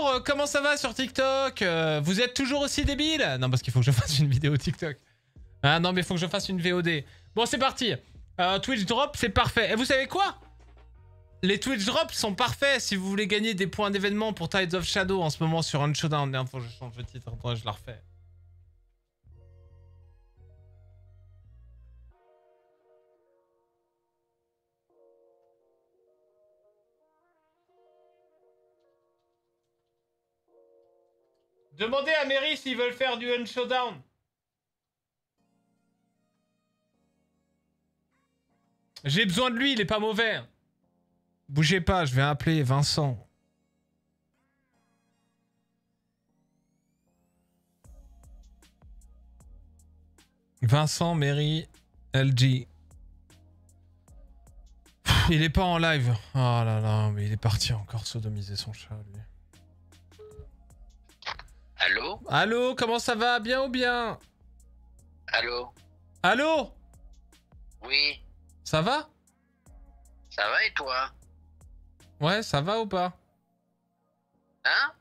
Euh, Comment ça va sur TikTok Euh, Vous êtes toujours aussi débile? Non, parce qu'il faut que je fasse une vidéo TikTok. Ah non, mais il faut que je fasse une VOD. Bon, c'est parti. Euh, Twitch Drop, c'est parfait. Et vous savez quoi? Les Twitch Drops sont parfaits si vous voulez gagner des points d'événement pour Tides of Shadow en ce moment sur un showdown. Merde, faut que je change le titre. Je la refais. Demandez à Mary s'ils veulent faire du Unshowdown. J'ai besoin de lui, il est pas mauvais. Bougez pas, je vais appeler Vincent. Vincent, Mary, LG. Il est pas en live. Oh là là, mais il est parti encore sodomiser son chat, lui. Allô Allô, comment ça va Bien ou bien Allô Allô Oui, Ça va ça va et toi Ouais, ça va ou pas Hein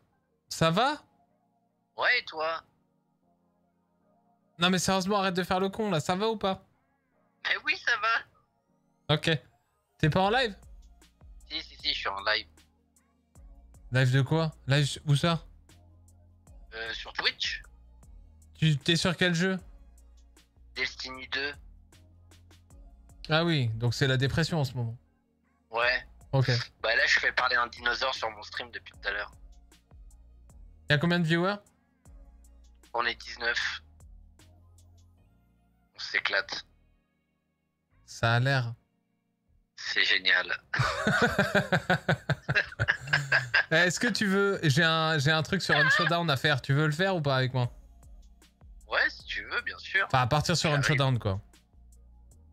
Ça va Ouais et toi Non mais sérieusement, arrête de faire le con là, ça va ou pas Mais oui, ça va Ok. T'es pas en live Si, si, si, je suis en live. Live de quoi? Live où ça? Euh, sur Twitch Tu t'es sur quel jeu? Destiny 2 Ah oui, donc c'est la dépression en ce moment. Ouais. Ok. Bah là, je fais parler un dinosaure sur mon stream depuis tout à l'heure. Y'a combien de viewers? On est 19. On s'éclate. Ça a l'air. C'est génial. Eh, Est-ce que tu veux... J'ai un, j'ai un truc sur un showdown à faire, tu veux le faire ou pas avec moi? Ouais, si tu veux, bien sûr. Enfin, partir sur un showdown quoi.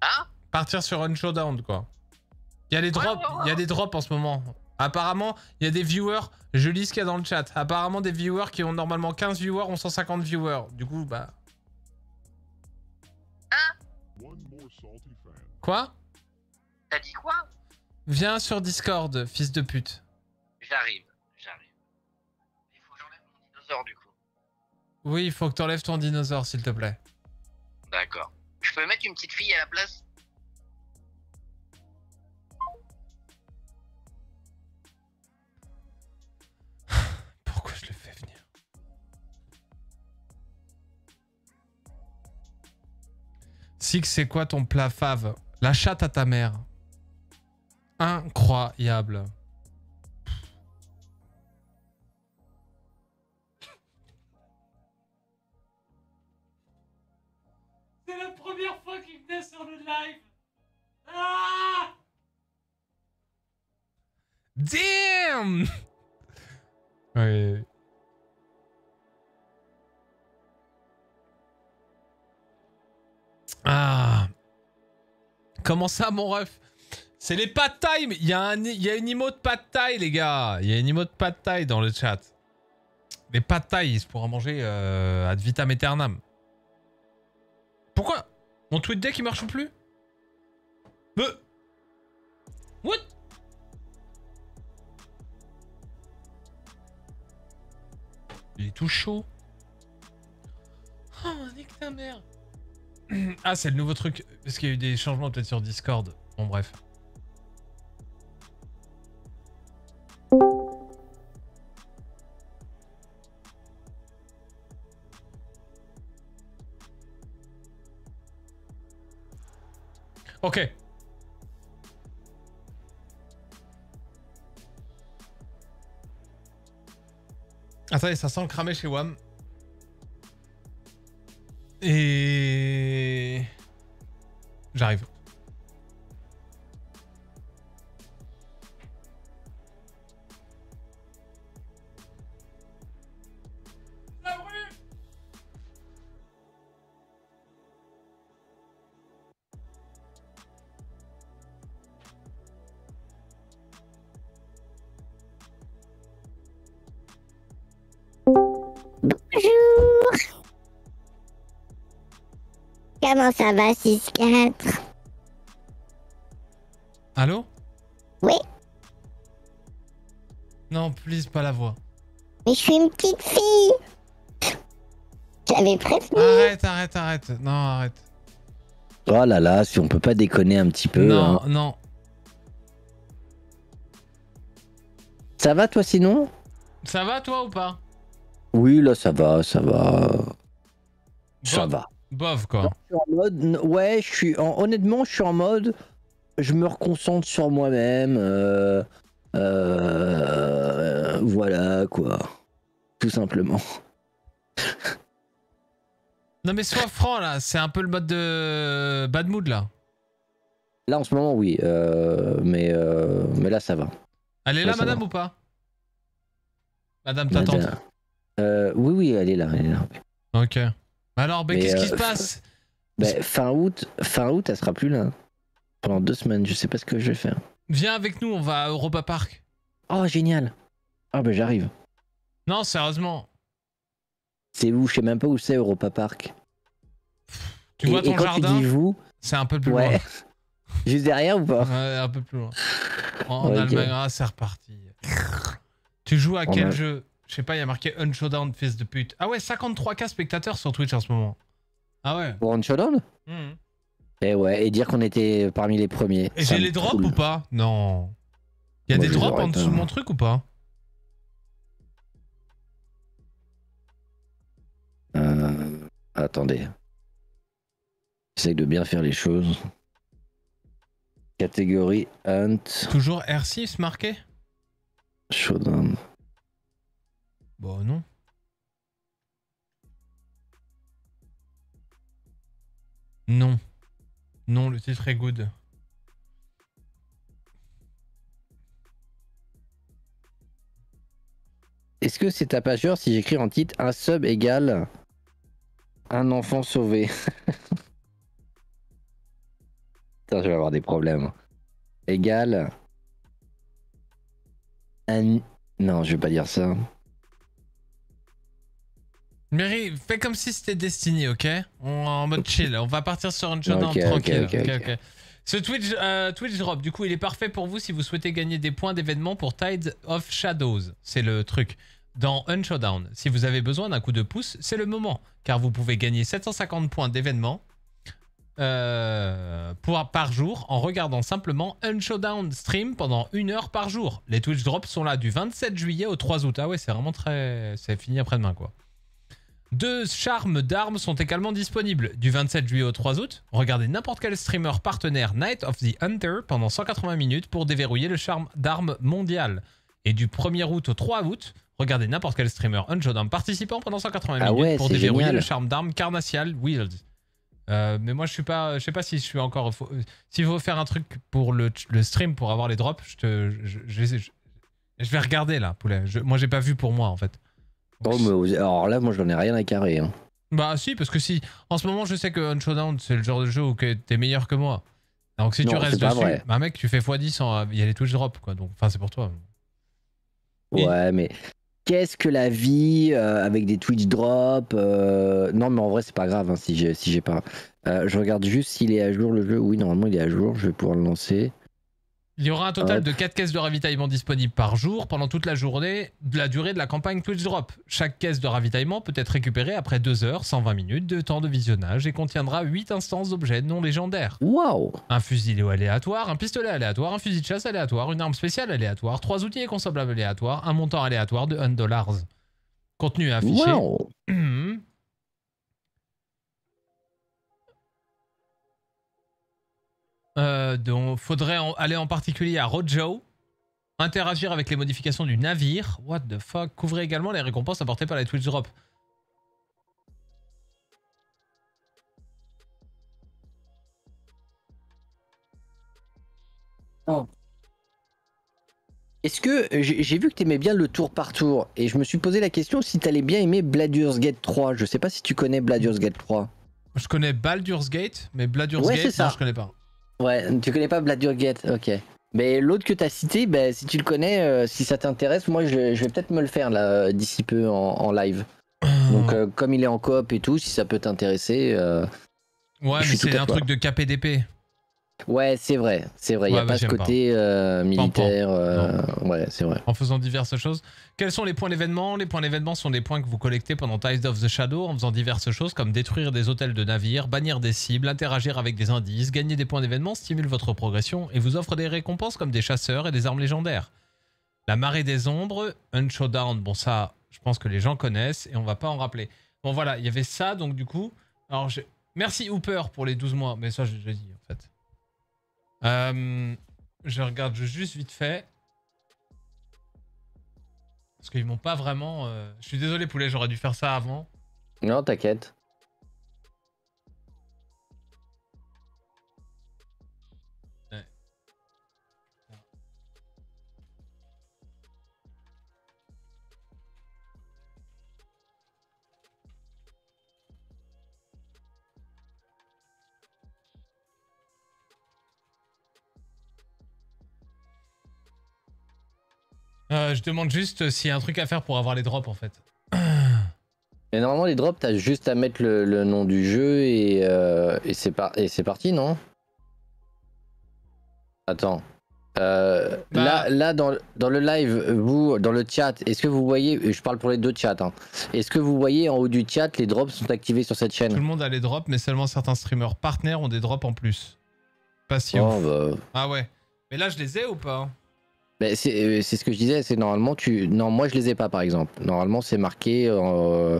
Hein? Partir sur un showdown quoi. Il y a des drops, ouais, ouais. il y a des drops en ce moment. Apparemment, il y a des viewers, je lis ce qu'il y a dans le chat. Apparemment, des viewers qui ont normalement 15 viewers ont 150 viewers. Du coup, bah. Quoi? T'as dit quoi Viens sur Discord, fils de pute. J'arrive, j'arrive. Il faut que j'enlève mon dinosaure du coup. Oui, il faut que t'enlèves ton dinosaure, s'il te plaît. D'accord. Je peux mettre une petite fille à la place? Pourquoi je le fais venir? Six, c'est quoi ton plat fave? La chatte à ta mère. Incroyable. C'est la première fois qu'il venait sur le live. Ah Damn Ouais. Ah. Comment ça, mon ref? C'est les pad thai, il y, a un- il y a une emote pad les gars. Il y a une emote pad thai dans le chat. Les pad thai, se pourra manger euh, ad vitam aeternam. Pourquoi? Mon tweet deck, il marche plus? Mais... What? Il est tout chaud. Oh, nique ta mère. Ah, c'est le nouveau truc. Parce qu'il y a eu des changements peut-être sur Discord. Bon, bref. Ok. Ça sent cramer chez WAM. Ça va, 6-4 Allô? Oui. Non, please, pas la voix. Mais je suis une petite fille. J'avais prévenu. Arrête, arrête, arrête. Non, arrête. Oh là là, si on peut pas déconner un petit peu. non, hein. non. Ça va toi sinon? Ça va toi ou pas? Oui, là ça va, ça va. Ça va. Bof, quoi. Je suis en mode, n- ouais, je suis en- honnêtement, je suis en mode, je me reconcentre sur moi-même. euh, euh, voilà quoi, tout simplement. Non, mais sois franc, là. C'est un peu le mode de bad mood, là. Là en ce moment, oui, euh, mais euh, mais là ça va. Elle est là, madame, va. ou pas? Madame, ta tante. Euh, oui, oui, elle est là, elle est là. Ok. Alors, ben, Mais, qu'est-ce qui se euh, passe Bah, fin août, fin août, elle sera plus là. Pendant deux semaines, je sais pas ce que je vais faire. Viens avec nous, on va à Europa Park. Oh génial. Ah bah j'arrive. Non, sérieusement. C'est où? Je sais même pas où c'est Europa Park. Tu et, vois et ton quand jardin vous, C'est un peu plus ouais. loin. Juste derrière ou pas? Ouais, un peu plus loin. En, en. Allemagne, ah, c'est reparti. Tu joues à En quel jeu? Je sais pas, il y a marqué Unshowdown, fils de pute. Ah ouais, 53k spectateurs sur Twitch en ce moment. Ah ouais. Pour un showdown Mhm. Et ouais, et dire qu'on était parmi les premiers. Et j'ai les drops ou pas? Non. Il y a Moi, des drops en dessous de mon truc ou pas? Euh, Attendez. J'essaie de bien faire les choses. Catégorie Hunt Toujours R6 marqué? Showdown. Bon, non. Non. Non, le titre est good. Est-ce que c'est tapageur si j'écris en titre un sub égale un enfant sauvé? Putain, je vais avoir des problèmes. Égale. Non, je vais pas dire ça. Mary, fais comme si c'était Destiny, ok? On en mode chill. On va partir sur un showdown tranquille. ok, ok, ok. ok. Ce Twitch, euh, Twitch drop, du coup, il est parfait pour vous si vous souhaitez gagner des points d'événement pour Tides of Shadows. C'est le truc. Dans Unshowdown, si vous avez besoin d'un coup de pouce, c'est le moment. Car vous pouvez gagner 750 points d'événement euh, par jour en regardant simplement Unshowdown stream pendant une heure par jour. Les Twitch drops sont là du 27 juillet au 3 août. Ah ouais, c'est vraiment très. C'est fini après-demain, quoi. Deux charmes d'armes sont également disponibles. Du 27 juillet au 3 août, regardez n'importe quel streamer partenaire Night of the Hunter pendant 180 minutes pour déverrouiller le charme d'armes mondial. Et du 1er août au 3 août, regardez n'importe quel streamer Unshowdown participant pendant 180 Ah minutes ouais, pour déverrouiller génial. le charme d'armes Carnassial Wield. Euh, mais moi je suis pas, je sais pas si je suis encore. faut- euh, S'il faut faire un truc pour le, le stream pour avoir les drops, je te, je, je- je- je vais regarder là, poulet. Je- moi j'ai pas vu pour moi en fait. Oh, mais alors là, moi, j'en ai rien à carrer. hein. Bah si, parce que si en ce moment je sais que Unshowdown c'est le genre de jeu où t'es meilleur que moi. Donc si tu restes dessus, vrai. bah mec tu fais x10 en- il y a les Twitch drops quoi. Donc enfin c'est pour toi. Ouais, mais qu'est-ce que la vie euh, avec des Twitch drops euh, Non, mais en vrai, c'est pas grave hein, si j'ai si j'ai pas. Euh, je regarde juste s'il est à jour le jeu. Oui, normalement, il est à jour. Je vais pouvoir le lancer. Il y aura un total Hop. de 4 caisses de ravitaillement disponibles par jour pendant toute la journée de la durée de la campagne Twitch Drop. Chaque caisse de ravitaillement peut être récupérée après 2 heures, 120 minutes de temps de visionnage et contiendra 8 instances d'objets non légendaires. Waouh Un fusil aléatoire, un pistolet aléatoire, un fusil de chasse aléatoire, une arme spéciale aléatoire, 3 outils et consommables aléatoires, un montant aléatoire de 1 dollars. Contenu affiché. Waouh Euh, donc, faudrait en- aller en particulier à Rojo, interagir avec les modifications du navire. What the fuck? Couvrez également les récompenses apportées par les Twitch Drop. Est-ce que j'ai vu que t'aimais bien le tour par tour et je me suis posé la question si t'allais bien aimer Bladur's Gate 3. Je sais pas si tu connais Bladur's Gate 3. Je connais Baldur's Gate, mais Baldur's Ouais, Gate, c'est ça. non, je connais pas. Ouais, tu connais pas Bladur's Gate, ok. Mais l'autre que t'as cité, ben, si tu le connais, euh, si ça t'intéresse, moi je, je vais peut-être me le faire là d'ici peu en, en live. Donc euh, comme il est en coop et tout, si ça peut t'intéresser. euh, ouais, mais c'est un truc de KPDP. Ouais, c'est vrai, c'est vrai. Il Ouais, n'y a bah, pas ce côté euh, militaire. euh, ouais, c'est vrai. en faisant diverses choses. Quels sont les points d'événement? Les points d'événement sont des points que vous collectez pendant Tides of the Shadow en faisant diverses choses comme détruire des hôtels de navires, bannir des cibles, interagir avec des indices, gagner des points d'événement stimule votre progression et vous offre des récompenses comme des chasseurs et des armes légendaires. La marée des ombres, un showdown, bon ça, je pense que les gens connaissent et on va pas en rappeler. Bon voilà, il y avait ça donc du coup. Alors je... merci Hooper pour les 12 mois, mais ça je l'ai dit en fait. Euh, je regarde juste vite fait. Parce qu'ils m'ont pas vraiment. euh, Je suis désolé, poulet, j'aurais dû faire ça avant. Non, t'inquiète. Euh, je demande juste s'il y a un truc à faire pour avoir les drops en fait. Et normalement, les drops, t'as juste à mettre le, le nom du jeu et, euh, et c'est par- parti, non? Attends. Euh, Bah- Là, là dans, dans le live, vous, dans le chat, est-ce que vous voyez, je parle pour les deux chats, hein, est-ce que vous voyez en haut du chat, les drops sont activés sur cette Tout le chaîne monde a les drops, mais seulement certains streamers partenaires ont des drops en plus. Pas si Oh, bah, Ah ouais. Mais là, je les ai ou pas c'est euh, c'est ce que je disais, c'est normalement, tu... Non, moi je les ai pas par exemple. Normalement, c'est marqué... euh,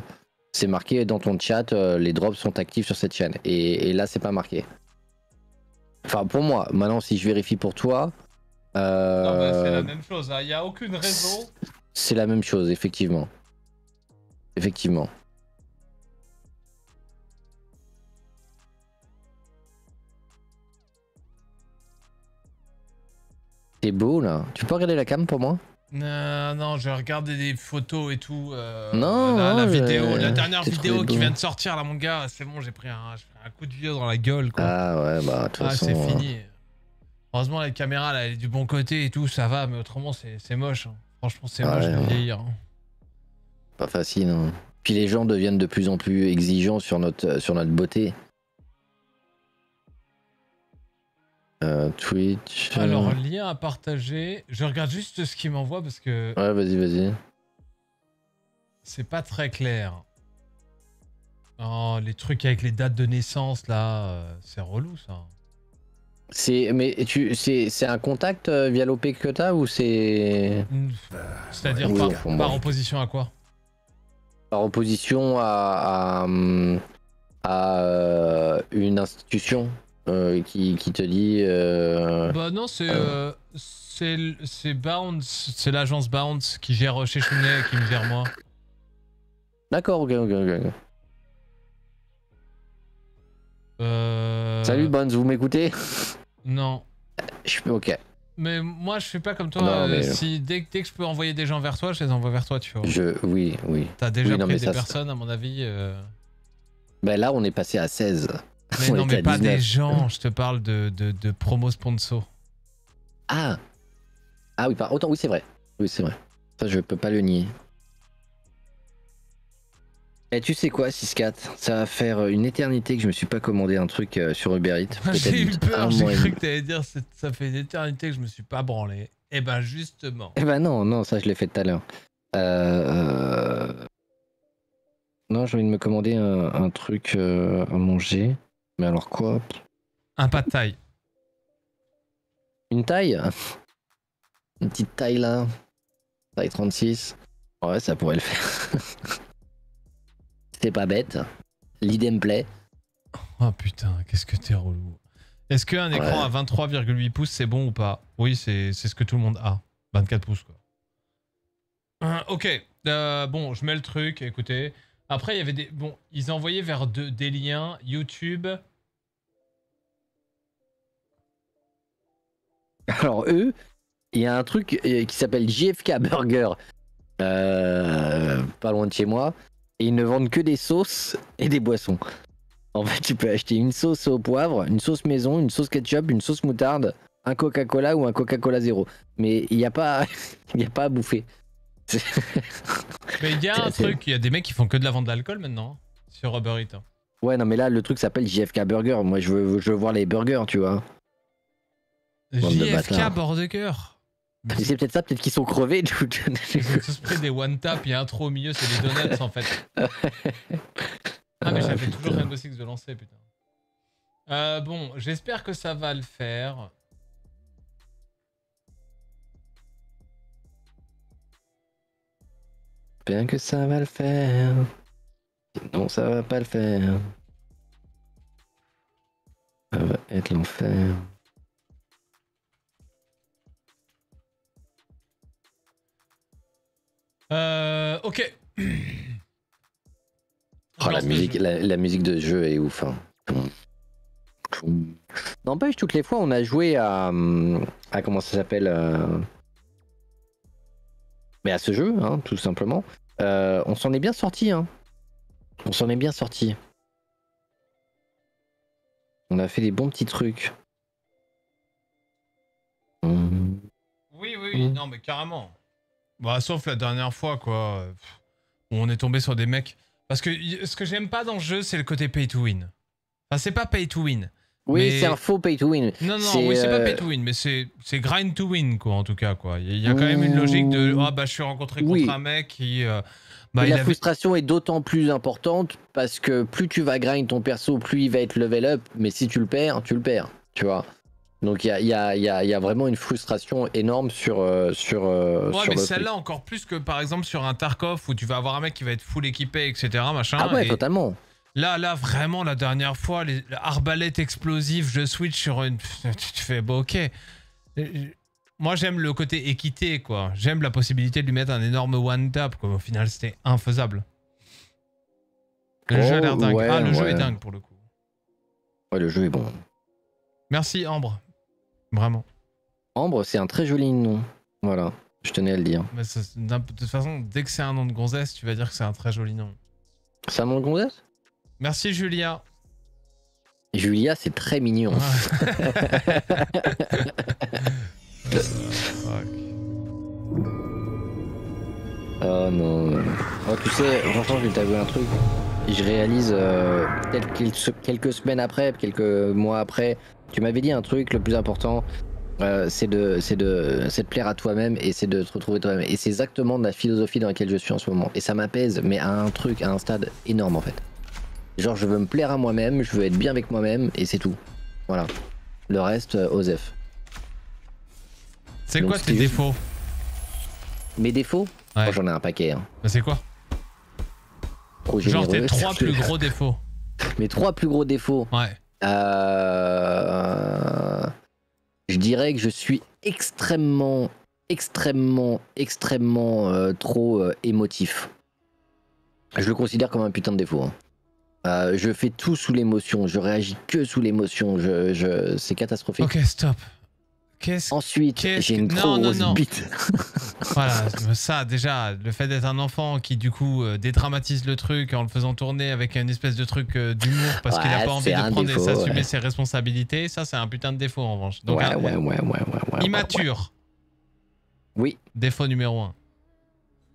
C'est marqué dans ton chat, euh, les drops sont actifs sur cette chaîne. Et, et là, c'est pas marqué. Enfin, pour moi, maintenant, si je vérifie pour toi, euh, Non, c'est la même chose. Il n'y a aucune raison. c'est la même chose, effectivement. Effectivement. C'est beau là. Tu peux regarder la cam pour moi? Non, non, j'ai regardé des photos et tout. euh, Non, la, la non, vidéo, je- la dernière je vidéo qui vient de sortir là, mon gars, c'est bon, j'ai pris un, j'ai pris un coup de vieux dans la gueule, quoi. Ah ouais, bah de toute Ah, façon. c'est fini. Heureusement, la caméra, là, elle est du bon côté et tout, ça va, mais autrement, c'est moche. hein. Franchement, c'est moche de vieillir. hein. Pas facile. hein. Puis les gens deviennent de plus en plus exigeants sur notre, sur notre beauté. Euh, Twitch. euh, Alors, lien à partager. Je regarde juste ce qu'il m'envoie parce que Ouais, vas-y, vas-y. c'est pas très clair. Oh, les trucs avec les dates de naissance, là, euh, c'est relou, ça. C'est, mais tu, c'est, c'est un contact via l'OP que t'as ou c'est C'est-à-dire Oui, par, opposition à quoi? Par opposition à, à, à, une institution euh, qui, qui te dit. euh, Bah non, c'est euh, c'est l- c'est Bounce, c'est l'agence Bounce qui gère chez Chounet et qui me gère moi. D'accord, ok, ok, ok. Euh... Salut Bones, vous m'écoutez? Non. Je suis ok. Mais moi, je suis pas comme toi. Non, euh, mais- Si dès, que- dès que je peux envoyer des gens vers toi, je les envoie vers toi, tu vois. Je, oui, oui. T'as déjà Oui, pris des ça, personnes, à mon avis. euh, Ben là, on est passé à 16. Mais On non, mais pas 19. des gens. Je te parle de, de, de promo sponsor. Ah Ah oui, par... autant, oui, c'est vrai. Oui, c'est vrai. Ça, je peux pas le nier. Et tu sais quoi, 6-4 Ça va faire une éternité que je me suis pas commandé un truc euh, sur Uber Eats. J'ai eu peur. un J'ai cru que t'allais dire ça fait une éternité que je me suis pas branlé. Eh ben justement. Eh ben non, non, ça je l'ai fait tout à l'heure. Euh, euh, Non, j'ai envie de me commander un, un truc euh, à manger. Mais alors quoi Un pas de taille. Une taille Une petite taille là Taille 36 Ouais, ça pourrait le faire. C'était pas bête. L'idée me plaît. Oh putain, qu'est-ce que t'es relou. Est-ce qu'un écran Ouais. à 23,8 pouces c'est bon ou pas? Oui, c'est c'est ce que tout le monde a. 24 pouces quoi. Euh, ok, euh, bon, je mets le truc, écoutez. Après, il y avait des. Bon, ils envoyaient vers de- des liens YouTube. Alors eux, il y a un truc euh, qui s'appelle JFK Burger, euh, pas loin de chez moi, et ils ne vendent que des sauces et des boissons. En fait, tu peux acheter une sauce au poivre, une sauce maison, une sauce ketchup, une sauce moutarde, un Coca-Cola ou un Coca-Cola zéro. Mais il n'y a pas, a pas à bouffer. Mais il y a un truc, il y a des mecs qui font que de la vente d'alcool maintenant. Sur Uber Eats. hein. Ouais, non, mais là, le truc s'appelle JFK Burger. Moi, je veux, je veux voir les burgers, tu vois. JFK. Bordeker. Mais C'est peut-être ça, peut-être qu'ils sont crevés. du coup. Ils ont tous pris des one tap, il y a un trou au milieu, c'est des donuts en fait. Ah mais Ah, j'avais toujours putain. Rainbow Six de lancer, putain. Euh, bon, j'espère que ça va le faire. Bien que ça va le faire. Non, ça va pas le faire. Ça va être l'enfer. Euh, ok. Oh, la, musique, la musique de jeu est ouf. Hein. N'empêche, toutes les fois, on a joué à. hum, à comment ça s'appelle euh, Mais à ce jeu, hein, tout simplement. Euh, on s'en est bien sorti. Hein. On s'en est bien sorti. On a fait des bons petits trucs. Hum. Oui, oui, oui, non mais carrément. Bah, sauf la dernière fois, quoi. on est tombé sur des mecs. Parce que ce que j'aime pas dans le jeu, c'est le côté pay to win. Enfin, c'est pas pay to win. Oui, Mais- c'est un faux pay to win. Non, non, C'est, oui, c'est pas euh, pay to win, mais c'est grind to win, quoi, en tout cas, quoi. Il y, a- quand même une logique de Ah, bah, je suis rencontré contre Oui. un mec qui. euh, bah, la avait- frustration est d'autant plus importante parce que plus tu vas grind ton perso, plus il va être level up. Mais si tu le perds, tu le perds. Tu vois. Donc il y a, il y, a, il y, a, il y a vraiment une frustration énorme sur, euh, sur, euh, Ouais, sur mais le celle-là encore plus que par exemple sur un Tarkov où tu vas avoir un mec qui va être full équipé, etc. Machin. Ah ouais, et totalement. Là, là, vraiment, la dernière fois, les arbalètes explosives, je switch sur une. Tu fais, bon, ok. Euh, Moi, j'aime le côté équité, quoi. J'aime la possibilité de lui mettre un énorme one-tap, quoi. Au final, c'était infaisable. Le Oh, jeu a l'air dingue. ouais, ah, le jeu est dingue pour le coup. Ouais, le jeu est bon. Merci, Ambre. Vraiment. Ambre, c'est un très joli nom. Voilà, je tenais à le dire. Mais ça- d'un- de toute façon, dès que c'est un nom de gonzesse, tu vas dire que c'est un très joli nom. C'est un nom de gonzesse? Merci, Julia. Julia, c'est très mignon. Oh non. Oh, tu sais, franchement, je vais t'avouer un truc. Je réalise euh, quelques, semaines après, quelques mois après, tu m'avais dit un truc, le plus important, euh, c'est de, c'est de, c'est de plaire à toi-même et c'est de te retrouver toi-même. Et c'est exactement la philosophie dans laquelle je suis en ce moment. Et ça m'apaise, mais à un truc, à un stade énorme en fait. Genre, je veux me plaire à moi-même, je veux être bien avec moi-même et c'est tout. Voilà. Le reste, euh, Osef. C'est quoi tes défauts Mes défauts Ouais. Oh, J'en ai un paquet. Hein. Bah, C'est quoi Trop Genre tes trois plus gros défauts. Mes trois plus gros défauts. Ouais. Euh, Je dirais que je suis extrêmement, extrêmement, extrêmement euh, trop euh, émotif. Je le considère comme un putain de défaut. hein. Euh, je fais tout sous l'émotion, je réagis que sous l'émotion, je, je... c'est catastrophique. Ok, stop. Qu'est-ce Ensuite, j'ai une trop non, non, grosse non. bite. Voilà, ça déjà, le fait d'être un enfant qui du coup euh, dédramatise le truc en le faisant tourner avec une espèce de truc euh, d'humour parce qu'il a Ouais, pas envie de prendre défaut, et s'assumer ouais. ses responsabilités, ça c'est un putain de défaut en revanche. Donc ouais, un- ouais, ouais, ouais, immature, Oui, défaut numéro un.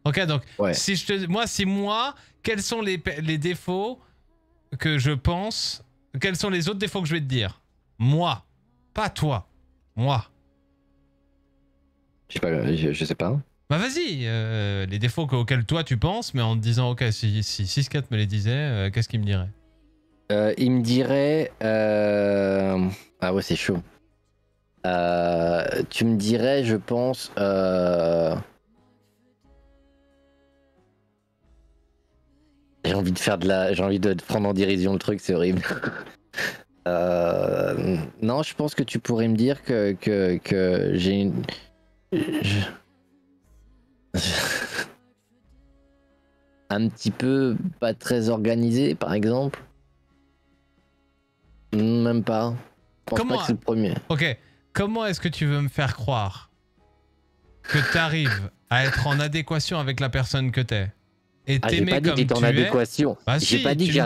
Ok, donc si je te, moi, si moi, quels sont les, les défauts que je pense, quels sont les autres défauts que je vais te dire? Moi, pas toi, moi. Je sais pas, je, je sais pas. Bah vas-y, euh, les défauts que- auxquels toi tu penses, mais en te disant, ok, si, si 6-4 me les disait, euh, qu'est-ce qu'il me dirait? Euh, il me dirait. Ah ouais, c'est chaud. Tu me dirais, je pense. J'ai envie de faire de la. J'ai envie de prendre en dérision le truc, c'est horrible. Euh, Non, je pense que tu pourrais me dire que, que, que j'ai une. je- Un petit peu pas très organisé, par exemple. Même pas. Je pense Comment- pas que c'est le premier. Ok, comment est-ce que tu veux me faire croire que t'arrives à être en adéquation avec la personne que t'es? Et Ah, j'ai pas dit que en adéquation. Bah si, pas dit que j'ai-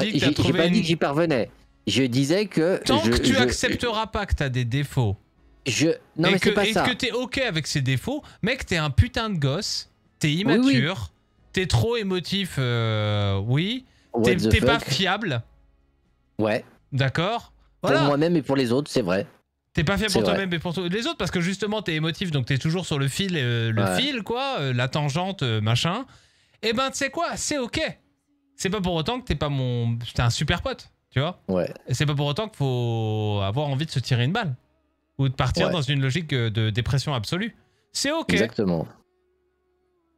pas dit que j'y parvenais. Je disais que. Tant je, que tu je- accepteras pas que t'as des défauts Je... Non, et mais que, pas et ça. que t'es ok avec ces défauts, mec, t'es un putain de gosse, t'es immature, t'es trop émotif, euh, oui, t'es pas fiable, Ouais. d'accord Pour Voilà. moi-même et pour les autres, c'est vrai. T'es pas C'est pour toi-même mais pour les autres parce que justement t'es émotif donc t'es toujours sur le fil, euh, le Ouais. fil quoi, euh, la tangente, euh, machin. Et ben tu sais quoi, c'est ok. C'est pas pour autant que t'es pas mon, t'es un super pote, tu vois? Ouais. Et c'est pas pour autant qu'il faut avoir envie de se tirer une balle ou de partir Ouais. dans une logique euh, de dépression absolue. C'est ok, Exactement.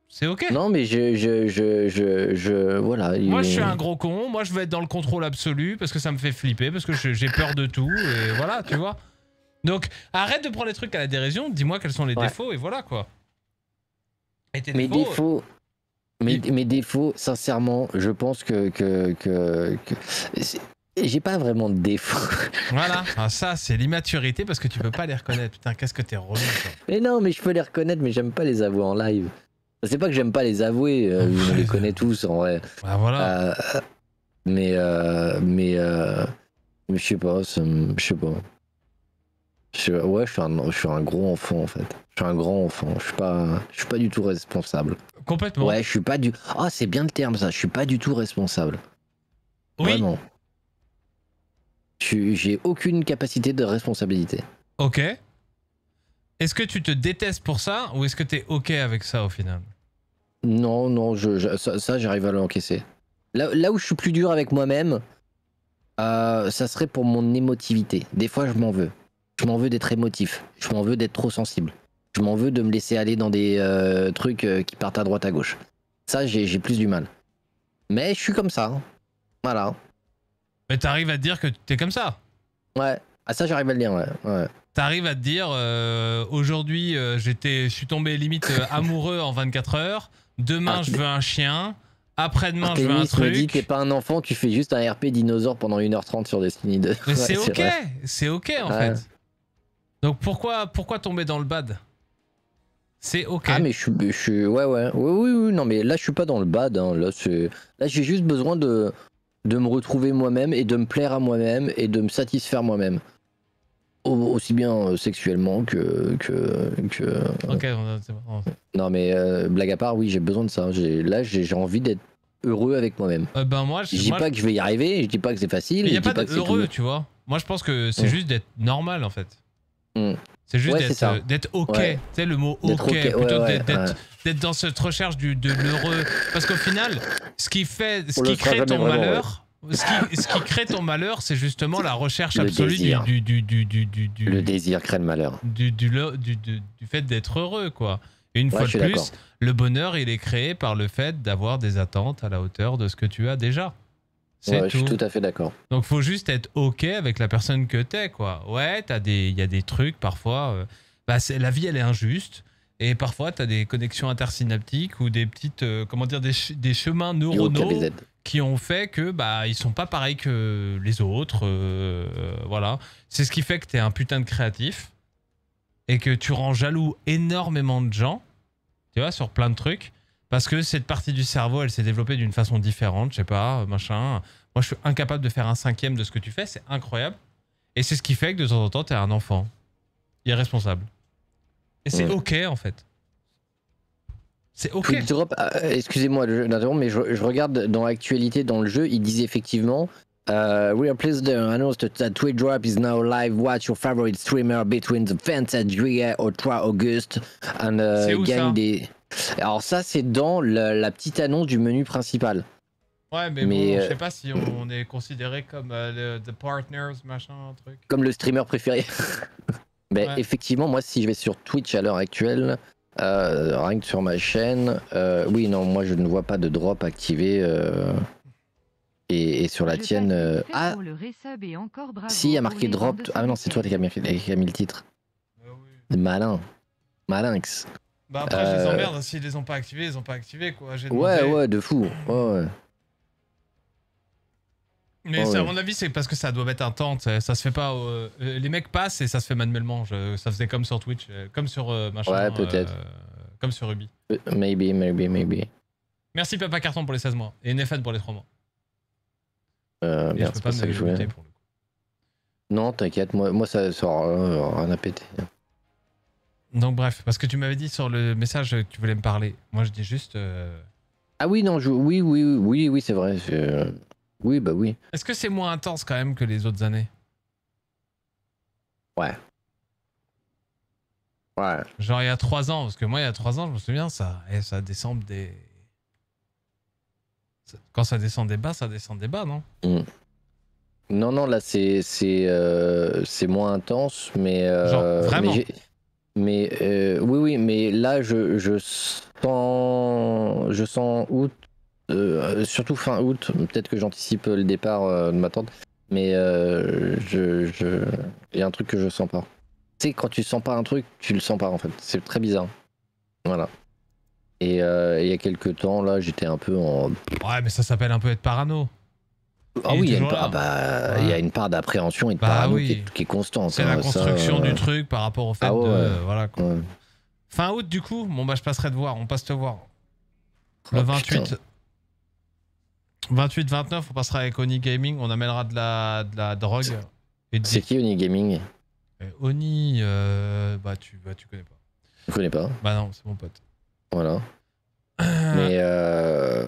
c'est ok. Non, mais je, je, je, je, je voilà. Moi, je suis un gros con. Moi, je veux être dans le contrôle absolu parce que ça me fait flipper, parce que j'ai peur de tout. Et voilà, tu vois. Donc, arrête de prendre les trucs à la dérision. Dis-moi quels sont les Ouais. défauts et voilà quoi. Et tes Mes défauts, défauts, mes, mes défauts, sincèrement, je pense que. que, que, J'ai pas vraiment de défauts. Voilà. Ah, ça, c'est l'immaturité parce que tu peux pas les reconnaître. Putain, qu'est-ce que t'es relou, toi. Mais non, mais je peux les reconnaître, mais j'aime pas les avouer en live. C'est pas que j'aime pas les avouer, euh, on les connaît tous en vrai. Bah voilà. Euh, mais, euh, mais, euh, mais je sais pas, je sais pas. Je, ouais, je suis, un, je suis un gros enfant en fait. Je suis un grand enfant. Je suis pas, je suis pas du tout responsable. Complètement. Ouais, je suis pas du. Ah, c'est bien le terme ça. Je suis pas du tout responsable. oui. Vraiment. J'ai aucune capacité de responsabilité. Ok. Est-ce que tu te détestes pour ça ou est-ce que t'es ok avec ça au final? Non, non, je, je- ça, ça, j'arrive à l'encaisser. Là, là où je suis plus dur avec moi-même, euh, ça serait pour mon émotivité. Des fois, je m'en veux. Je m'en veux d'être émotif. Je m'en veux d'être trop sensible. Je m'en veux de me laisser aller dans des euh, trucs euh, qui partent à droite à gauche. Ça, j'ai plus du mal. Mais je suis comme ça. Voilà. Mais t'arrives à te dire que t'es comme ça. Ouais. Ah, ça, j'arrive à le dire, ouais. ouais. T'arrives à te dire euh, aujourd'hui euh, j'étais je suis tombé limite amoureux en 24 heures demain Ah, je veux un chien après-demain je veux un Artemis me dit, t'es truc pas un enfant, tu fais juste un RP dinosaure pendant 1h30 sur Destiny 2. mais Ouais, c'est ok c'est ok en Ouais. fait donc pourquoi pourquoi tomber dans le bad? C'est ok. Ah mais je suis, je suis, ouais ouais, oui oui oui, non mais là je suis pas dans le bad, hein. là c'est, là j'ai juste besoin de, de me retrouver moi-même et de me plaire à moi-même et de me satisfaire moi-même, Au- aussi bien euh, sexuellement que que, que... ok c'est bon. non mais euh, blague à part, oui j'ai besoin de ça, là j'ai, envie d'être heureux avec moi-même. Euh, ben moi je Je dis moi, pas que je vais y arriver, je dis pas que c'est facile, il y je a pas d'heureux tout. tu vois. Moi je pense que c'est juste d'être normal en fait Mm. c'est juste Ouais, d'être euh, d'être ok Ouais. tu sais le mot ok, plutôt ouais, d'être dans cette recherche du, de l'heureux. Parce qu'au final, ce qui fait, ce qui crée ton vraiment, malheur, ce, qui, ce qui crée ton malheur, c'est justement la recherche Le absolue du, désir. du, du, du, du, du, du- Le désir crée le malheur. du, du, le- du- du- du fait d'être heureux, quoi. Et une Ouais, fois de plus, le bonheur, il est créé par le fait d'avoir des attentes à la hauteur de ce que tu as déjà. C'est Ouais, je tout. suis tout à fait d'accord. Donc faut juste être ok avec la personne que t'es quoi. Ouais, il y a des trucs parfois. euh, bah la vie elle est injuste et parfois t'as des connexions intersynaptiques ou des petites, euh, comment dire, des, ch- des chemins neuronaux qui ont fait que bah ils sont pas pareils que les autres. euh, euh, voilà, c'est ce qui fait que t'es un putain de créatif et que tu rends jaloux énormément de gens. Tu vois sur plein de trucs. Parce que cette partie du cerveau, elle s'est développée d'une façon différente, je sais pas, machin. Moi, je suis incapable de faire un cinquième de ce que tu fais, c'est incroyable. Et c'est ce qui fait que de temps en temps, t'es un enfant irresponsable. Et c'est Ouais. ok, en fait. C'est ok. Euh, excusez-moi mais je, je regarde dans l'actualité, dans le jeu, ils disent effectivement uh, We are pleased to announce that, Twitch Drop is now live. Watch your favorite streamer between the 20 juillet au 3 auguste and uh, gagne des. Alors, ça, c'est dans la, la petite annonce du menu principal. Ouais, mais, Mais, bon, je euh, sais pas si on est considéré comme euh, le the partners, machin, truc. Comme le streamer préféré. Mais Ouais. effectivement, moi, si je vais sur Twitch à l'heure actuelle, euh, rien que sur ma chaîne, euh, oui, non, moi, je ne vois pas de drop activé. euh, et, et sur la Je tienne. euh, ah, pour le resub et encore bravo si, il y a marqué drop. 22 Ah non, c'est toi qui as mis, le titre. Malin. Malinx. Bah après, je les Euh, emmerde. S'ils les ont pas activés, ils ont pas activés, quoi. Ouais, ouais, de fou. Ouais, ouais. Mais Oh, c'est- à mon avis, c'est parce que ça doit mettre un temps. Ça se fait pas. euh, les mecs passent et ça se fait manuellement. Je- ça faisait comme sur Twitch, euh, comme sur euh, machin. Ouais, peut-être. euh, comme sur Ruby. Maybe, maybe, maybe. Merci Papa Carton pour les 16 mois et Nefan pour les 3 mois. Euh, merde, c'est pas pas ça que je voulais. Non, t'inquiète, moi, moi ça sort rien à péter. Donc bref, parce que tu m'avais dit sur le message que tu voulais me parler. Moi, je dis juste. euh, Ah oui, non, je... oui, oui, oui, oui, oui, c'est vrai. euh, Oui, bah oui. Est-ce que c'est moins intense quand même que les autres années? Ouais. Genre il y a 3 ans, parce que moi il y a 3 ans, je me souviens, ça, et ça descend des. Quand ça descend des bas, ça descend des bas, non? Non, non, là, c'est c'est euh, c'est moins intense, mais. euh, Genre, vraiment? Mais, mais, euh, oui, oui, mais là, je, je sens. Je sens août, euh, surtout fin août. Peut-être que j'anticipe le départ euh, de ma tante, mais je, je. Il y a un truc que je sens pas. Tu sais, quand tu sens pas un truc, tu le sens pas en fait. C'est très bizarre. Voilà. Et il y a quelques temps, là, j'étais un peu en. Ouais, mais ça s'appelle un peu être parano. Ah oui, il y a une bah, y a une part d'appréhension et de Bah parano oui. qui, est, qui est constante. C'est hein, la ça, construction euh, du truc par rapport au fait Ah ouais, de. Voilà quoi. ouais. Fin août, du coup, bon bah je passerai te voir, on passe te voir. Le Oh, 28. putain. 28-29, on passera avec Oni Gaming, on amènera de la, de la drogue. C'est qui Oni Gaming? Euh, Oni, euh, bah, tu, bah tu connais pas. Je connais pas. Bah non, c'est mon pote. Voilà. Mais, euh...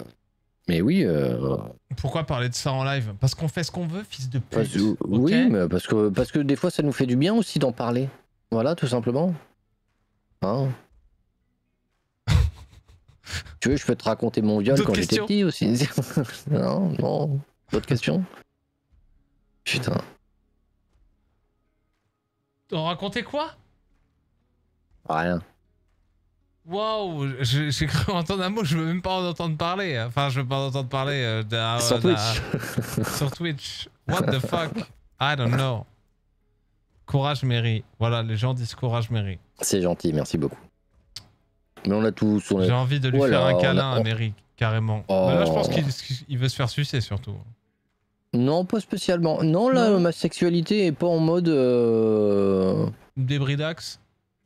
mais oui. euh, Pourquoi parler de ça en live Parce qu'on fait ce qu'on veut, fils de parce- pute. Oui, mais parce que, parce que des fois, ça nous fait du bien aussi d'en parler. Voilà, tout simplement. Hein tu veux, je peux te raconter mon viol quand j'étais petit aussi. non, non. D'autres questions Putain. On racontait quoi? Rien. Waouh, j'ai cru entendre un mot, je veux même pas en entendre parler. Enfin, je veux pas en entendre parler. euh, d'un- Sur Twitch. sur Twitch. What the fuck? I don't know. Courage Mary. Voilà, les gens disent courage Mary. C'est gentil, merci beaucoup. Mais on a tous. J'ai envie de lui Voilà, faire un on a- câlin à Mary, carrément. Oh. Mais là, je pense qu'il il veut se faire sucer surtout. Non, pas spécialement. Non, là, Non. ma sexualité est pas en mode. euh,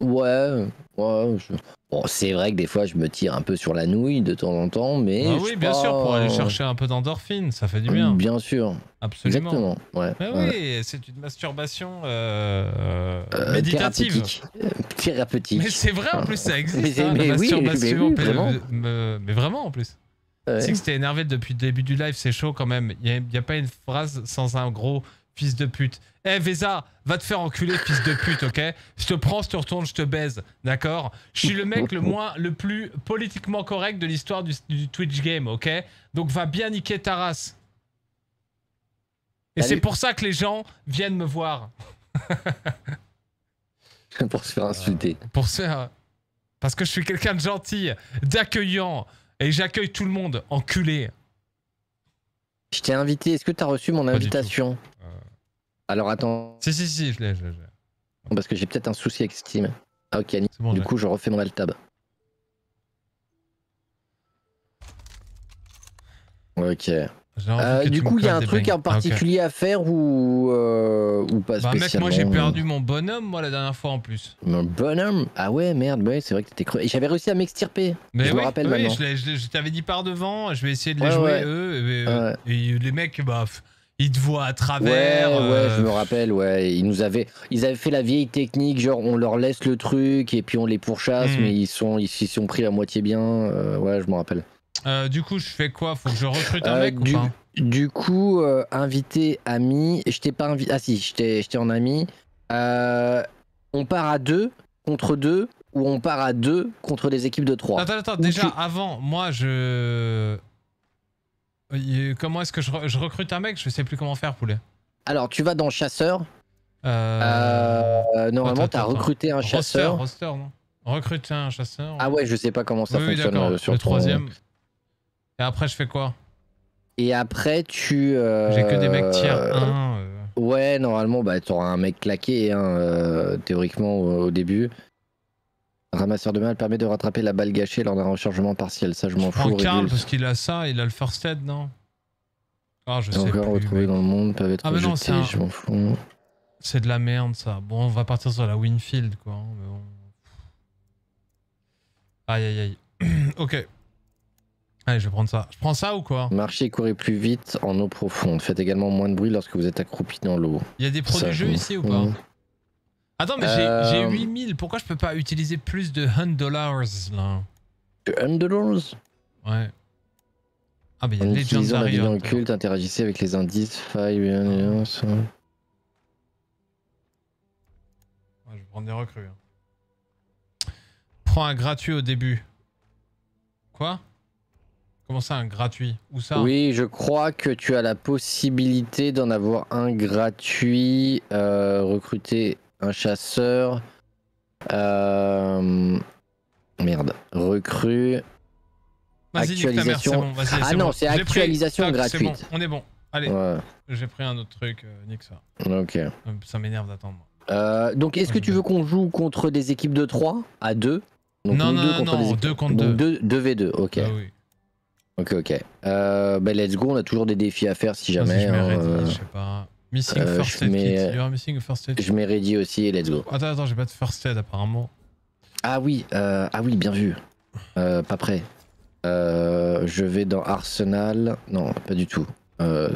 Ouais, ouais. je- Bon, c'est vrai que des fois, je me tire un peu sur la nouille de temps en temps, mais. Ah oui, bien pas- sûr, pour aller chercher un peu d'endorphine, ça fait du bien. Bien sûr, Absolument. exactement. Ouais. Mais ouais. oui, c'est une masturbation euh, euh, Euh, méditative. Thérapeutique. Euh, thérapeutique. Mais c'est vrai en plus, ça existe. Mais c'est- hein, mais la oui, masturbation. mais oui, vraiment. me- mais vraiment en plus. Ouais. Tu sais que c'était énervé depuis le début du live, c'est chaud quand même. Il n'y a, pas une phrase sans un gros fils de pute. Eh Vesa, va te faire enculer, fils de pute, ok? Je te prends, je te retourne, je te baise, d'accord? Je suis le mec le moins, le plus politiquement correct de l'histoire du, du Twitch game, ok? Donc va bien niquer ta race. Et c'est pour ça que les gens viennent me voir. pour se faire insulter. Pour ça. Parce que je suis quelqu'un de gentil, d'accueillant, et j'accueille tout le monde, enculé. Je t'ai invité. Est-ce que tu as reçu mon Pas invitation? Euh. Alors attends, Si, si, si, je l'ai, je l'ai. parce que j'ai peut-être un souci avec Steam. Ah, ok, bon, du coup, je refais mon tab. Ok. Euh, du coup, il y a un truc bangs. en Ok. particulier à faire ou, euh, ou pas Bah mec, moi j'ai perdu mon bonhomme, moi, la dernière fois en plus. Mon bonhomme? Ah ouais, merde, ouais, c'est vrai que t'étais creux. Et j'avais réussi à m'extirper. Mais Je oui, me rappelle oui, maintenant. je, t'avais dit par devant, je vais essayer de les Ouais, jouer, ouais. eux, euh, et les mecs, bah, ils te voient à Ouais, travers. ouais, euh, je me rappelle, ouais. Ils nous avaient, ils avaient fait la vieille technique, genre on leur laisse le truc et puis on les pourchasse, Hmm. mais ils sont, ils s'y sont pris à moitié bien. euh, ouais, je me rappelle. euh, du coup, je fais quoi? Faut que je recrute un Euh, mec du, ou pas? du coup, euh, invité, ami, je t'ai pas invité. Ah si, t'ai en ami. Euh, on part à deux contre deux ou on part à deux contre des équipes de trois. Attends, attends, Ou déjà, tu- avant, moi, je... Euh, Comment est-ce que je, re- je recrute un mec? Je sais plus comment faire, poulet. Alors, tu vas dans chasseur. Euh... Euh, normalement, t'as recruté un chasseur. roster, non? Recruter un chasseur. Ah ouais, je sais pas comment ça oui, oui, fonctionne d'accord. euh, sur Le ton- troisième. Et après, je fais quoi? Et après, tu. euh, J'ai que des mecs tiers 1. Ouais, normalement, bah, t'auras un mec claqué, hein, euh, théoriquement, au, au début. Ramasseur de balles permet de rattraper la balle gâchée lors d'un rechargement partiel. Ça, je m'en fous. Le- parce qu'il a ça, il a le first aid, non? Ah, je sais Encore plus, retrouvé mec. dans le monde, peuvent être Ah, mais non, jetés, c'est un- je m'en fous. C'est de la merde, ça. Bon, on va partir sur la Winfield, quoi. hein, mais bon. Aïe, aïe, aïe. ok. Allez, je vais prendre ça. Je prends ça ou quoi? Marchez et courez plus vite en eau profonde. Faites également moins de bruit lorsque vous êtes accroupi dans l'eau. Il y a des pros Ça, du je jeu m'en ici ou pas? Attends, mais j'ai- Euh, j'ai 8000. Pourquoi je peux pas utiliser plus de 100 dollars là? Underdoors Ouais. Ah, mais il y a En utilisant la Legendary vision Hunter. occulte, interagissez avec les indices, failles, bienveillance. Ouais, je vais prendre des recrues. hein. Prends un gratuit au début. Quoi? Comment ça, un gratuit? Où ça? Oui, je crois que tu as la possibilité d'en avoir un gratuit. euh, recruter un chasseur. Euh, Merde. Recrue. Ta mère, actualisation. bon. Ah non, bon. c'est pris- actualisation c'est gratuite. bon, On est bon. Allez, Ouais, j'ai pris un autre truc. euh, nique ça. ok. Euh, Ça m'énerve d'attendre. Euh, donc, est-ce que tu veux qu'on joue contre des équipes de 3 à 2 donc, non, non, deux non, contre non, des équipes- deux contre donc deux. 2 2v2, ok. Ah oui. Ok, ok. Euh, bah, let's go, on a toujours des défis à faire si jamais. je hein, euh, je sais pas. Missing euh, first aid mets- kit. You are missing a first aid. je mets ready aussi et let's go. Attends, attends, j'ai pas de first aid apparemment. Ah oui, euh, ah oui, bien vu. Euh, pas prêt. Euh, je vais dans Arsenal. Non, pas du tout. Euh,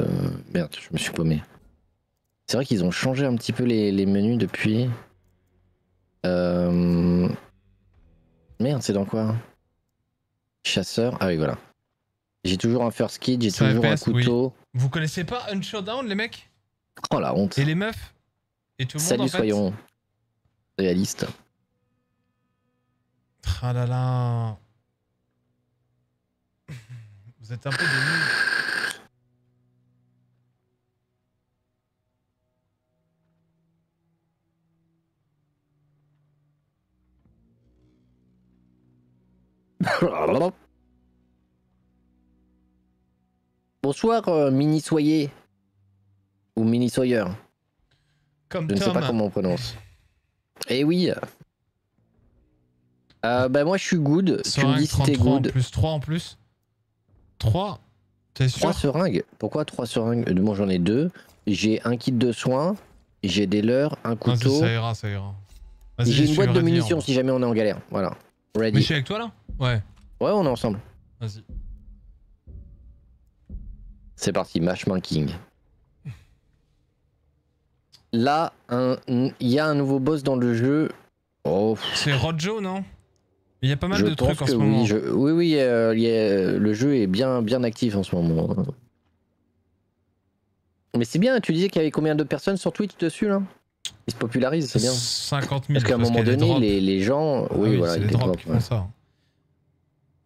merde, je me suis paumé. C'est vrai qu'ils ont changé un petit peu les, les menus depuis. Euh, Merde, c'est dans quoi? Chasseur? Ah oui, voilà. J'ai toujours un first kit, j'ai toujours un oui. couteau. Vous connaissez pas Un Showdown, les mecs? Oh la honte. Et les meufs Et tout le Salut, monde fait soyons réalistes. Ah là là. Vous êtes un peu des nuls. Bonsoir, euh, Mini Soyer. Ou Mini Sawyer. Comme Je ne sais pas comment on prononce. Eh oui. Euh, bah moi je suis good. Tu me Seringue, dis si t'es 33 en good. plus, 3 en plus. 3 T'es sûr? 3 seringues. Pourquoi 3 seringues? Euh, Moi j'en ai deux. J'ai un kit de soins. J'ai des leurres, un couteau. ça ira, ça ira. J'ai une boîte de munitions en si jamais on est en galère. Voilà. Ready. Mais je suis avec toi là? Ouais, Ouais, on est ensemble. vas-y. C'est parti, Matchmaking. Là, il y a un nouveau boss dans le jeu. Oh, C'est Rojo, non? Il y a pas mal je de trucs en ce oui, moment. je- oui, oui, euh, il y a- le jeu est bien, bien actif en ce moment. Mais c'est bien, tu disais qu'il y avait combien de personnes sur Twitch dessus là? Il se popularise, c'est bien. 50 000. Parce qu'à un moment donné, les, les gens. Ah Oui, voilà, c'est il y a les des drops drops, qui ouais. font ça.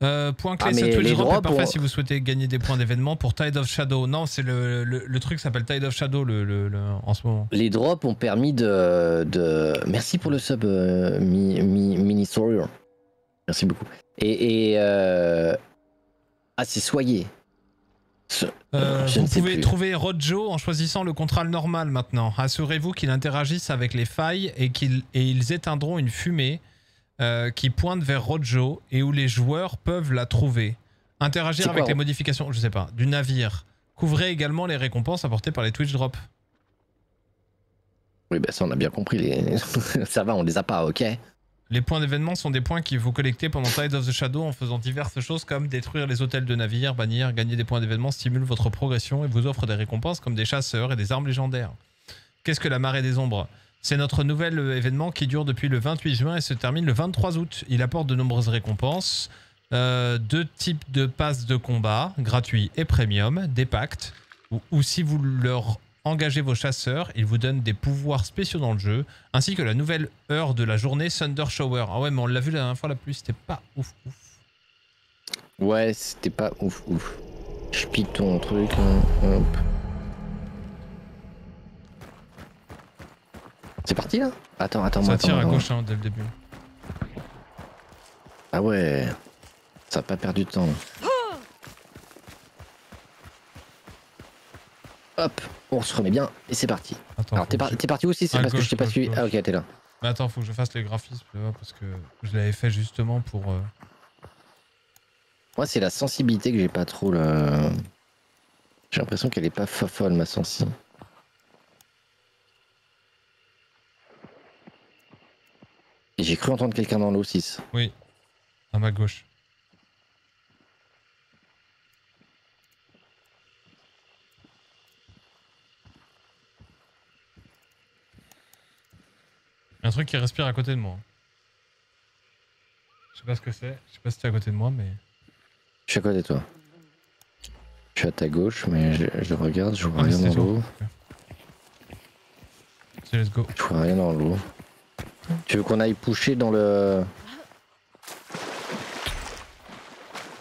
Euh, point clé, Ah, mais Twitch les drop est drops, parfait on- si vous souhaitez gagner des points d'événement pour Tide of Shadow. Non, c'est le, le, le truc s'appelle Tide of Shadow le, en ce moment. Les drops ont permis de. de... Merci pour le sub, euh, Mi- Mi- Mini Sawyer. Merci beaucoup. Et. et euh, Ah, c'est soyez. Euh, vous pouvez plus. trouver Rojo en choisissant le contrat normal maintenant. Assurez-vous qu'il interagisse avec les failles et qu'ils et ils éteindront une fumée euh, qui pointe vers Rojo et où les joueurs peuvent la trouver. Interagir avec quoi, les modifications, je sais pas, du navire. Couvrez également les récompenses apportées par les Twitch Drops. Oui, bah ça, on a bien compris. Les... ça va, on les a pas, ok Les points d'événement sont des points que vous collectez pendant Tide of the Shadow en faisant diverses choses comme détruire les hôtels de navires, bannir, gagner des points d'événement, stimule votre progression et vous offre des récompenses comme des chasseurs et des armes légendaires. Qu'est-ce que la marée des ombres? C'est notre nouvel euh, événement qui dure depuis le 28 juin et se termine le 23 août. Il apporte de nombreuses récompenses, euh, deux types de passes de combat, gratuits et premium, des pactes, ou, si vous leur engagez vos chasseurs, ils vous donnent des pouvoirs spéciaux dans le jeu, ainsi que la nouvelle heure de la journée Thunder Shower. Ah ouais, mais on l'a vu la dernière fois, la pluie, c'était pas ouf ouf. Ouais, c'était pas ouf, ouf. Je pique ton truc. hein, hop. C'est parti là Attends, attends, Ça attends, tire à gauche hein, dès le début. Ah ouais, ça a pas perdu de temps. Hop, on se remet bien et c'est parti. Attends, Alors t'es par- je- parti aussi, c'est parce que je t'ai pas suivi. gauche. Ah ok, t'es là. Mais attends, faut que je fasse les graphismes là, parce que je l'avais fait justement pour. euh, Moi c'est la sensibilité que j'ai pas trop le. J'ai l'impression qu'elle est pas folle ma sensi. J'ai cru entendre quelqu'un dans l'eau 6. Oui, à ma gauche. Il y a un truc qui respire à côté de moi. Je sais pas ce que c'est, je sais pas si t'es à côté de moi, mais. Je suis à côté de toi. Je suis à ta gauche, mais je, je regarde, je vois Ah, rien dans l'eau. C'est let's go. Je vois rien dans l'eau. Tu veux qu'on aille pusher dans le.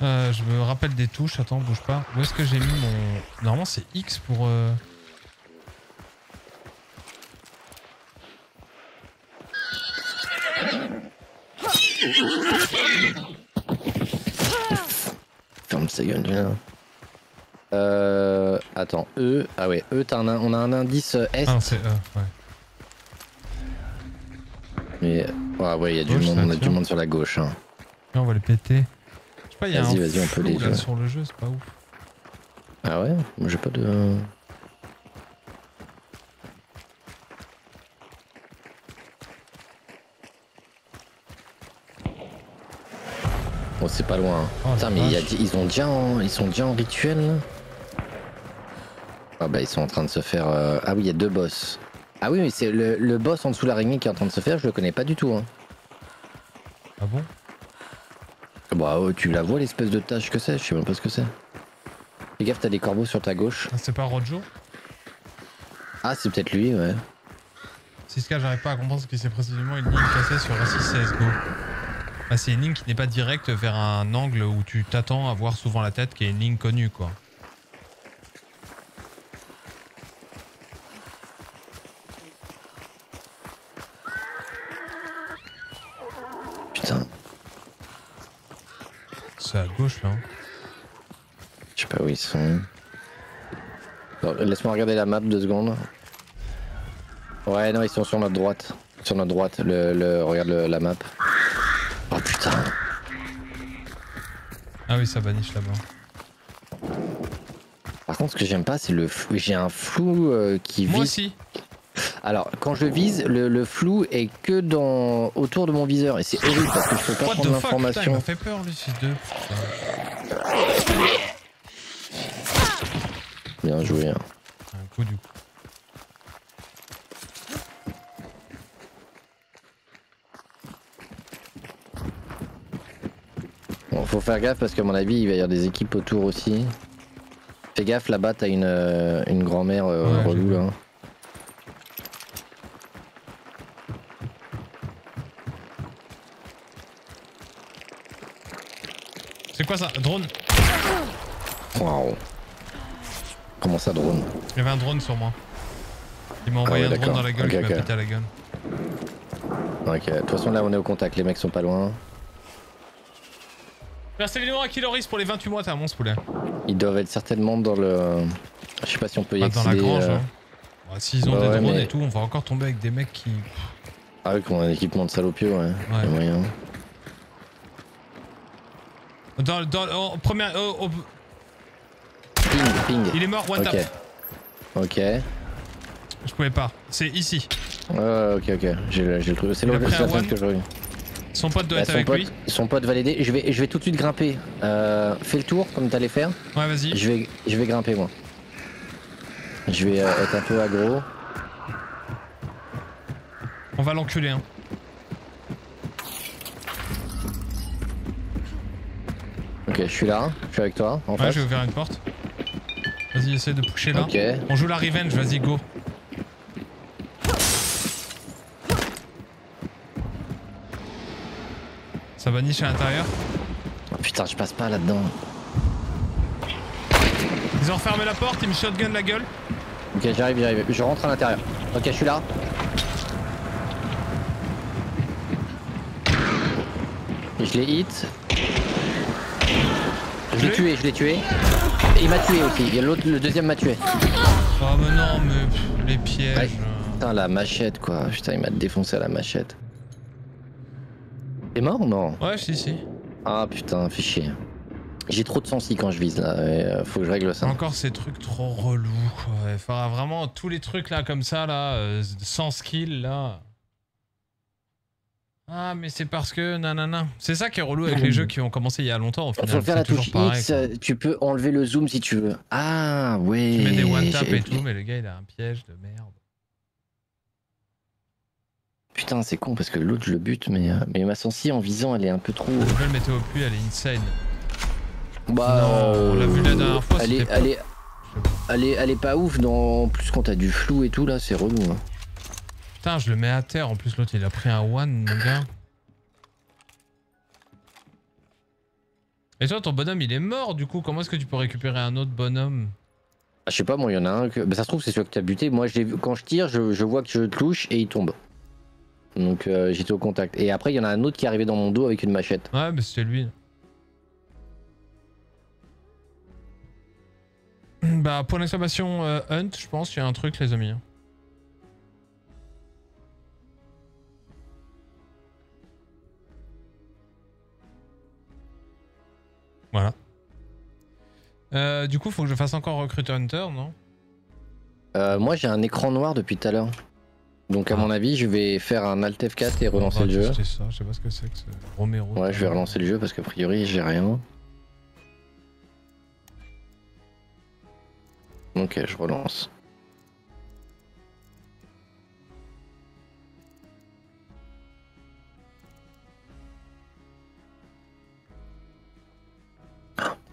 Euh, je me rappelle des touches, attends, bouge pas. Où est-ce que j'ai mis mon... Normalement c'est X pour... euh, Ferme sa gueule, viens. Euh. Attends, E. Ah ouais, E, t'as un, on a un indice euh, S. Ah c'est E, ouais. Mais. Ah ouais, il y a du monde, on a du monde sur la gauche. Hein. Là, on va les péter. Je sais pas, il y a un Vas-y, vas-y, on peut les là, sur le jeu, c'est pas ouf. Ah ouais? Moi j'ai pas de. Bon, c'est pas loin. hein. Oh, Putain, mais y a- ils, ont déjà en... ils sont déjà en rituel là? Ah bah ils sont en train de se faire... euh, Ah oui, il y a deux boss. Ah oui, mais c'est le, le boss en dessous de l'araignée qui est en train de se faire, je le connais pas du tout. Hein. Ah bon? Bah oh, tu la vois l'espèce de tâche que c'est Je sais même pas ce que c'est. Fais gaffe, t'as des corbeaux sur ta gauche. Ah, C'est pas Rojo? Ah, c'est peut-être lui, ouais. Siska, j'arrive pas à comprendre ce qui c'est précisément une ligne cassée sur A6 CSGO. Bah, c'est une ligne qui n'est pas directe vers un angle où tu t'attends à voir souvent la tête, qui est une ligne connue, quoi. Putain, C'est à gauche, là. hein. je sais pas où ils sont. Laisse-moi regarder la map deux secondes. Ouais, non, ils sont sur notre droite. Sur notre droite, le, le- regarde le- la map. Oh putain. Ah oui, ça vaniche là-bas. Par contre, ce que j'aime pas, c'est le flou. J'ai un flou euh, qui Moi vise. aussi. Alors, quand je vise, le, le flou est que dans autour de mon viseur et c'est horrible parce que je peux pas What prendre Putain, il l'information. m'a fait peur, lui, ces deux. Bien joué. hein. un coup du coup. Bon, faut faire gaffe parce qu'à mon avis, il va y avoir des équipes autour aussi. Fais gaffe, là-bas, t'as une, euh, une grand-mère euh, Ouais, relou là. Quoi ça Drone Waouh. Comment ça, drone Il y avait un drone sur moi. Il m'a envoyé Ah ouais, un drone dans la gueule Ok, qui m'a pété à la gueule. Ok, de toute façon, là, on est au contact, les mecs sont pas loin. Merci évidemment à Killoris pour les 28 mois, t'es un monstre poulet. Ils doivent être certainement dans le. Je sais pas si on peut y Pas dans la accéder. grange. euh, hein. Ouais, S'ils ont bah des ouais, drones mais- et tout, on va encore tomber avec des mecs qui. Ah oui, qui ont un équipement de salopio, ouais. Ouais. Moyen. Dans, dans, au- première, Ping, ping. il est mort, one Ok. tap. Ok. Je pouvais pas. C'est ici. Ouais, ok, ok. J'ai le, le truc. C'est le que je veux. Son pote doit Bah, être avec pote, lui. son pote validé. Je vais, je vais tout de suite grimper. Euh, fais le tour comme t'allais faire. Ouais, vas-y. Je vais, je vais grimper moi. Je vais euh, être un peu aggro. On va l'enculer, hein. Ok, je suis là. Je suis avec toi. En Ouais, face. je vais ouvrir une porte. Vas-y, essaie de pusher là. Ok. On joue la revenge, vas-y, go. Ça va niche à l'intérieur. Oh, putain, je passe pas là-dedans. Ils ont fermé la porte, ils me shotgun la gueule. Ok, j'arrive, j'arrive. Je rentre à l'intérieur. Ok, je suis là. Je l'ai hit. Je l'ai tué, je l'ai tué. Et il m'a tué aussi. L'autre, le deuxième m'a tué. Oh mais non, mais les pièges. Ouais. Putain, la machette quoi. Putain, il m'a défoncé à la machette. T'es mort ou non? Ouais, si, si. Ah putain, fais chier. J'ai trop de sensi quand je vise là. euh, faut que je règle ça. Encore ces trucs trop relous, quoi. Il faudra vraiment tous les trucs là, comme ça, là, euh, sans skill, là. Ah, mais c'est parce que nanana. C'est ça qui est relou avec les jeux qui ont commencé il y a longtemps, au final. Faut faire la touche pareil. X, quoi. euh, tu peux enlever le zoom si tu veux. Ah ouais. Tu mets des one tap et tout, mais le gars il a un piège de merde. Putain, c'est con parce que l'autre je le bute, mais, euh, mais ma sensi en visant elle est un peu trop. La nouvelle météo pluie, elle est insane. Bah, Non, on l'a vu la dernière fois, Elle est, elle, est, elle, est, elle est pas ouf, dans... en plus quand t'as du flou et tout là, c'est relou. hein. Putain, je le mets à terre. En plus, l'autre il a pris un one, mon gars. Et toi, ton bonhomme, il est mort, du coup. Comment est-ce que tu peux récupérer un autre bonhomme? Ah, je sais pas, moi, il y en a un que. Bah, ça se trouve, c'est celui que t'as buté. Moi, quand je tire, je, je vois que je touche et il tombe. Donc, euh, j'étais au contact. Et après, il y en a un autre qui est arrivé dans mon dos avec une machette. Ouais, mais c'était lui. Bah, point d'exclamation euh, Hunt, je pense, il y a un truc, les amis. Voilà. Euh, du coup, faut que je fasse encore Recruit Hunter, non? Euh, moi, j'ai un écran noir depuis tout à l'heure. Donc, à Ah. mon avis, je vais faire un Alt F4 et relancer le jeu. tester ça, je sais pas ce que c'est que ce Romero. Ouais, je vais relancer le jeu parce qu'a priori, j'ai rien. Ok, je relance.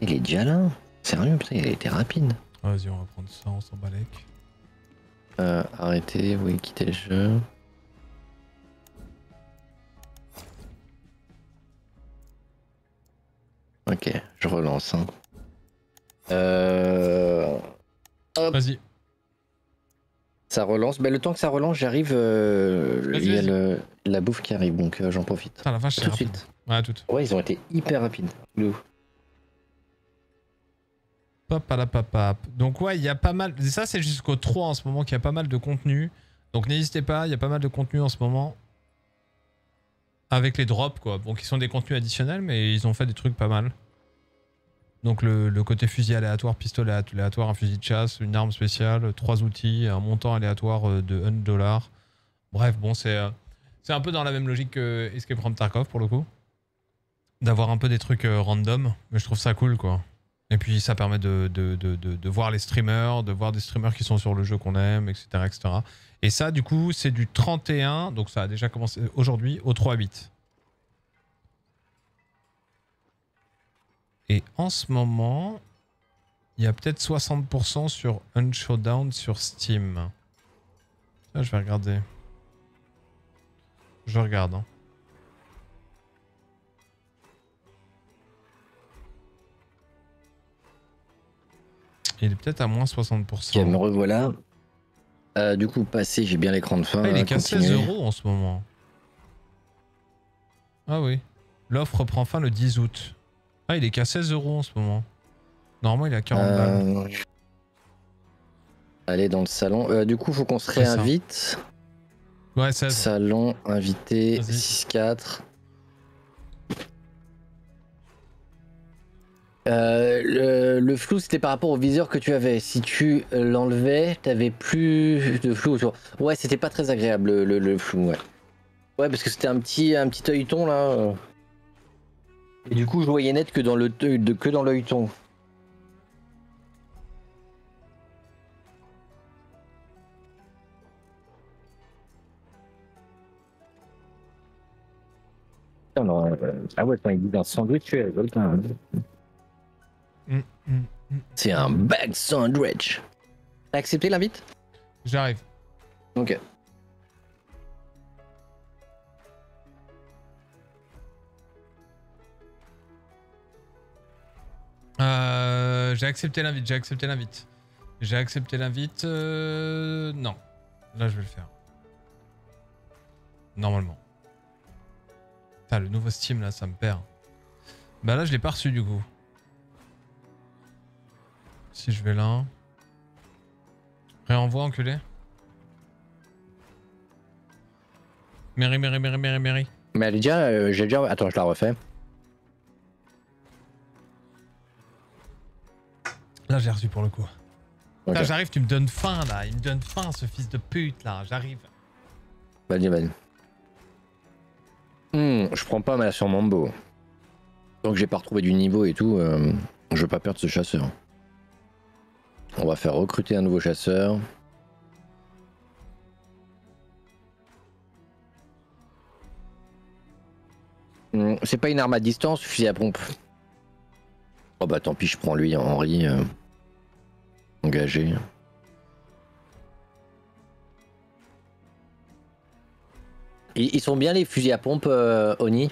Il est déjà là Sérieux, putain, il a été rapide. Vas-y, on va prendre ça, on s'en balèque. Euh, arrêtez, oui, quittez le jeu. Ok, je relance. hein. Euh... Vas-y. Ça relance. Ben, le temps que ça relance, j'arrive. euh, Il y a le- la bouffe qui arrive, donc euh, j'en profite. Putain, la vache, c'est Tout de rapide. suite. Ouais, tout. Ouais, ils ont été hyper rapides. De ouf. Donc ouais, il y a pas mal. Ça c'est jusqu'au 3 en ce moment qu'il y a pas mal de contenu. Donc n'hésitez pas, il y a pas mal de contenu en ce moment. Avec les drops quoi. Bon, qui sont des contenus additionnels, mais ils ont fait des trucs pas mal. Donc le, côté fusil aléatoire, pistolet aléatoire, un fusil de chasse, une arme spéciale, trois outils, un montant aléatoire euh, de 1 dollar. Bref, bon, c'est euh, c'est un peu dans la même logique que Escape from Tarkov pour le coup. D'avoir un peu des trucs euh, random, mais je trouve ça cool quoi. Et puis ça permet de, de, de, voir les streamers, de voir des streamers qui sont sur le jeu qu'on aime, etc.. Et ça, du coup, c'est du 31, donc ça a déjà commencé aujourd'hui, au 3-8. Et en ce moment, il y a peut-être 60% sur Unshowdown sur Steam. Ça, je vais regarder. Je regarde. hein. Il est peut-être à moins 60%. Ok, me revoilà. Euh, du coup, passé, j'ai bien l'écran de fin. Ah, il est qu'à 16 continuez. euros en ce moment. Ah oui. L'offre prend fin le 10 août. Ah, il est qu'à 16 euros en ce moment. Normalement, il est à 40 balles. Euh, Allez dans le salon. Euh, du coup, faut qu'on se ça. réinvite. Ouais, 16. Salon, invité, Vas-y. 6-4. Euh, le, le flou, c'était par rapport au viseur que tu avais. Si tu euh, l'enlevais, t'avais plus de flou autour. Ouais, c'était pas très agréable le, le- le flou, ouais. Ouais, parce que c'était un petit, un petit œilleton là. Et du coup, je voyais net que dans le que dans l'œilleton. Ah euh, ah ouais, quand il dit un sandwich, euh, putain. Mm, mm, mm. C'est un bag sandwich. T'as accepté l'invite? J'arrive. Ok. Euh, j'ai accepté l'invite, j'ai accepté l'invite. J'ai accepté l'invite. euh, Non. Là, je vais le faire. Normalement. Putain, le nouveau Steam, là, ça me perd. Bah là, je l'ai pas reçu, du coup. Si je vais là... Réenvoi, enculé. Mary, Mary, Mary, Mary, Mary. Mais elle est déjà, euh, j'ai déjà. Attends, je la refais. Là, j'ai reçu pour le coup. Putain, j'arrive, tu me donnes faim, là. Il me donne faim, ce fils de pute, là. J'arrive. Vas-y, vas-y. Hmm, je prends pas mal sur Mambo. Tant que j'ai pas retrouvé du niveau et tout, euh, je veux pas perdre ce chasseur. On va faire recruter un nouveau chasseur. Hmm, C'est pas une arme à distance, fusil à pompe? Oh bah tant pis, je prends lui, Henri. euh, engagé. Ils sont bien les fusils à pompe, euh, Oni?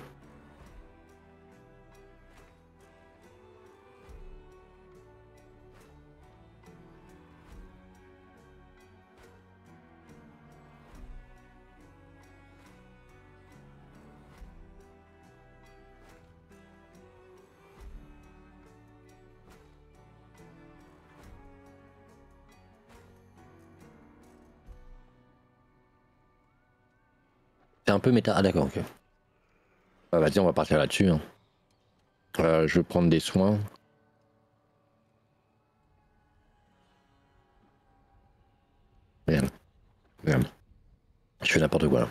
Un peu méta. Ah d'accord, ok. Ah, Vas-y, on va partir là-dessus. hein. Euh, je vais prendre des soins. Merde. Merde. Je fais n'importe quoi là.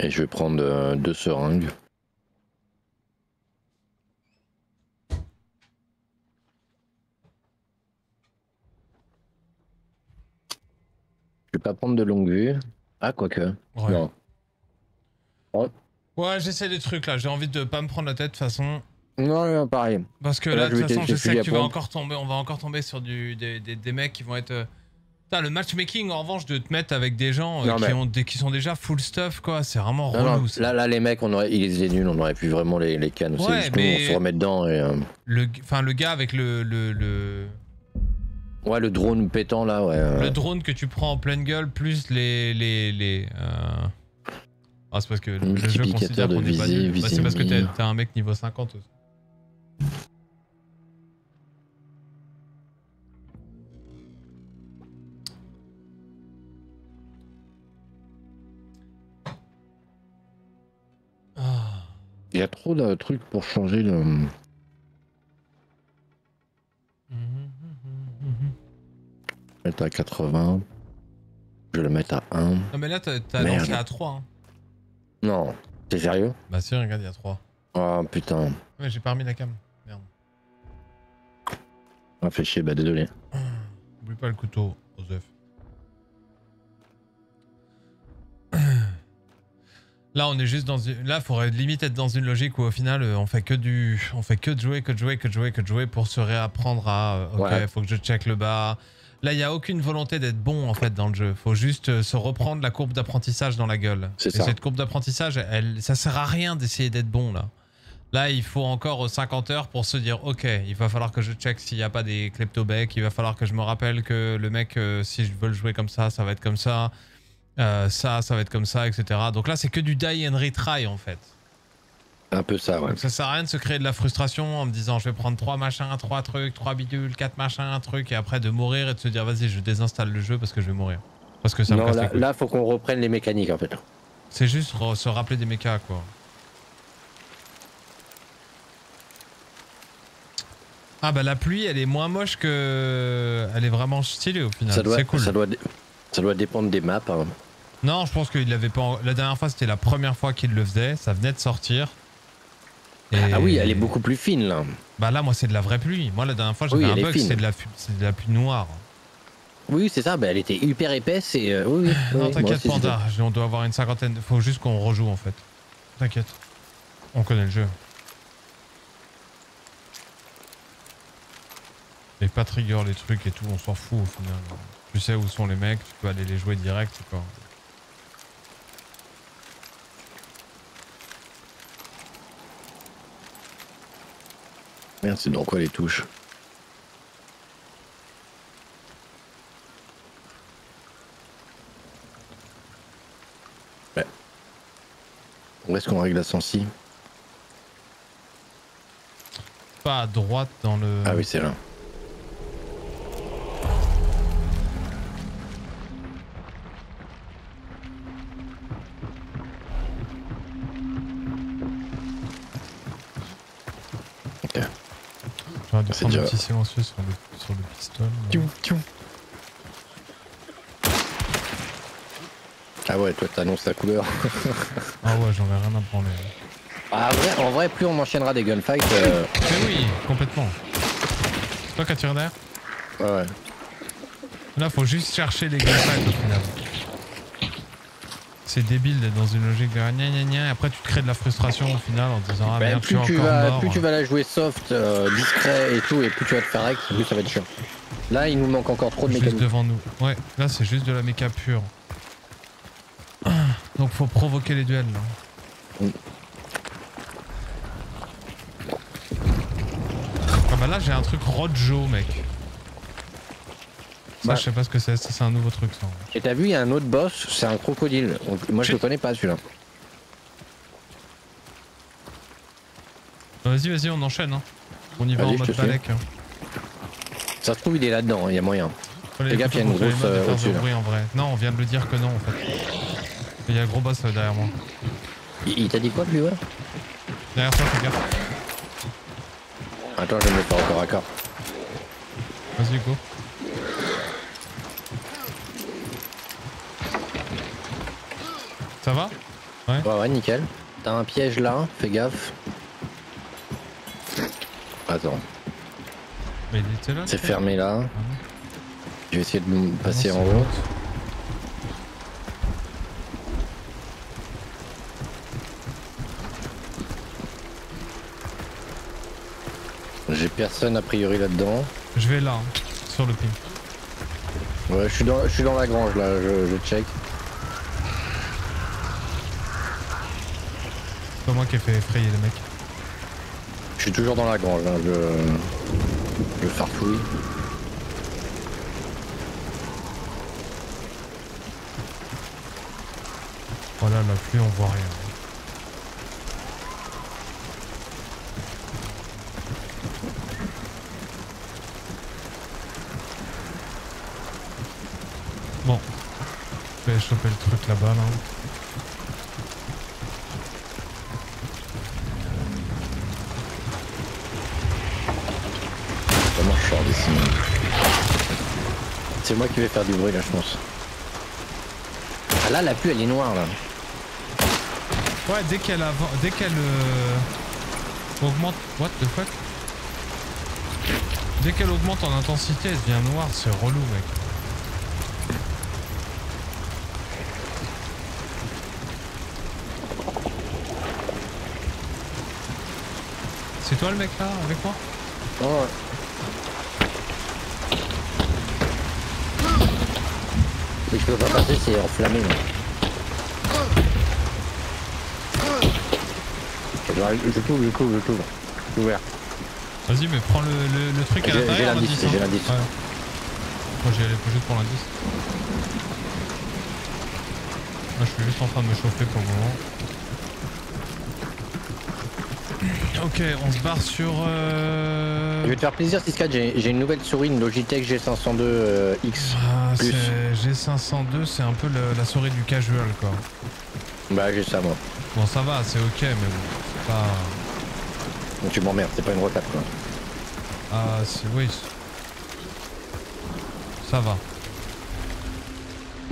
Et je vais prendre euh, deux seringues. Je vais pas prendre de longue vue. Ah, quoique. Ouais. Non. Ouais, j'essaie des trucs là. J'ai envie de pas me prendre la tête de toute façon. Non, non, pareil. Parce que Là, de toute façon, je sais que tu vas encore tomber. On va encore tomber sur du, des, des, des mecs qui vont être. euh, Putain, le matchmaking en revanche de te mettre avec des gens euh, Non, qui, mais- ont, des- qui sont déjà full stuff quoi, c'est vraiment Non, relou. là, là, les mecs, on aurait, ils étaient nuls, on aurait pu vraiment les, les cannes. Ouais, c'est juste mais- qu'on se remet dedans et. euh, Le, enfin, le gars avec le, le, le, Ouais, le drone pétant là, ouais. euh, le drone que tu prends en pleine gueule, plus les. les, les euh, Ah, c'est parce que le jeu considère qu'on est pas. Bah, c'est parce que t'es un mec niveau 50 aussi. Ah. Il y a trop de trucs pour changer le. Mettre à 80. Je vais le mettre à 1. Non, mais là, t'as lancé à 3. Hein. Non, t'es sérieux? Bah, si, regarde, il y a 3. Oh putain. Ouais, j'ai pas remis la cam. Merde. Ah, fait chier, bah désolé. Oublie pas le couteau, Osef. Là, on est juste dans une... Là, faudrait limite être dans une logique où au final, euh, on fait que du, on fait que de jouer, que de jouer, que de jouer, que de jouer pour se réapprendre à. euh, ok, Ouais. faut que je check le bas. Là, il y a aucune volonté d'être bon en fait dans le jeu. Faut juste euh, se reprendre la courbe d'apprentissage dans la gueule. Et ça. cette courbe d'apprentissage, elle, ça sert à rien d'essayer d'être bon là. Là, il faut encore 50 heures pour se dire ok, il va falloir que je check s'il n'y a pas des kleptobecs, il va falloir que je me rappelle que le mec, euh, si je veux le jouer comme ça, ça va être comme ça, Euh, ça, ça va être comme ça, etc. Donc là, c'est que du die and retry en fait. Un peu ça, ouais. Donc ça sert à rien de se créer de la frustration en me disant je vais prendre trois machins, trois trucs, trois bidules, quatre machins, un truc, et après de mourir et de se dire vas-y, je désinstalle le jeu parce que je vais mourir. Parce que ça me Non, casse là, là, faut qu'on reprenne les mécaniques en fait. C'est juste se rappeler des mechas quoi. Ah bah la pluie elle est moins moche que... Elle est vraiment stylée au final. C'est cool. ça, doit, ça doit dépendre des maps. hein. Non je pense qu'il l'avait pas... La dernière fois c'était la première fois qu'il le faisait. Ça venait de sortir. Et- Ah oui, elle est beaucoup plus fine là. Bah là moi c'est de la vraie pluie. Moi la dernière fois j'avais un bug c'est de, la de la pluie noire. Oui, c'est ça, bah, elle était hyper épaisse et. euh, oui, oui, oui, non t'inquiète Panda, on doit avoir une cinquantaine. Faut juste qu'on rejoue en fait. T'inquiète. On connaît le jeu. Et pas trigger les trucs et tout, on s'en fout au final. Tu sais où sont les mecs, tu peux aller les jouer direct quoi. Merde, c'est dans quoi les touches Ouais. Où est-ce qu'on règle la sensi Pas à droite dans le. Ah oui, c'est là. J'aurais dû c'est prendre un déjà- petit silencieux sur le, sur le piston. Ah ouais, toi t'annonces la couleur. Ah ouais, j'en ai rien à prendre. Ah, vrai, en vrai, plus on enchaînera des gunfights. euh, Mais oui, complètement. C'est toi qui as tiré derrière? Ouais, ouais. Là, faut juste chercher les gunfights au final. C'est débile d'être dans une logique de gna gna gna. et Après, tu te crées de la frustration au final en te disant Ah Bah, merde, je suis plus, tu encore vas, mort. plus tu vas la jouer soft, euh, discret et tout, et plus tu vas te faire ex, plus ça va être chiant. Là, il nous manque encore trop de Juste devant nous. Ouais, là, c'est juste de la méca pure. Donc, faut provoquer les duels là. Mm. Ah bah là, j'ai un truc Rojo, mec. Ça, Bah. je sais pas ce que c'est. C'est un nouveau truc, ça. Et t'as vu, il y a un autre boss, c'est un crocodile. Donc, moi, je le connais pas celui-là. Vas-y, vas-y, on enchaîne. Hein. On y va en mode balèque. hein. Ça se trouve, il est là-dedans, il y a moyen. les Fais photos il y a une grosse, euh, faire bruit en vrai. Non, on vient de le dire que non en fait. Il y a un gros boss là, derrière moi. Il, il t'a dit quoi lui ouais? Derrière toi, fais gaffe. Attends, je vais me faire encore à corps. Vas-y, go. Ça va Ouais, ouais, nickel. T'as un piège là, fais gaffe. Attends, Mais il était là c'est fermé là. Ah. Je vais essayer de me Ah passer non, en haut. J'ai personne a priori là-dedans. Je vais là, hein, sur le ping. Ouais, je suis dans, je suis dans la grange là, je, je check. C'est pas moi qui ai fait effrayer les mecs. Je suis toujours dans la grange, hein, je, je farfouille. Voilà, la pluie, on voit rien. Bon, je vais choper le truc là-bas là. Comment C'est moi qui vais faire du bruit là, je pense. Ah là, la pluie elle est noire là. Ouais, dès qu'elle avan- dès qu'elle euh, augmente, what the fuck? Dès qu'elle augmente en intensité, elle devient noire, c'est relou, mec. C'est toi le mec là, avec moi? Oh, ouais. Je peux pas passer, c'est enflammé. Je couvre, je couvre, je couvre. Ouvert. Vas-y, mais prends le, le, le truc à J'ai- l'intérieur. j'ai l'indice, hein. j'ai l'indice. Ouais. Moi, j'y allais juste pour l'indice. Moi, je suis juste en train de me chauffer pour le moment. Ok, on se barre sur. euh, Je vais te faire plaisir, 6 j'ai j'ai une nouvelle souris, une Logitech G502 euh, X. Ah, plus. C'est G502, c'est un peu le- la souris du casual, quoi. Bah moi. Bon, ça va, c'est ok, mais bon, pas. Donc tu m'emmerdes, c'est pas une retape quoi. Ah, c'est. Oui. Ça va.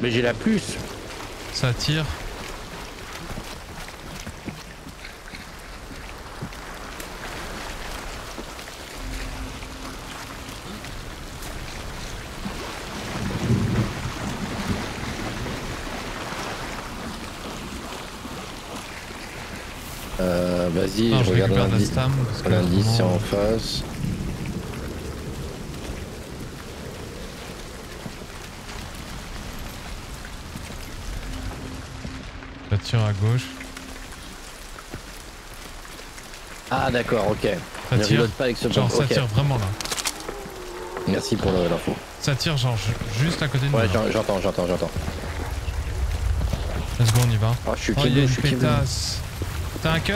Mais j'ai la plus. Ça tire. Euh, Vas-y, Non, je, je regarde récupère de la l'indice. Stam. L'indice c'est en face. Ça tire à gauche. Ah d'accord, ok. Ça ne tire. pas avec ce Genre, ça tire vraiment là. merci pour l'info. Ça tire, genre, ju- juste à côté de nous. Ouais, là. j'en- j'entends, j'entends, j'entends. Let's go, on y va. Oh, je suis Oh, il y a une pétasse. T'as un cut?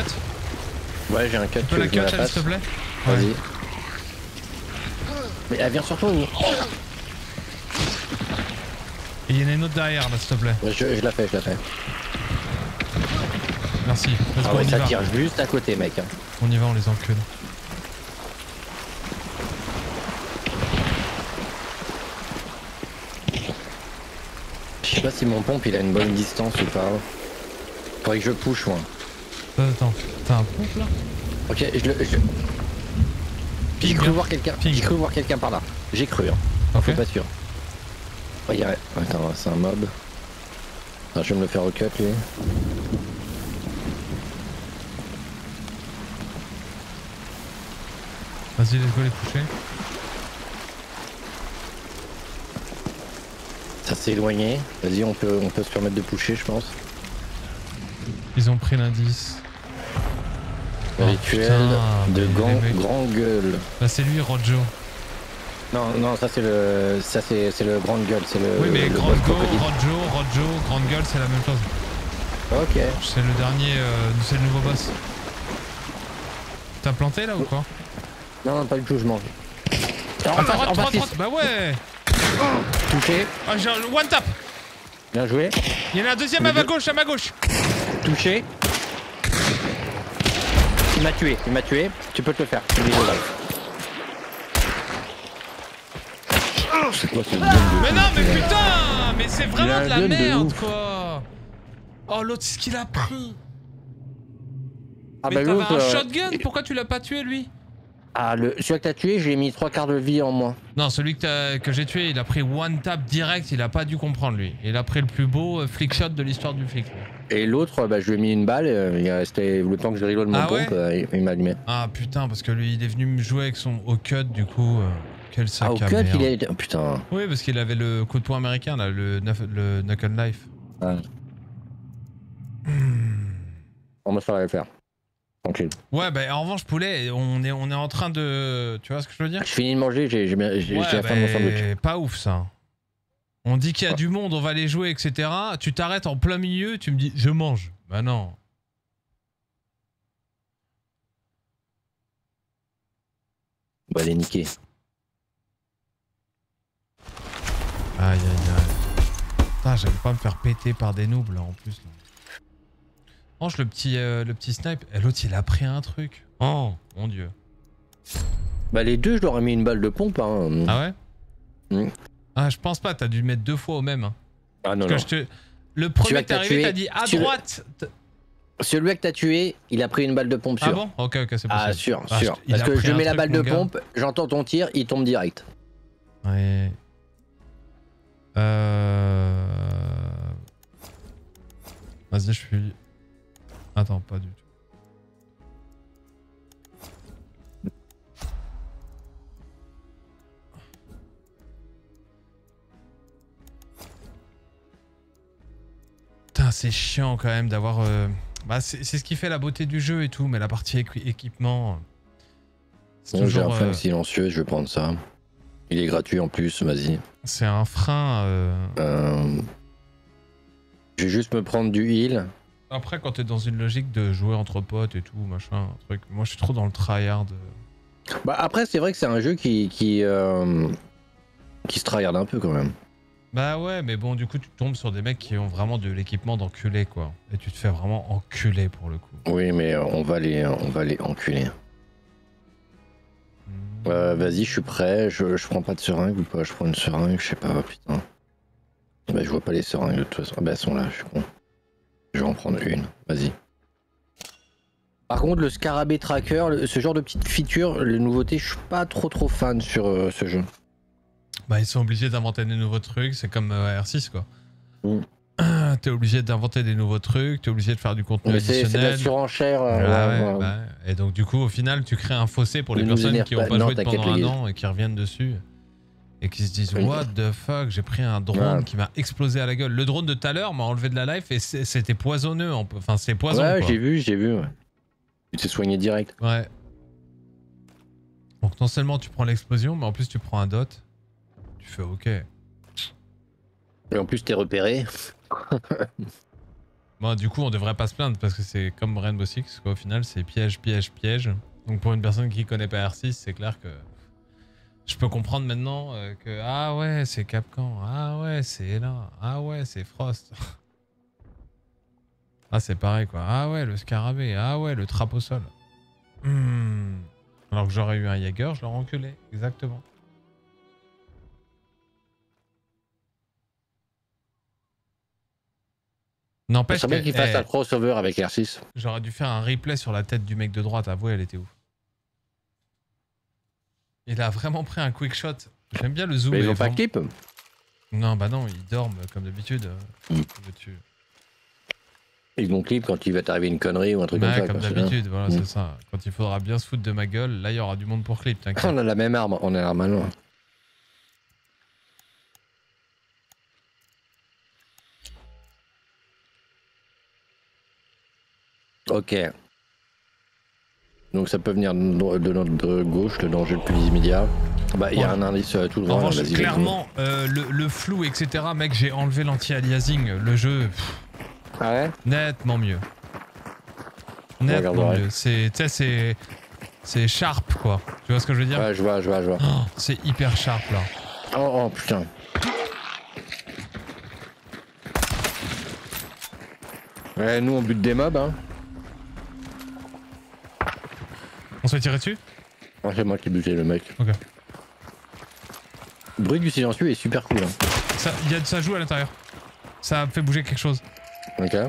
Ouais, j'ai un cut, Tu peux la elle, passe. s'il te plaît Vas-y. Ouais. Mais elle vient surtout. Et il y en a une autre derrière, là, s'il te plaît. Je, je la fais, je la fais. Merci. Ah ouais, on y ça va. tire juste à côté, mec. hein. On y va, on les encule. Je sais pas si mon pompe il a une bonne distance ou pas. Faudrait que je push moi. Euh, Attends, t'as un pompe là Ok, je le. Je... J'ai cru voir quelqu'un. J'ai cru voir quelqu'un par là. J'ai cru. Hein. Ok. Je suis pas sûr. Oh, a... Attends, c'est un mob. Attends, je vais me le faire au cut lui. Vas-y, let's go les toucher. Ça s'est éloigné. Vas-y, on peut, on peut se permettre de pusher, je pense. Ils ont pris l'indice. Rituel de grand, gueule. Là, c'est lui, Rojo. Non, non, ça c'est le, ça c'est, le grand gueule, c'est le. Oui, mais le Grand boss Go. Rojo, Rojo, Grande Gueule, c'est la même chose. Ok. C'est le dernier, euh, c'est le nouveau boss. T'as planté là ou quoi? Non, non, pas du tout, je mange. Attends, droite, droite, droite. Bah ouais Touché. Ah, j'ai un one tap. Bien joué. Il y en a un deuxième à ma gauche, à ma gauche. Touché. Il m'a tué, il m'a tué. Tu peux te le faire. Tu Mais non, mais putain Mais c'est vraiment de la de merde, quoi Oh, l'autre, c'est ce qu'il a pris Ah Mais bah t'avais un euh, shotgun Pourquoi tu l'as pas tué, lui? Ah, le... celui que t'as tué, j'ai mis trois quarts de vie en moins. Non, celui que, t'as- que j'ai tué, il a pris one tap direct, il a pas dû comprendre, lui. Il a pris le plus beau euh, flick shot de l'histoire du flic. Et l'autre, bah, je lui ai mis une balle. euh, il est resté le temps que je reload mon Ah pompe, ouais euh, il, m'a allumé. Ah, putain, parce que lui, il est venu me jouer avec son au cut, du coup... euh, quel sac Ah, au à cut, merde. il est. Oh, putain. Oui, parce qu'il avait le coup de poing américain, là, le, le Knuckle Knife. Ah. On va faire le faire. Tranquille. Ouais, bah en revanche, poulet, on est, on est en train de. Tu vois ce que je veux dire? Je finis de manger, j'ai Ouais, fin de mon bah, sandwich. Pas ouf ça. On dit qu'il y a du monde, on va les jouer, etc. Tu t'arrêtes en plein milieu, tu me dis je mange. Bah non. On va les niquer. Aïe aïe aïe. Putain, j'allais pas me faire péter par des noobs là en plus. Là. Mange le petit, euh, le petit snipe. Et l'autre il a pris un truc. Oh mon dieu. Bah, les deux, je leur ai mis une balle de pompe. Hein. Ah ouais? Mm. Ah, je pense pas, t'as dû mettre deux fois au même. hein. Ah, non, Parce non. que je te. Le premier que t'as arrivé, t'as dit à droite. Celui que t'as tué, il a pris une balle de pompe Ah sûr. bon? Ok, ok, c'est possible. Ah, sûr, Ah, sûr. Parce que je mets la balle de pompe, j'entends ton tir, il tombe direct. Ouais. Euh... Vas-y, je suis. Attends, pas du tout. Putain, c'est chiant quand même d'avoir. euh, Bah, c'est ce qui fait la beauté du jeu et tout, mais la partie équi- équipement. C'est Bon, J'ai un toujours. flingue euh, silencieux, je vais prendre ça. Il est gratuit en plus, vas-y. C'est un frein. euh, Euh, Je vais juste me prendre du heal. Après, quand t'es dans une logique de jouer entre potes et tout, machin, truc. Moi, je suis trop dans le tryhard. Bah après, c'est vrai que c'est un jeu qui qui, euh, qui se tryhard un peu quand même. Bah ouais, mais bon, du coup, tu tombes sur des mecs qui ont vraiment de l'équipement d'enculé, quoi. Et tu te fais vraiment enculer pour le coup. Oui, mais euh, on va les on va les enculer. Hmm. Euh, vas-y, je suis prêt. Je, je prends pas de seringue ou pas? Je prends une seringue, je sais pas, putain. Bah, je vois pas les seringues de toute façon. Ah, bah, elles sont là, je suis con. Je vais en prendre une, vas-y. Par contre, le scarabée tracker, ce genre de petite feature, les nouveautés, je suis pas trop trop fan sur euh, ce jeu. Bah, ils sont obligés d'inventer des nouveaux trucs, c'est comme euh, R6, quoi. Mm. T'es obligé d'inventer des nouveaux trucs, t'es obligé de faire du contenu Mais c'est c'est de la additionnel. surenchère. euh, Ah ouais, ouais, ouais. bah. Et donc du coup, au final, tu crées un fossé pour les personnes qui n'ont pas. pas Non, joué pendant un an et qui reviennent dessus. Et qui se disent Oui. What the fuck, j'ai pris un drone Ouais. qui m'a explosé à la gueule. Le drone de tout à l'heure m'a enlevé de la life et c'était poisonneux. en- Enfin, c'est poison. Ouais, j'ai vu, j'ai vu. Ouais. Il s'est soigné direct. Ouais. Donc non seulement tu prends l'explosion, mais en plus tu prends un dot. Tu fais ok. Et en plus, t'es repéré. Bon, du coup, on devrait pas se plaindre parce que c'est comme Rainbow Six, quoi. Au final, c'est piège, piège, piège. Donc pour une personne qui connaît pas R6, c'est clair que je peux comprendre maintenant euh, que ah ouais, c'est Capcan, ah ouais, c'est là, ah ouais, c'est Frost. ah, c'est pareil quoi. Ah ouais, le scarabée, ah ouais, le trappe au sol. Hmm. Alors que j'aurais eu un Jaeger, je l'aurais enculé, exactement. N'empêche que qu'il fasse eh, un crossover avec R6. j'aurais dû faire un replay sur la tête du mec de droite. Avouez, elle était ouf. Il a vraiment pris un quick shot. J'aime bien le zoom. Mais ils et ont pas vraiment- clip Non, bah non, ils dorment comme d'habitude. Mm. Que veux-tu Ils vont clip quand il va t'arriver une connerie ou un truc comme ça. comme d'habitude, voilà, Mm. c'est ça. Quand il faudra bien se foutre de ma gueule, là, il y aura du monde pour clip, t'inquiète. On a la même arme, on a l'arme à Ok. Donc ça peut venir de no- de notre gauche, le danger le plus immédiat. Bah il y a Ouais. un indice euh, tout En droit. là, revanche, clairement, euh, le, le flou, etc., mec, j'ai enlevé l'anti-aliasing. Le jeu, pff, Ah ouais? Nettement mieux. Nettement mieux. C'est, tu sais, c'est, c'est sharp, quoi. Tu vois ce que je veux dire? Ouais, je vois, je vois, je vois. Oh, C'est hyper sharp, là. Oh, oh, putain. Ouais, nous on bute des mobs, hein. On se fait tirer dessus Ah, c'est moi qui butais le mec. Ok. Le bruit du silencieux est super cool. Hein. ça, y a, ça joue à l'intérieur. Ça fait bouger quelque chose. Ok. Euh,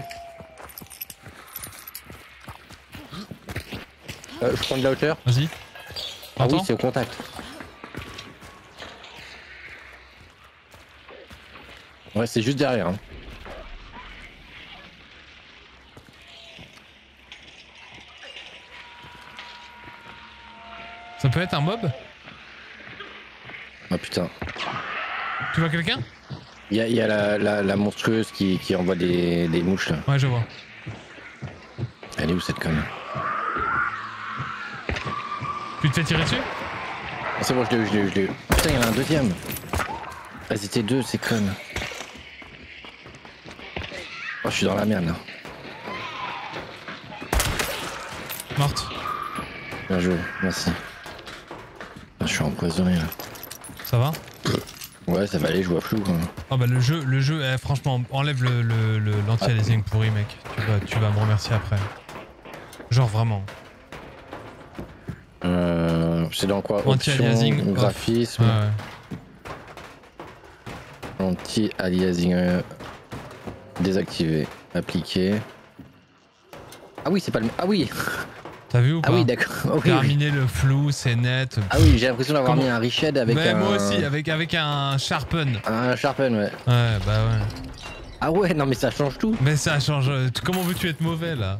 je prends de la hauteur. Vas-y. Ah oui, c'est au contact. Ouais, c'est juste derrière. Hein. Ça peut être un mob Ah putain. Tu vois quelqu'un Il y a, il y a la, la- la monstrueuse qui, qui envoie des, des mouches là. Ouais, je vois. Elle est où cette conne Tu te fais tirer dessus Ah, C'est bon, je l'ai eu, je l'ai eu, je l'ai eu. Putain, il y en a un deuxième. Elles étaient deux, ces connes. Oh, je suis dans la merde là. Morte. Bien joué, merci. Ah, Je suis empoisonné là. Ça va Ouais, ça va aller, je vois flou. quoi. Ah bah le jeu, le jeu, eh, franchement, enlève le, le, le- l'anti-aliasing pourri mec. Tu vas, tu vas me remercier après. Genre vraiment. Euh, c'est dans quoi? Anti-aliasing graphisme, Ouais, ouais. anti-aliasing euh, désactivé, appliqué. Ah oui, c'est pas le. Ah oui, T'as vu ou pas ah oui, d'accord. Oui. Terminer le flou, c'est net. Ah oui, j'ai l'impression d'avoir Comment- mis un Riched avec Mais un. moi aussi, avec, avec un Sharpen. Un Sharpen, ouais. Ouais, bah ouais. Ah ouais, non mais ça change tout. Mais ça change. euh, Comment veux-tu être mauvais là?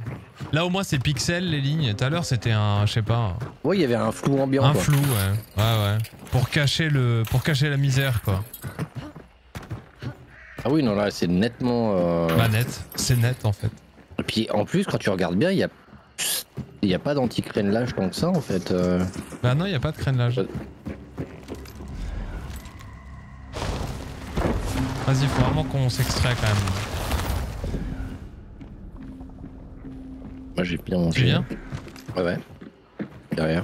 Là au moins c'est pixel les lignes. Tout à l'heure c'était un, je sais pas, Ouais, il y avait un flou ambiant. un quoi. flou, ouais. Ouais, ouais. Pour cacher le, pour cacher la misère quoi. Ah oui, non là, c'est nettement. euh, Bah net, c'est net en fait. Et puis en plus, quand tu regardes bien, il y a. Il n'y a pas d'anti-crénelage tant que ça en fait. euh. Bah non, y a pas de crénelage. Vas-y, faut vraiment qu'on s'extrait quand même. Moi j'ai bien mangé. Tu viens Ouais, ouais. Derrière.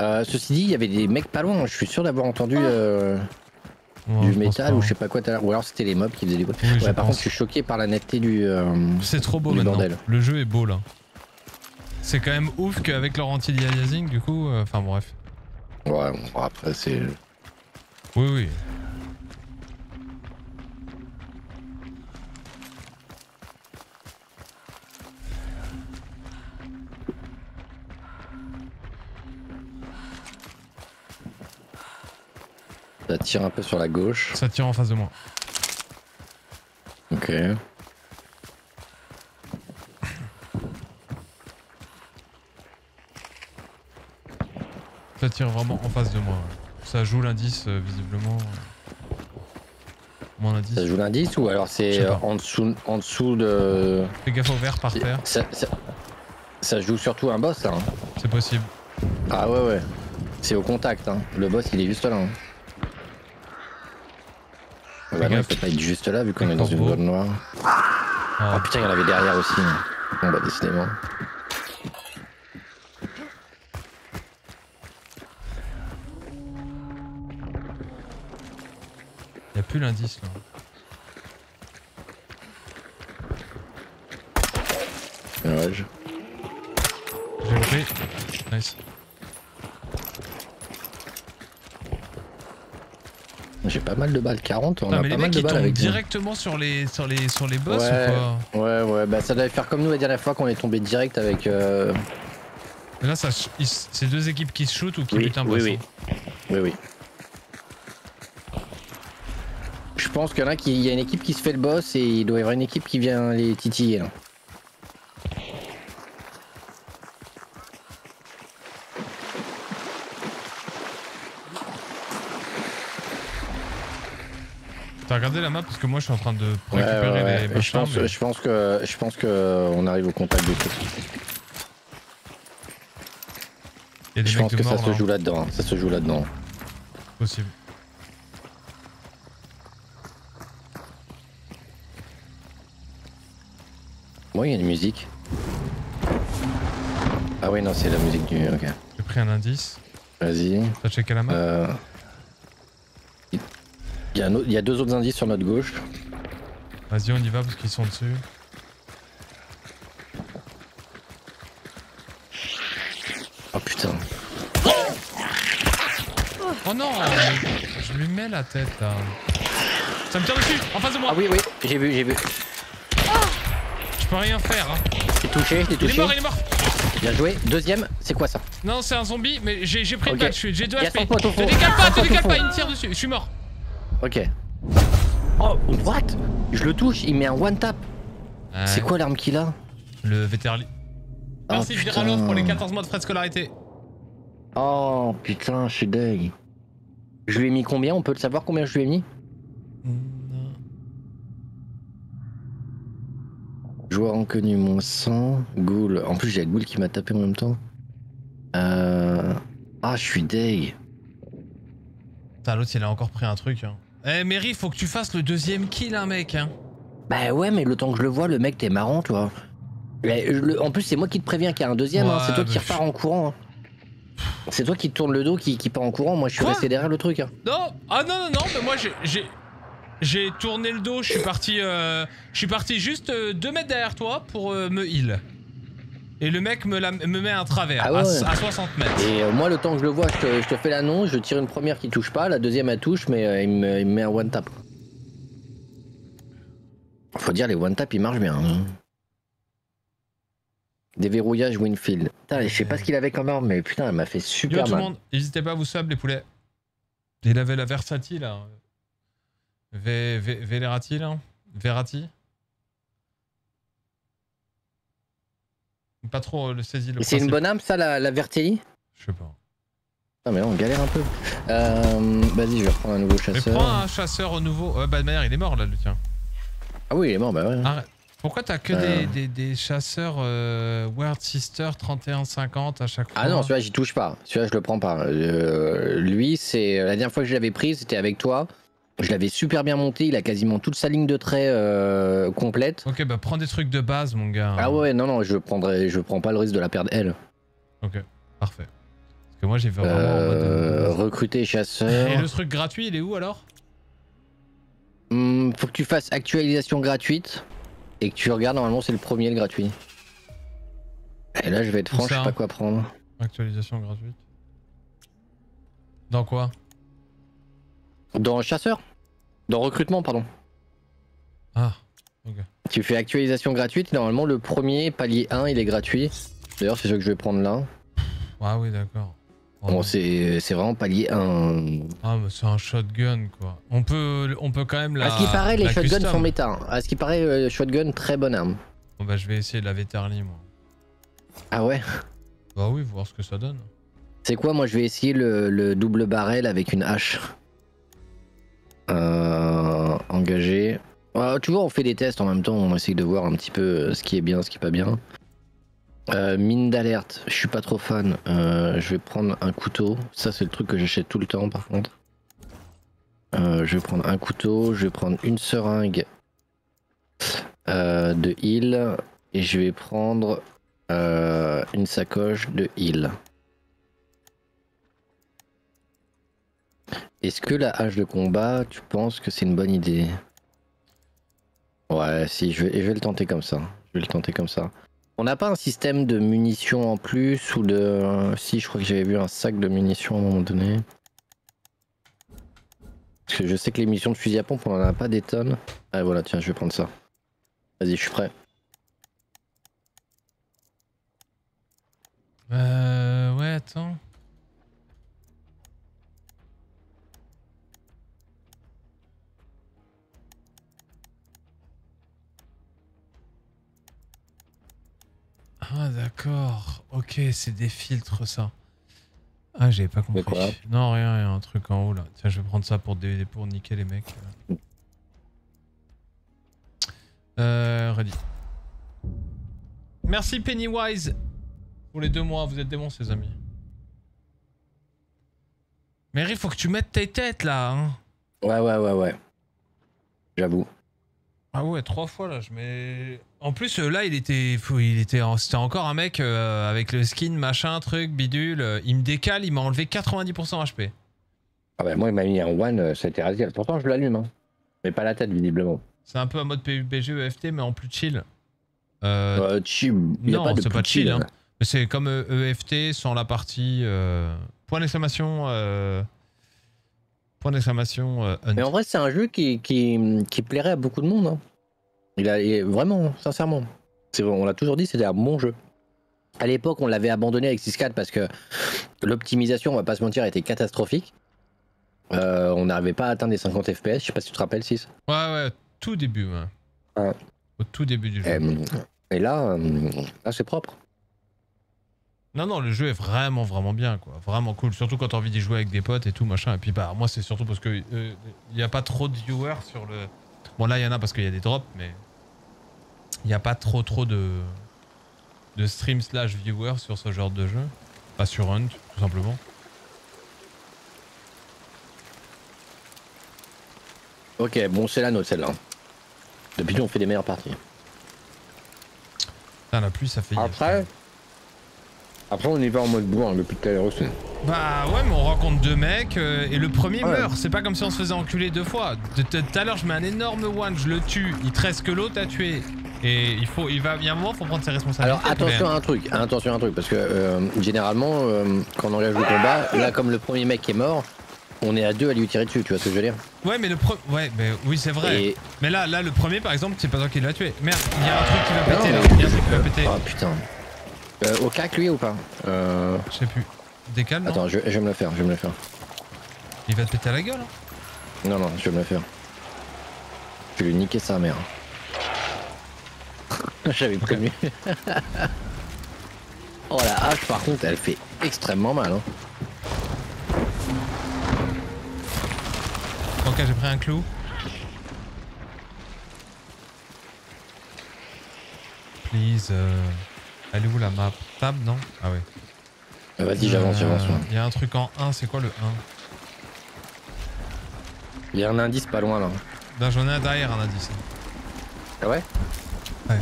Euh, ceci dit, il y avait des mecs pas loin. Je suis sûr d'avoir entendu euh, Ouais, du métal ou hein. je sais pas quoi tout à l'heure. Ou alors c'était les mobs qui faisaient du bruit. Oui, je ouais, par pense. contre, je suis choqué par la netteté du. euh, C'est trop beau du maintenant. bordel. Le jeu est beau là. C'est quand même ouf qu'avec leur anti-aliasing, du coup. euh, Enfin bref. Ouais, bon, après c'est. Oui, oui. Ça tire un peu sur la gauche. Ça tire en face de moi. Ok. Ça tire vraiment en face de moi. Ça joue l'indice euh, visiblement. Mon indice. Ça joue l'indice ou alors c'est euh, en dessous, en dessous de. Fais gaffe au vert par terre, Ça, ça- ça joue surtout un boss là. hein. c'est possible. Ah ouais ouais. C'est au contact. Hein. Le boss il est juste là. Hein. Ah Bah non, il peut pas être juste là vu qu'on est dans une zone noire. Ah, Ah putain, il y en avait derrière aussi. Bon bah décidément. Plus l'indice là. Ouais, je- J'ai loupé. Nice. J'ai pas mal de balles. 40, on a mais pas les mal mecs de ils balles tombent avec directement sur les, sur les, sur les boss Ouais. ou quoi Ouais ouais bah ça devait faire comme nous la dernière fois qu'on est tombé direct avec euh... Là, ça, ils- c'est deux équipes qui se shootent ou qui Oui, butent un boss. oui. hein. Oui oui. Je pense qu'il y en a qui. Il y a une équipe qui se fait le boss et il doit y avoir une équipe qui vient les titiller là. T'as regardé la map parce que moi je suis en train de récupérer ouais, ouais. les je pense, mais- je pense que je pense que on arrive au contact des Je mecs pense que ça morts se joue là-dedans. Ça se joue là-dedans. possible. Moi, il y a une musique. Ah oui, non, c'est la musique du. Ok. J'ai pris un indice. Vas-y. T'as checké la map Euh... Il y, a un il y a deux autres indices sur notre gauche. Vas-y, on y va parce qu'ils sont dessus. Oh putain. Oh non Je lui mets la tête là. Ça me tire dessus, en face de moi Ah oui, oui, j'ai vu, j'ai vu. Je peux rien faire. Hein. T'es touché, t'es Il est touché. mort, il est mort Bien joué. Deuxième, c'est quoi ça? Non, c'est un zombie, mais j'ai pris une balle, je suis- j'ai deux Il y a HP. Te décale pas, te décale pas, il me tire dessus, je suis mort. Ok. Oh, what? Je le touche, il met un one tap. C'est quoi l'arme qu'il a? Le vétérali. Oh, Merci. Viralov pour les 14 mois de frais de scolarité. Oh putain, je suis deg. Je lui ai mis combien? On peut le savoir combien je lui ai mis? Joueur inconnu, moins 100. Ghoul. En plus, j'ai Ghoul qui m'a tapé en même temps. Euh... Ah, je suis deg. Putain, l'autre il a encore pris un truc. Hein. Eh, Mary, faut que tu fasses le deuxième kill, hein, mec. Hein. Bah ouais, mais le temps que je le vois, le mec, t'es marrant, toi. Mais, le- En plus, c'est moi qui te préviens qu'il y a un deuxième. hein. C'est toi qui bah, repars en courant. hein. C'est toi qui te tourne le dos, qui, qui part en courant. Moi, je suis Quoi resté derrière le truc. hein. Non, ah non, non, non, mais moi j'ai- j'ai. Tourné le dos, je suis parti. euh, je suis parti juste 2 mètres derrière toi pour euh, me heal. Et le mec me, la- me met un travers Ah à, ouais. à 60 mètres. Et euh, moi, le temps que je le vois, je te, je te fais l'annonce, je tire une première qui touche pas, la deuxième elle touche, mais euh, il, me, il me met un one tap. Faut dire, les one tap ils marchent bien. hein. Déverrouillage Winfield. Putain, je sais pas ce qu'il avait comme arme, mais putain, elle m'a fait Yo super tout le mal. monde, n'hésitez pas à vous sub les poulets. Il avait la Versati là. V, v, Velerati là? Verati. Pas trop euh, le saisi le C'est une bonne arme, ça, la, la Vertelli? Je sais pas. Ah, mais là, on galère un peu. Euh, Vas-y, je vais reprendre un nouveau Mais chasseur. prends un chasseur au nouveau. Ouais, bah de manière, il est mort là le tien. Ah oui, il est mort, bah ouais. Arrête. Pourquoi t'as que Euh. des, des, des chasseurs euh, Weird Sister 3150 à chaque fois Ah non, celui-là, j'y touche pas. Celui-là, je le prends pas. Euh, lui, c'est la dernière fois que je l'avais pris, c'était avec toi. Je l'avais super bien monté. Il a quasiment toute sa ligne de trait euh, complète. Ok, bah prends des trucs de base, mon gars. Ah ouais, non, non, je prendrai, je prends pas le risque de la perdre elle. Ok, parfait. Parce que moi j'ai fait vraiment en Euh, mode. recruter chasseur. Et le truc gratuit, il est où alors? Hmm, faut que tu fasses actualisation gratuite et que tu regardes. Normalement, c'est le premier le gratuit. Et là, je vais être franc, je sais pas quoi prendre. Actualisation gratuite. Dans quoi? Dans chasseur Dans recrutement, pardon. Ah, Tu fais actualisation gratuite. Normalement, le premier palier 1, il est gratuit. D'ailleurs, c'est ce que je vais prendre là. ah oui, d'accord. Oh Bon, c'est vraiment palier 1. Ah, mais c'est un shotgun quoi. On peut, on peut quand même la. à ce qui paraît, les shotguns custom. sont méta. À ce qui paraît, euh, shotgun, très bonne arme. Bon, bah je vais essayer de la Veterli moi. Ah ouais? Bah oui, voir ce que ça donne. C'est quoi? Moi, je vais essayer le, le double barrel avec une hache. Euh, engagé. Euh, tu vois, on fait des tests en même temps. On essaye de voir un petit peu euh, ce qui est bien, ce qui est pas bien. Euh, mine d'alerte. Je suis pas trop fan. Je vais prendre un couteau. Ça, c'est le truc que j'achète tout le temps, par contre. Je vais prendre un couteau. Je vais prendre une seringue de heal. Et je vais prendre une sacoche de heal. Est-ce que la hache de combat, tu penses que c'est une bonne idée? Ouais, si, je vais, le tenter comme ça. Je vais le tenter comme ça. On n'a pas un système de munitions en plus ou de... Si, je crois que j'avais vu un sac de munitions à un moment donné. Parce que je sais que les munitions de fusil à pompe, on en a pas des tonnes. Ah voilà, tiens, je vais prendre ça. Vas-y, je suis prêt. Euh. Ouais, attends. Ah, d'accord. Ok, c'est des filtres, ça. Ah, j'avais pas compris. quoi non, rien, rien, un truc en haut là. Tiens, je vais prendre ça pour, dé- pour niquer les mecs. Euh, ready. Merci Pennywise pour les deux mois, vous êtes des bons, ces amis. Mary, faut que tu mettes tes têtes là. Hein. Ouais, ouais, ouais, ouais. J'avoue. Ah ouais, trois fois là, je mets. En plus, euh, là, il était, il était, c'était encore un mec euh, avec le skin machin truc bidule. euh, Il me décale, il m'a enlevé 90% HP. Ah bah moi il m'a mis un one, ça a été radical. Pourtant je l'allume, hein. mais pas la tête visiblement. C'est un peu un mode PUBG EFT, mais en plus chill. Euh, Euh, chill, non, c'est pas chill, hein. hein. mais c'est comme EFT sans la partie. Point d'exclamation. Point d'exclamation. euh. Mais en vrai c'est un jeu qui, qui, qui plairait à beaucoup de monde. hein. Il a il est- vraiment, sincèrement. C'est vrai, on l'a toujours dit, c'était un bon jeu. À l'époque, on l'avait abandonné avec 6.4 parce que l'optimisation, on va pas se mentir, était catastrophique. Euh, on n'arrivait pas à atteindre les 50 FPS, je sais pas si tu te rappelles 6. Ouais, ouais, tout début. Ouais. Au tout début du jeu. Et, et là, euh, là c'est propre. Non, non, le jeu est vraiment, vraiment bien, quoi. Vraiment cool. Surtout quand t'as envie d'y jouer avec des potes et tout, machin. Et puis, bah, moi, c'est surtout parce que euh, il n'y a pas trop de viewers sur le. Bon, là, il y en a parce qu'il y a des drops, mais. Il n'y a pas trop, trop de. de stream slash viewers sur ce genre de jeu. Pas sur Hunt, tout simplement. Ok, bon, c'est la nôtre celle-là. Depuis nous, on fait des meilleures parties. Putain, la pluie, ça fait. Après, après on y va en mode bourrin depuis tout à l'heure aussi. Bah ouais, mais on rencontre deux mecs euh, et le premier Ouais. meurt. C'est pas comme si on se faisait enculer deux fois. Tout à l'heure, je mets un énorme one, je le tue, il te reste que l'autre à tuer. Et il faut, il va, il y a un moment, faut prendre ses responsabilités. Alors attention à un truc, attention à un truc, parce que euh, généralement, euh, quand on engage le combat, là comme le premier mec est mort, on est à deux à lui tirer dessus, tu vois ce que je veux dire? Ouais, mais le premier. Ouais, mais oui, c'est vrai. Et... Mais là, là, le premier, par exemple, c'est pas toi qui l'as tué. Merde, il y a un truc qui va Non, péter là. Il y a un truc qui va péter. Oh putain. Euh, au cac lui ou pas euh... Je sais plus. Décale, Attends, je, je vais me le faire, je vais me le faire. Il va te péter à la gueule. hein. Non, non, je vais me le faire. Je vais lui niquer sa mère. J'avais prévenu. oh la hache par contre, elle fait extrêmement mal. Hein. Ok, j'ai pris un clou. Please. Euh... Elle est où la map Tab, non? Ah ouais. Euh, Vas-y, j'avance, j'avance. moi. Il y a un truc en 1, c'est quoi le 1 Il y a un indice pas loin là. Ben j'en ai un derrière un indice. Ah ouais? Ouais, ouais.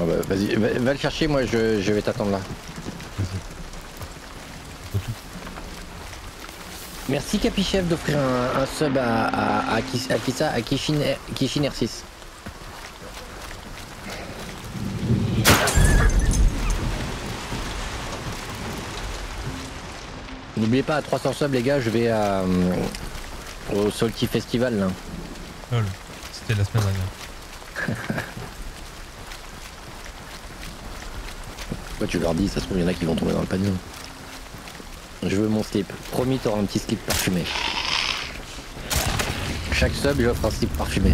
Ah bah, Vas-y, va, va le chercher, moi je, je vais t'attendre là. Merci Capichef d'offrir un, un sub à, à, à, qui, à À Kishin R6. N'oubliez pas à 300 subs les gars, je vais à, euh, au Salty Festival là. Lol. C'était la semaine dernière. Pourquoi tu leur dis Ça se trouve, il y en a qui vont tomber dans le panier. Je veux mon slip. Promis, t'auras un petit slip parfumé. Chaque sub, j'offre un slip parfumé.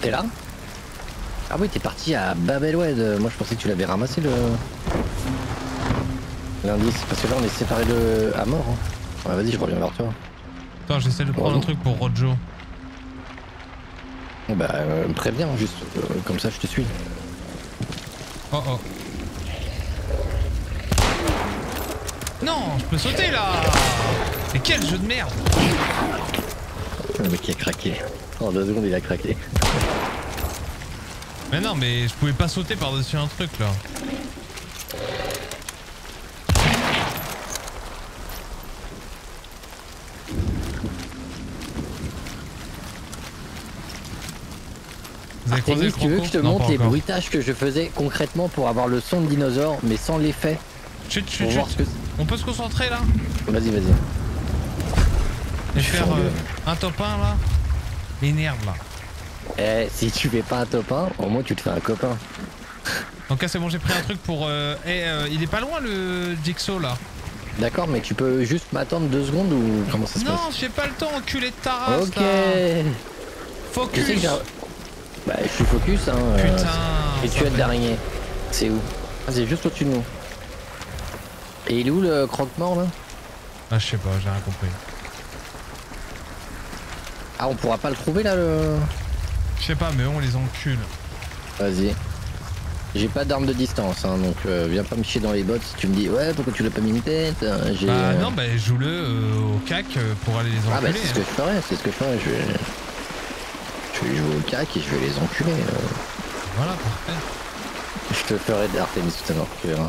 T'es là Ah oui, t'es parti à Babelwed. Moi, je pensais que tu l'avais ramassé le. L'indice. Parce que là, on est séparés de. à mort. hein. Ouais, vas-y, je reviens vers toi. Attends, j'essaie de prendre un truc pour Rojo. Bah, euh, préviens, juste. euh, comme ça, je te suis. Oh oh. Non, je peux sauter là Mais quel jeu de merde Le mec qui a craqué. En deux secondes, il a craqué. Mais non, mais je pouvais pas sauter par-dessus un truc là. Tennis, tu veux que je te Non, montre les encore. bruitages que je faisais concrètement pour avoir le son de dinosaure, mais sans l'effet? Chut, chut, chut. que. On peut se concentrer là? Vas-y, vas-y. Et Je faire fais en euh, un top 1 là M'énerve là. Eh, si tu fais pas un top 1, au moins tu te fais un copain. Donc là c'est bon, j'ai pris un truc pour... Euh... eh, euh, il est pas loin le Jigsaw là. D'accord, mais tu peux juste m'attendre deux secondes ou comment ça se Non, passe j'ai pas le temps, enculé de ta race Ok. là. Je Focus sais que j'ai. Bah, je suis focus, hein. euh, Putain Et tu es fait- d'araignée. C'est où Ah, c'est juste au-dessus de nous. Et il est où le croque-mort là? Ah je sais pas, j'ai rien compris. Ah, on pourra pas le trouver là le. Je sais pas, mais on les encule. Vas-y. J'ai pas d'arme de distance, hein, donc euh, viens pas me chier dans les bottes si tu me dis ouais pourquoi tu l'as pas mis une tête hein, Bah euh, non, bah joue-le euh, au cac pour aller les Ah bah enculer. c'est ce que je ferais, c'est ce que je ferais. Je vais... je vais jouer au cac et je vais les enculer. euh. Voilà, parfait. Je te ferai d'Artemis tout à l'heure, tu verras.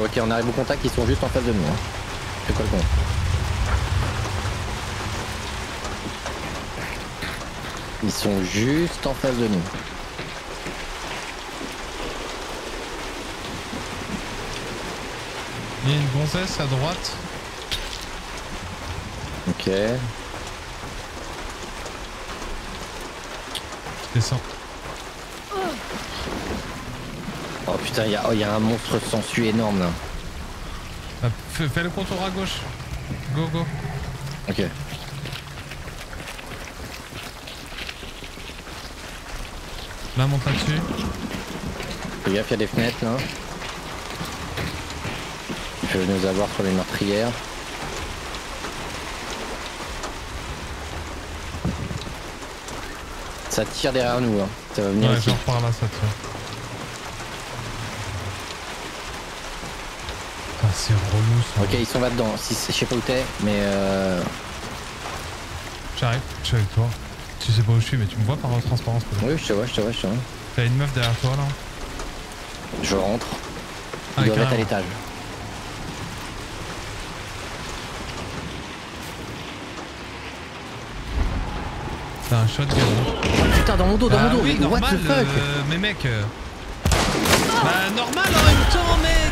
Ok, on arrive au contact, ils sont juste en face de nous. Hein. C'est quoi le con Ils sont juste en face de nous. Il y a une gonzesse à droite. Ok. Je descends. Oh putain, il y, a- oh, il y a un monstre sensu énorme là. Ah, Fais, fais le contour à gauche. Go, go. Ok. Là, monte là-dessus. Fais gaffe, il y a des fenêtres là. Ils peuvent nous avoir sur les meurtrières. Ça tire derrière nous, hein. ça va venir Ouais, ici. genre par là, ça tire. Ah, c'est relou ça. Ok, ils sont là-dedans. Si, je sais pas où t'es, mais euh... J'arrive, je suis avec toi. Tu sais pas où je suis, mais tu me vois par la transparence oui, je te vois, je te vois, je te vois. T'as une meuf derrière toi là Je rentre. Ah, doivent être à l'étage. T'as un shotgun. Putain, dans mon dos, dans Bah mon dos. oui, What normal, the fuck euh, mais mec. euh, Bah normal en même temps, mec.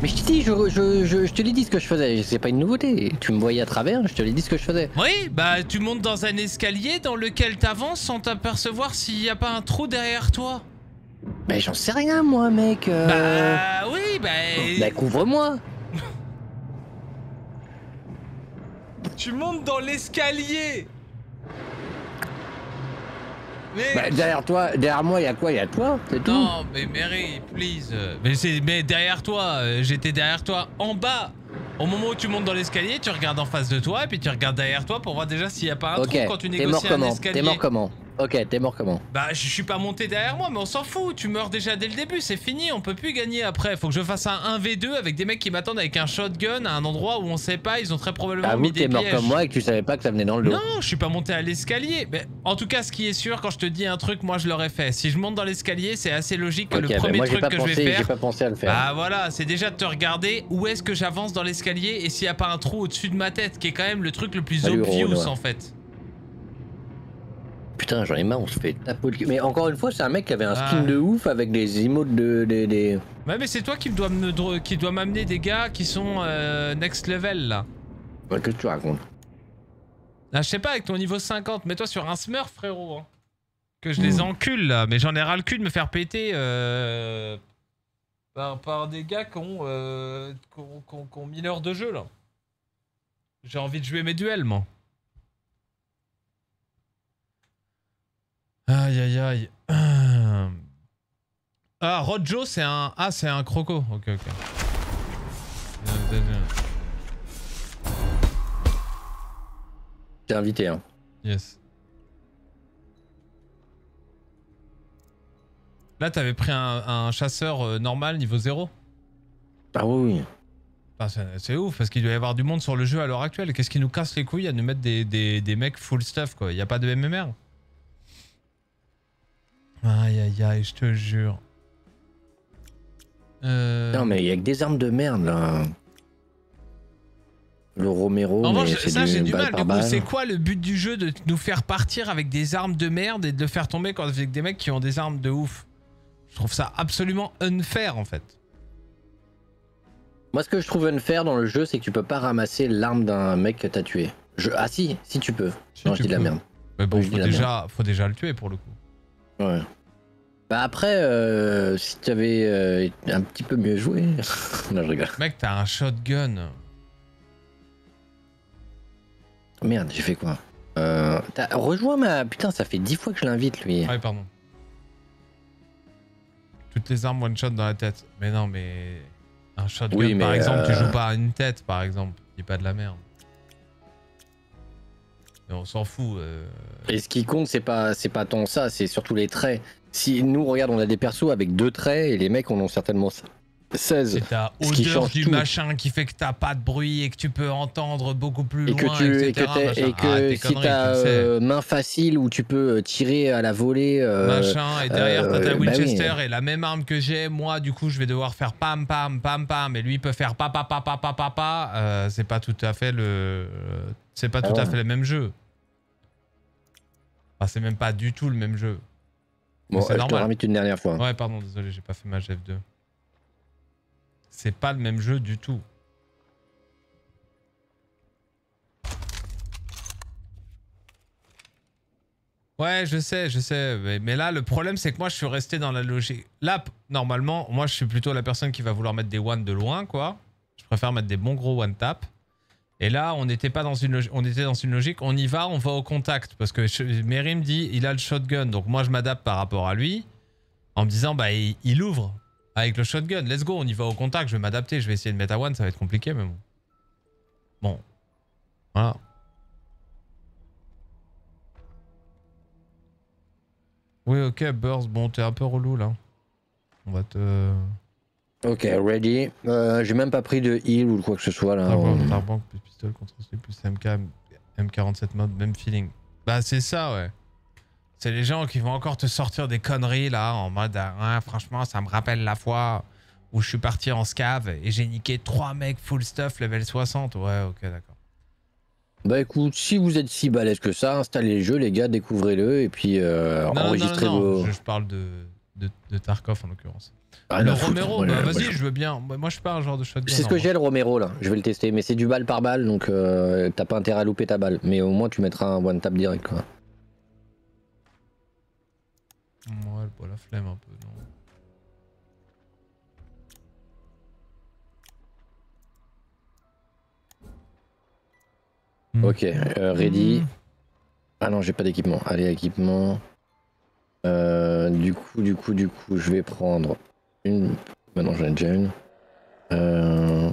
Mais je te dis, je, je, je, je te l'ai dit ce que je faisais. C'est pas une nouveauté. Tu me voyais à travers, je te l'ai dit ce que je faisais. Oui, bah tu montes dans un escalier dans lequel t'avances sans t'apercevoir s'il y a pas un trou derrière toi. Mais j'en sais rien, moi, mec. euh. Bah oui, bah. Bah, couvre-moi. Tu montes dans l'escalier. Mais. Bah, derrière toi, derrière moi, il y a quoi? Il y a toi, c'est tout. Non, mais Mary, please. Mais c'est mais derrière toi, euh, j'étais derrière toi en bas. Au moment où tu montes dans l'escalier, tu regardes en face de toi et puis tu regardes derrière toi pour voir déjà s'il y a pas un trou quand tu T'es mort négocies un comment? Escalier. T'es mort comment? Ok, t'es mort comment? Bah, je suis pas monté derrière moi, mais on s'en fout. Tu meurs déjà dès le début, c'est fini. On peut plus gagner après. Faut que je fasse un 1v2 avec des mecs qui m'attendent avec un shotgun à un endroit où on sait pas. Ils ont très probablement mis des t'es mort comme moi et que tu savais pas que ça venait dans le dos. Non, je suis pas monté à l'escalier. Mais en tout cas, ce qui est sûr, quand je te dis un truc, moi je l'aurais fait. Si je monte dans l'escalier, c'est assez logique que le bah, premier moi truc que pensé, je vais faire. pas pensé à le faire. Bah voilà, c'est déjà de te regarder où est-ce que j'avance dans l'escalier et s'il y a pas un trou au-dessus de ma tête, qui est quand même le truc le plus Salut, obvious ouais. en fait. Putain, j'en ai marre, on se fait taper le. Mais encore une fois, c'est un mec qui avait un Ah. skin de ouf avec des emotes de. Des, des... Ouais, mais c'est toi qui dois me dro- qui dois m'amener des gars qui sont euh, next level là. Ouais, Qu'est-ce que tu racontes? Ah, je sais pas, avec ton niveau 50, mets-toi sur un smurf, frérot. hein. Que je Hmm. les encule là, mais j'en ai ras le cul de me faire péter euh, par, par des gars qui ont, euh, qui ont- qui ont- qui ont 1000 heures de jeu là. J'ai envie de jouer mes duels, moi. Aïe aïe aïe. Ah, Rojo, c'est un. Ah, c'est un croco. Ok, ok. T'es invité, hein. Yes. Là, t'avais pris un, un chasseur euh, normal niveau 0 Ah oui, c'est- ouf parce qu'il doit y avoir du monde sur le jeu à l'heure actuelle. Qu'est-ce qui nous casse les couilles à nous mettre des, des, des mecs full stuff quoi? Y a pas de MMR Aïe aïe aïe, je te jure. Euh... Non, mais il y a que des armes de merde là. Le Romero, En mais revanche, ça j'ai du mal. c'est quoi le but du jeu de nous faire partir avec des armes de merde et de le faire tomber quand avec des mecs qui ont des armes de ouf? Je trouve ça absolument unfair en fait. Moi, ce que je trouve unfair dans le jeu, c'est que tu peux pas ramasser l'arme d'un mec que t'as tué. Je... Ah si, si tu peux. Si, non, tu je dis de la merde. Mais bon, faut déjà, faut déjà le tuer pour le coup. Ouais. Bah après, euh, si tu avais euh, un petit peu mieux joué. non, je rigole. Mec, t'as un shotgun. Merde, j'ai fait quoi? Euh, t'as- Rejoins ma. Putain, ça fait 10 fois que je l'invite lui. Ah oui, pardon. Toutes les armes one shot dans la tête. Mais non, mais. Un shotgun, Oui, par mais, exemple, tu euh, joues pas à une tête, par exemple. Dis pas de la merde. Mais on s'en fout. euh. Et ce qui compte, c'est pas, c'est pas tant ça, c'est surtout les traits. Si nous, regarde, on a des persos avec deux traits et les mecs en ont certainement 16. C'est ta odeur du tout. machin qui fait que t'as pas de bruit et que tu peux entendre beaucoup plus Et que, loin, tu, et etc. que, t'es- machin. et que tes si t'as tu euh, main facile où tu peux euh, tirer à la volée. euh, machin, et derrière t'as ta euh, bah oui. Winchester et la même arme que j'ai, moi du coup je vais devoir faire pam pam pam pam et lui il peut faire pa pa pa pa pa pa pa, euh, c'est pas tout à fait le c'est pas Ah tout à fait le même jeu. Enfin, c'est même pas du tout le même jeu. Bon, c'est euh, je te normal. une dernière fois. Ouais, pardon, désolé, j'ai pas fait ma GF2. C'est pas le même jeu du tout. Ouais, je sais, je sais. Mais, là, le problème, c'est que moi, je suis resté dans la logique. Là, normalement, moi, je suis plutôt la personne qui va vouloir mettre des one de loin, quoi. Je préfère mettre des bons gros one tap. Et là, on n'était pas dans une on était dans une logique, on y va, on va au contact. Parce que je- Mary me dit, il a le shotgun. Donc moi, je m'adapte par rapport à lui en me disant bah il ouvre avec le shotgun. Let's go, on y va au contact. Je vais m'adapter. Je vais essayer de mettre à one. Ça va être compliqué, mais bon. Bon, voilà. Oui, ok, Burst. Bon, t'es un peu relou là. On va te. Ok, ready. Euh, J'ai même pas pris de heal ou quoi que ce soit là. Tarbank, Tarbank, plus pistolet, contre plus MK, M47 mode, même feeling. Bah, c'est ça, ouais. C'est les gens qui vont encore te sortir des conneries là, en mode ah, franchement, ça me rappelle la fois où je suis parti en scave et j'ai niqué 3 mecs full stuff level 60. Ouais, ok, d'accord. Bah écoute, si vous êtes si balèze que ça, installez le jeu, les gars, découvrez-le et puis euh, Non, non, non, enregistrez non, vos. Je, je parle de, de, de Tarkov en l'occurrence. Rien le Romero, bah vas-y, je- je veux bien. Moi, je suis pas un genre de shotgun. C'est ce que j'ai le Romero là, je vais le tester, mais c'est du balle par balle donc euh, t'as pas intérêt à louper ta balle. Mais au moins tu mettras un one tap direct quoi. La flemme un peu, non. Ok, euh, ready. Hmm. Ah non, j'ai pas d'équipement. Allez, équipement. Euh, du coup, du coup, du coup, je vais prendre une. Maintenant, j'en ai déjà une. Euh...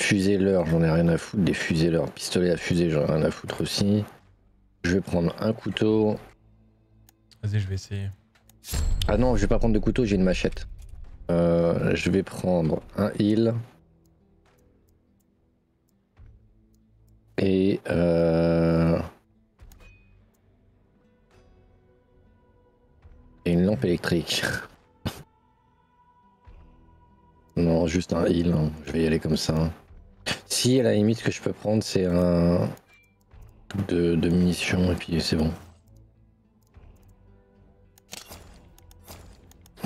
Fusée l'heure, j'en ai rien à foutre. Des fusées l'heure, pistolet à fusée, j'en ai rien à foutre aussi. Je vais prendre un couteau. Vas-y, je vais essayer. Ah non, je vais pas prendre de couteau, j'ai une machette. Euh, je vais prendre un heal. Et euh... et une lampe électrique. non, juste un heal. hein. Je vais y aller comme ça. Si, à la limite, que je peux prendre, c'est un de munitions et puis c'est bon.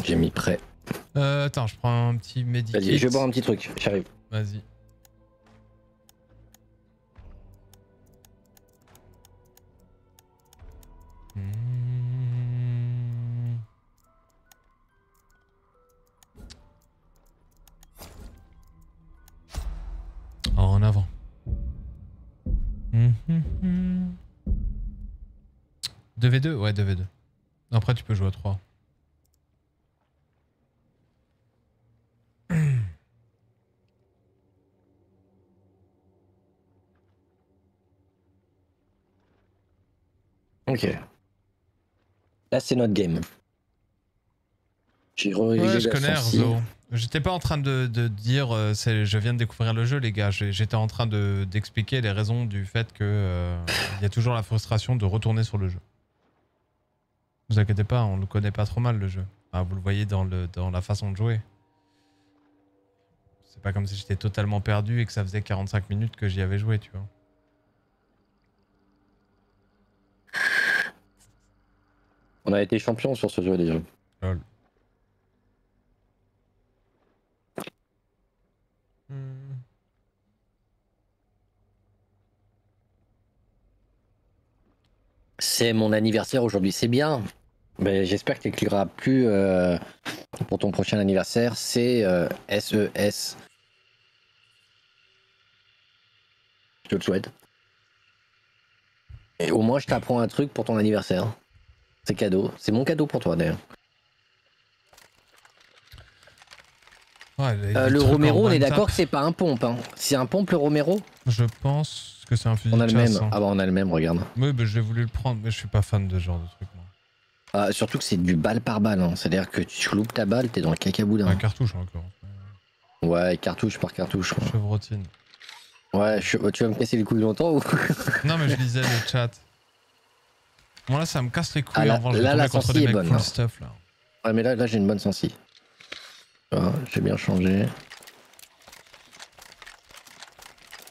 J'ai mis prêt. Euh, attends, je prends un petit medikit. Vas-y, je vais boire un petit truc, j'arrive. Vas-y. Hmm. En avant. Mhm. 2v2 Ouais, 2v2. Après, tu peux jouer à 3. Ok. Là, c'est notre game. J'ai Ouais, revisé je connais. Erzo. J'étais pas en train de, de dire euh, je viens de découvrir le jeu, les gars. J'étais en train de- d'expliquer les raisons du fait que euh, il y a toujours la frustration de retourner sur le jeu. Vous inquiétez pas, on le connaît pas trop mal le jeu. Enfin, vous le voyez dans, le, dans la façon de jouer. C'est pas comme si j'étais totalement perdu et que ça faisait 45 minutes que j'y avais joué, tu vois. On a été champion sur ce jeu déjà. Lol. C'est mon anniversaire aujourd'hui, c'est bien. Mais j'espère que tu cliqueras plus euh, pour ton prochain anniversaire. C'est euh, SES. Je te le souhaite. Et au moins, je t'apprends un truc pour ton anniversaire. C'est cadeau. C'est mon cadeau pour toi d'ailleurs. Ouais, Euh, le Romero, on est d'accord que c'est pas un pompe. Hein. C'est un pompe le Romero? Je pense que c'est un fusil On a de le même. hein. Ah bah on a le même, regarde. Oui, bah, j'ai voulu le prendre, mais je suis pas fan de ce genre de truc. Moi. Ah, surtout que c'est du balle par balle. hein. C'est-à-dire que tu loupes ta balle, t'es dans le cacaboudin. Un cartouche en l'occurrence. Ouais, cartouche par cartouche. Chevrotine. Ouais, je- tu vas me casser les couilles longtemps ou Non, mais je lisais le chat. Bon, là, ça me casse les couilles. Ah, là- en la contre sensi des est bonne, là. stuff là. Ouais, mais là, là j'ai une bonne sensi. Vois, J'ai bien changé.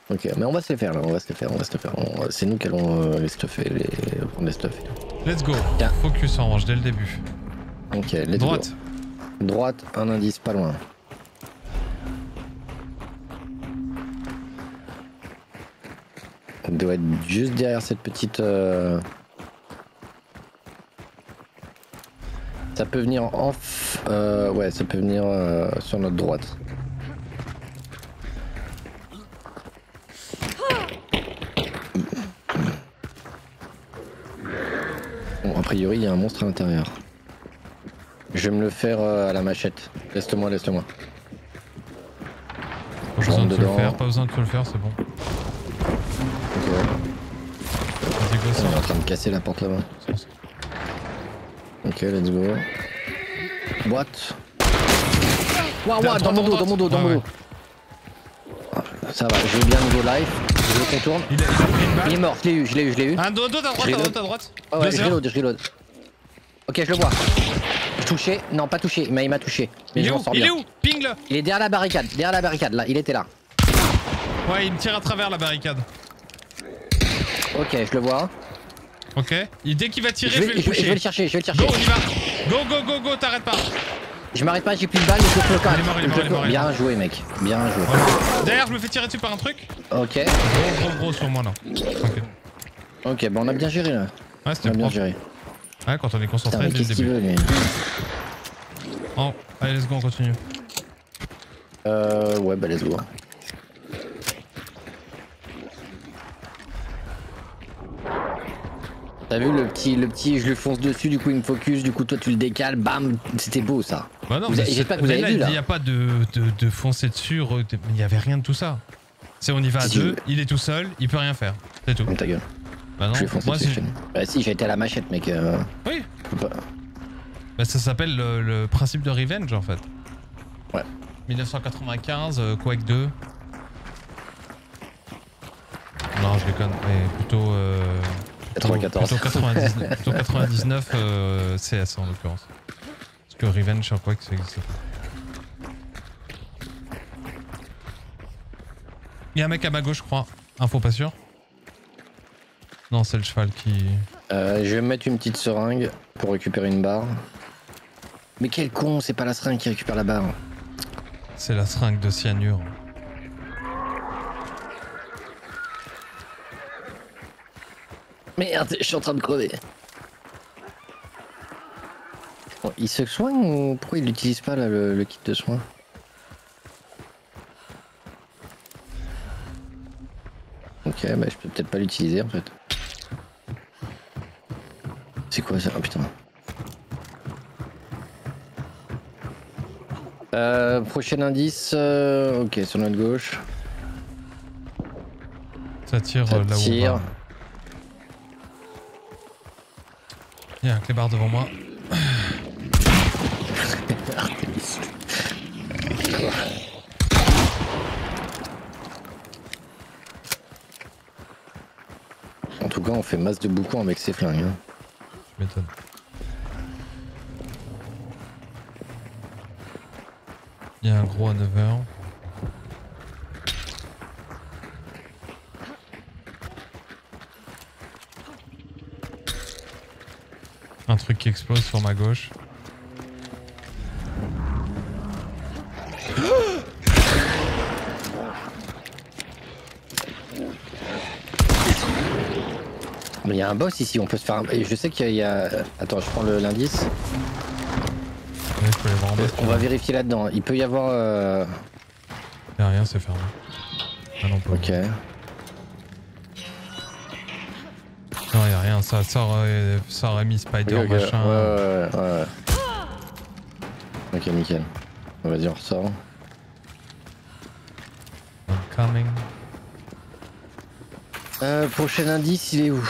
Ok, mais on va se les faire là, on va se les faire, on va se les faire. On- C'est nous qui allons euh, les stuffer, les prendre les stuffs. Let's go. Tiens. Focus en revanche dès le début. Ok, let's Droite. go. Droite, un indice pas loin. On doit être juste derrière cette petite. euh, Ça peut venir en. euh, ouais, ça peut venir euh, sur notre droite. Bon, a priori, il y a un monstre à l'intérieur. Je vais me le faire euh, à la machette. Laisse-le-moi, laisse-le-moi. Pas besoin de te le faire, pas besoin de te le faire, c'est bon. Ok. Vas-y, On est en train de casser la porte là-bas. Ok, let's go. Boîte. Waouh, waouh, dans mon dos, dans mon dos, dans mon Ouais, dos. Ah, Ça va, je vais bien niveau life. Je le contourne. Il a, il a pris une Il est mort, je l'ai eu, je l'ai eu, je l'ai eu. Un dos, dos à droite, à droite, à droite. Ah ouais, je reload, je reload. Ok, je le vois. Touché Non, pas touché, mais il m'a touché. Mais Il est je m'en où sors Il est bien. où Ping le Il est derrière la barricade, derrière la barricade, là, il était là. Ouais, il me tire à travers la barricade. Ok, je le vois. Ok. Et dès qu'il va tirer, Je je vais, le vais- je vais le chercher, je vais le Go, chercher. on y va. Go, go, go, go, t'arrêtes pas. Je m'arrête pas, j'ai plus de balles, je le quand Il est mort, il est mort, il est mort, il est Bien joué, mec. Bien joué. Voilà. Derrière, je me fais tirer dessus par un truc. Ok. Gros, gros, gros sur moi là. Tranquille. Ok, bon, on a bien géré là. Ouais, On c'était a bien géré. Ouais, quand on est concentré dès le début. veut, Oh, allez, let's go, on continue. Euh, ouais, bah let's go. T'as vu le petit, le petit, je le fonce dessus, du coup il me focus, du coup toi tu le décales, bam, c'était beau ça. Bah non, Vous avez- c'est- j'espère que vous mais avez là, vu, là. Il n'y a pas de, de, de foncer dessus, il n'y avait rien de tout ça. C'est on y va à deux, il est tout seul, il peut rien faire. C'est tout. Ta gueule. Bah non, je vais foncer moi dessus. Bah si, j'ai été à la machette, mec. euh, Oui, bah ça s'appelle le, le principe de revenge en fait. Ouais. 1995, euh, Quake 2. Non, je déconne, mais plutôt. Euh, plutôt- 94. Plutôt 99, plutôt 99 euh, CS en l'occurrence. Parce que Revenge sur Quake ça existe pas. Il y a un mec à ma gauche, je crois. Info pas sûr. Non, c'est le cheval qui. Euh, je vais me mettre une petite seringue pour récupérer une barre. Mais quel con, c'est pas la seringue qui récupère la barre. C'est la seringue de cyanure. Merde, je suis en train de crever. Bon, il se soigne ou pourquoi il n'utilise pas là, le, le kit de soins? Ok, bah je peux peut-être pas l'utiliser en fait. C'est quoi ça? Oh putain. Euh, prochain indice, euh, ok, sur notre gauche. Ça tire Ça euh, là où on tire. va. Y a un clébard devant moi. En tout cas, on fait masse de boucons avec ces flingues. hein. Je m'étonne. Il y a un gros à 9h. Qui explose sur ma gauche. Mais il y a un boss ici, on peut se faire un... Je sais qu'il y a... Attends, je prends l'indice. Ouais, On va vérifier là-dedans. Il peut y avoir... euh, rien, c'est fermé. Ah non, pas. Ok. Ça, aurait, ça aurait mis Spider Ok, ok. machin. Ouais, ouais, ouais, ouais. Ok, nickel. Vas-y, on ressort. I'm coming. Euh, prochain indice, il est où?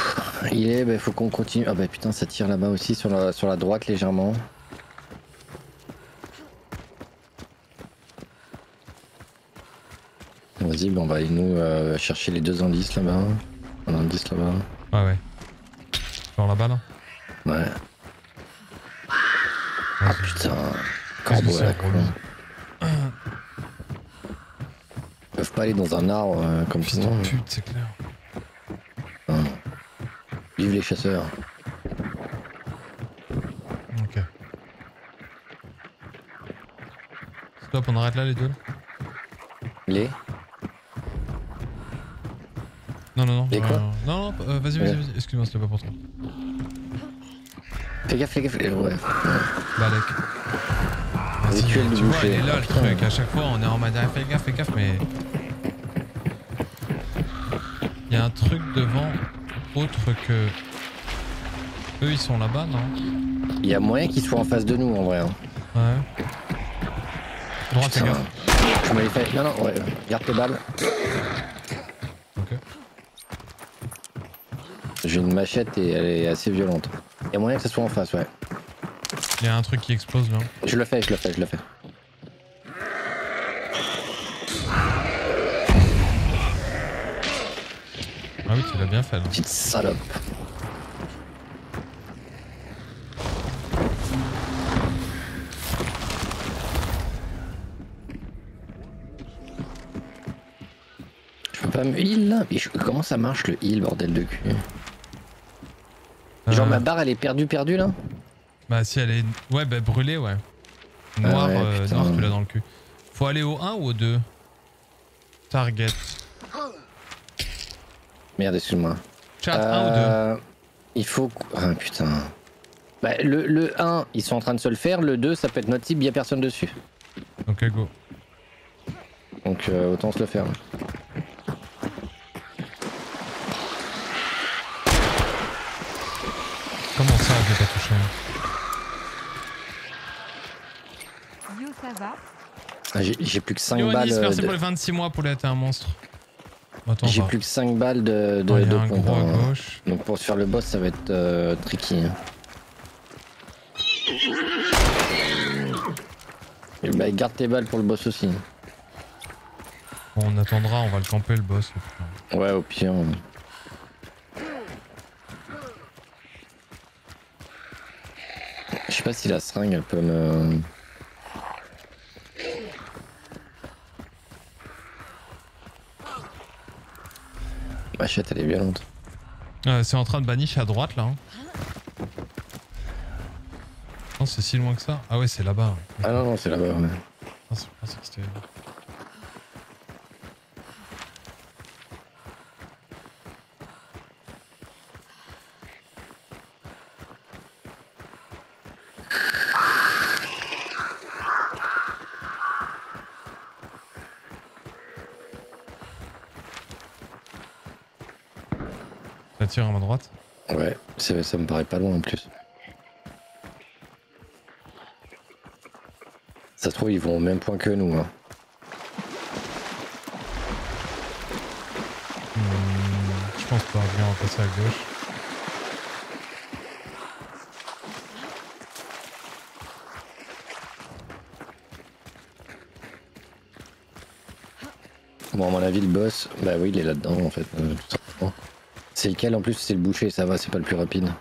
Il est, bah, faut qu'on continue. Ah bah putain, ça tire là-bas aussi sur la, sur la droite légèrement. Vas-y, bah on va aller nous euh, chercher les deux indices là-bas. Un indice là-bas. Ouais, ouais. Ouais. Ah putain. Corbeau à la con. Ils peuvent pas aller dans un arbre euh, comme de sinon. pute, c'est clair. Vive les chasseurs. Ok. Stop, on arrête là les deux là Les Non, non, non. Les non, quoi non, non, euh, vas-y, vas-y, vas-y. Excuse-moi, c'était pas pour toi. Fais gaffe, fais gaffe. euh, Ouais. Balek. Vas-y, tu vois, boucher. il est là le putain. truc. À chaque fois, on est en mode ah, fais gaffe, fais gaffe, mais. Il y a un truc devant autre que. Eux, ils sont là-bas, non? Il y a moyen qu'ils soient en face de nous en vrai. hein. Ouais. Droite, fais gaffe. Je m'avais fait. Non, non, ouais. Garde tes balles. Ok. J'ai une machette et elle est assez violente. Il y a moyen que ça soit en face, ouais. Il y a un truc qui explose là. Je le fais, je le fais, je le fais. Ah oui, tu l'as bien fait là. Petite salope. Je peux pas me heal là Mais je- Comment ça marche le heal, bordel de cul? Ma barre elle est perdue, perdue là Bah, si elle est. Ouais, bah, brûlée, ouais. Noir, ouais, euh, noir, tu l'as dans le cul. Faut aller au 1 ou au 2 Target. Merde, excuse-moi. Chat, 1 ou 2 Euh, Il faut. Ah putain. Bah, le, le 1, ils sont en train de se le faire. Le 2, ça peut être notre cible, il a personne dessus. Ok, go. Donc euh, autant se le faire. Comment ça, je l'ai pas touché Yo, ça va Ah, J'ai j'ai plus que 5 Ioannis, balles. euh, merci de- pour les 26 mois, Paulette, t'es un monstre. J'ai plus que 5 balles de, de, y de pompe, hein. gauche. Donc pour se faire le boss, ça va être euh, tricky. hein. Et bah, garde tes balles pour le boss aussi. Bon, on attendra, on va le camper le boss. Ouais, au pire. euh. Je sais pas si la seringue elle peut me. Machette elle est violente. euh, c'est en train de banish à droite là. hein. Non, c'est si loin que ça. Ah ouais, c'est là-bas. Ah non, non, c'est là-bas. ouais. Ah, c'est- je pensais que c'était. Ça à ma droite. Ouais, c'est- ça me paraît pas loin en plus. Ça se trouve, ils vont au même point que nous. Hein. Hmm, je pense pas. On va passer à gauche. Bon, à mon avis, le boss, bah oui, il est là-dedans en fait. euh, tout. C'est lequel en plus C'est le boucher, ça va, c'est pas le plus rapide.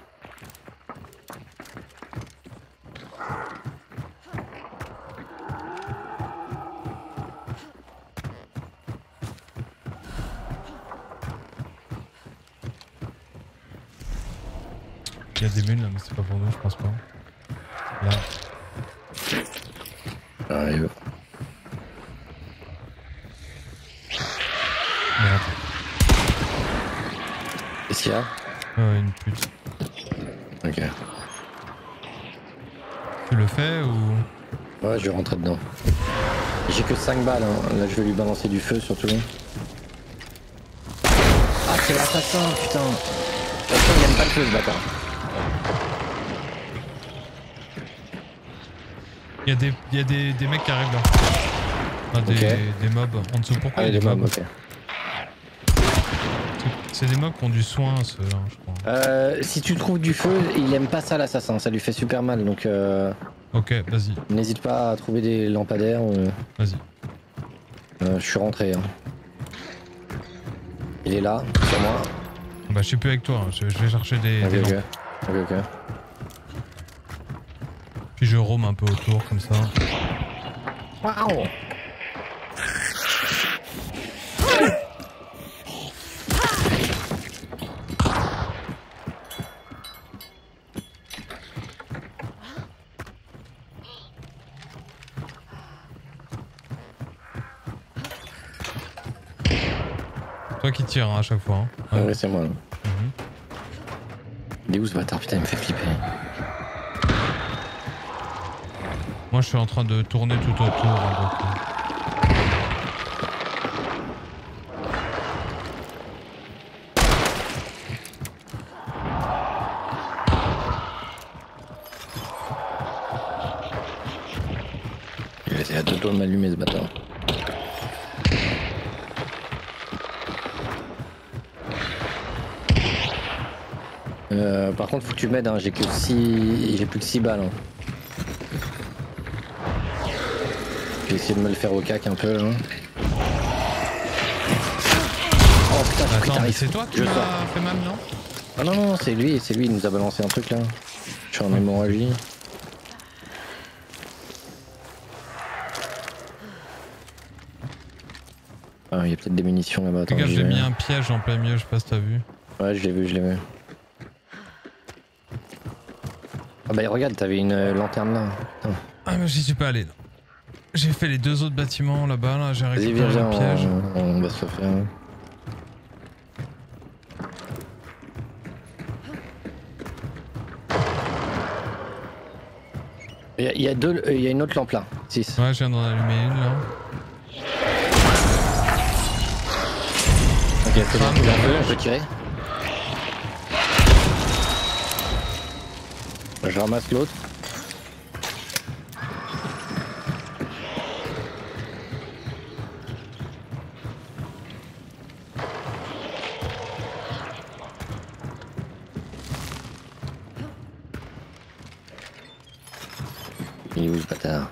Il y a des mules là, mais c'est pas pour nous, je pense pas. Là. Arrive. Merde. Qu'est-ce qu'il y a Euh, une pute. Ok. Tu le fais ou. Ouais, je vais rentrer dedans. J'ai que 5 balles, hein. là je vais lui balancer du feu surtout. Ah, c'est l'assassin, putain Attends, il aime pas le feu ce bâtard. Il y a, des, y a des, des mecs qui arrivent là. Ah, des, des mobs en dessous. Pourquoi Ah, y a des mobs mort, ok. C'est des mobs qui ont du soin, ceux-là, je crois. Euh, si tu trouves du feu, il aime pas ça l'assassin, ça lui fait super mal donc euh, Ok, vas-y, n'hésite pas à trouver des lampadaires. euh, vas-y je suis rentré. Hein. Il est là, sur moi. Bah je suis plus avec toi, hein. je, vais chercher des, ok, ok. Puis je roam un peu autour comme ça. Waouh Hein, à chaque fois. hein. Ouais. ouais, c'est moi là. Mhm. Il est où ce bâtard? Putain, il me fait flipper. Moi je suis en train de tourner tout autour. hein, euh, Il essayer à deux doigts de m'allumer ce bâtard. Contre, faut que tu m'aides, hein. j'ai que 6. J'ai plus que 6 balles. Hein. Je vais essayer de me le faire au cac un peu là. Oh putain, j'ai pris tarif. c'est toi qui sors. fait mal, non? Ah non, non, c'est lui, c'est lui, il nous a balancé un truc là. Je suis en hémorragie. Ah, il y a peut-être des munitions là-bas. Regarde, j'ai mis un piège en plein milieu, je sais pas si t'as vu. Ouais, je l'ai vu, je l'ai vu. Ah bah regarde, t'avais une euh, lanterne là. Putain. Ah mais j'y suis pas allé. là. J'ai fait les deux autres bâtiments là-bas, là, j'ai Vas-y, viens, récupéré viens, le piège. on, on va se faire. Il y, a- il y a deux, euh, il y a une autre lampe là. 6. Ouais, je viens d'en allumer une là. Ok, c'est bon, on peut tirer. Je ramasse l'autre. Il est où ce bâtard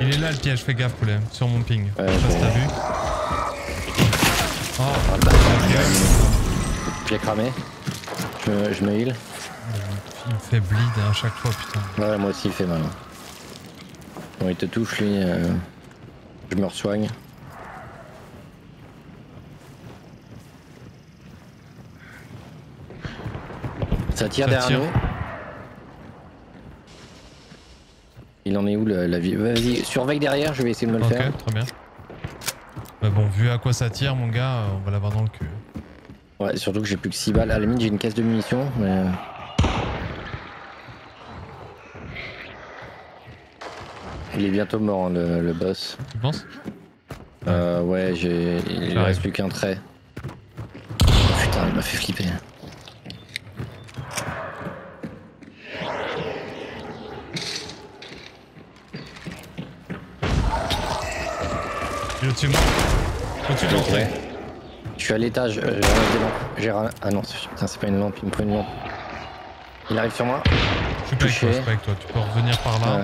Il est là le piège, fais gaffe poulet, sur mon ping. Ouais, je sais pas si t'as vu. Oh, Ah bah, J'ai cramé. Je, me- je me heal. Fait bleed à chaque fois putain. Ouais, moi aussi il fait mal. Bon, il te touche lui. euh, Je me resoigne. Ça tire Ça derrière tire. nous. Il en est où la vie? Vas-y, surveille derrière, je vais essayer de me le Ok, faire. très bien. Bah bon, vu à quoi ça tire mon gars, euh, on va l'avoir dans le cul. Ouais, surtout que j'ai plus que 6 balles. À la limite, j'ai une caisse de munitions, mais. Il est bientôt mort, hein, le, le boss. Tu penses Euh, ouais, j'ai. Il lui reste plus qu'un trait. Oh, putain, il m'a fait flipper. Il est au-dessus de moi. Au-dessus de l'entrée. Je suis à l'étage, euh, j'ai des lampes. J'ai Ah non, c'est- putain, c'est pas une lampe, il me faut une lampe. Il arrive sur moi. Je suis pas avec toi, Touché. je suis pas avec toi. Tu peux revenir par là. Ouais.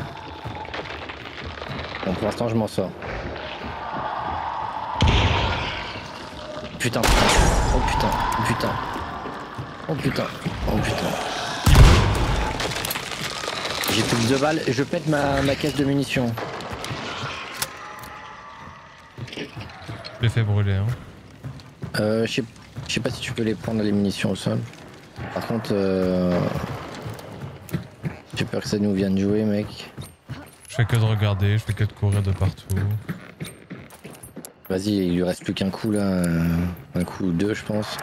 Bon, pour l'instant, je m'en sors. Putain, putain. Oh putain, oh putain. Oh putain, oh putain. J'ai plus que deux balles et je pète ma, ma caisse de munitions. Je l'ai fait brûler. Hein. Euh, je sais- je sais pas si tu peux les prendre les munitions au sol. Par contre, euh... j'ai peur que ça nous vienne jouer, mec. Fais que de regarder, je fais que de courir de partout. Vas-y, il lui reste plus qu'un coup là. euh, Un coup ou deux, je pense.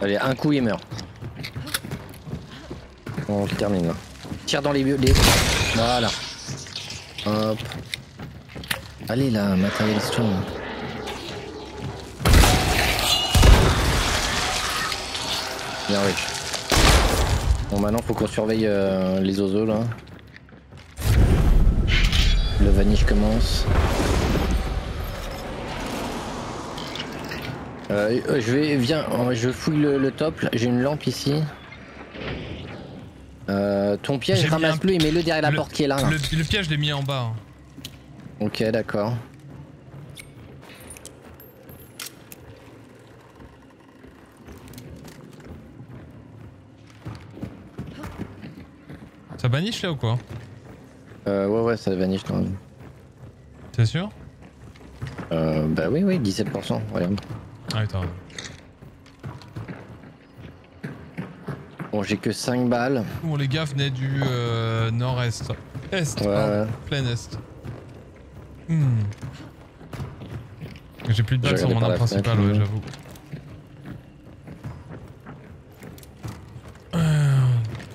Allez, un coup, il meurt. On termine là. Tire dans les les- Voilà. Hop. Allez là, matérialise-toi. Bien oui. Bon maintenant faut qu'on surveille euh, les oiseaux là. Le vanish commence. Euh, je vais, viens, euh, je fouille le, le top. là. J'ai une lampe ici. Euh, ton piège, ramasse-le et mets-le derrière la Le- porte qui est là. là. Le, le piège, je l'ai mis en bas. hein. Ok, d'accord. Ça baniche là ou quoi Euh, ouais, ouais, ça vanish quand même. T'es sûr Euh, bah oui, oui, 17%, regarde. Ah, attends. Bon, j'ai que 5 balles. Bon, les gars venaient du euh, nord-est. Est, Ouais. Plein est. Hmm. J'ai plus de balles sur mon arme principale, ouais. j'avoue.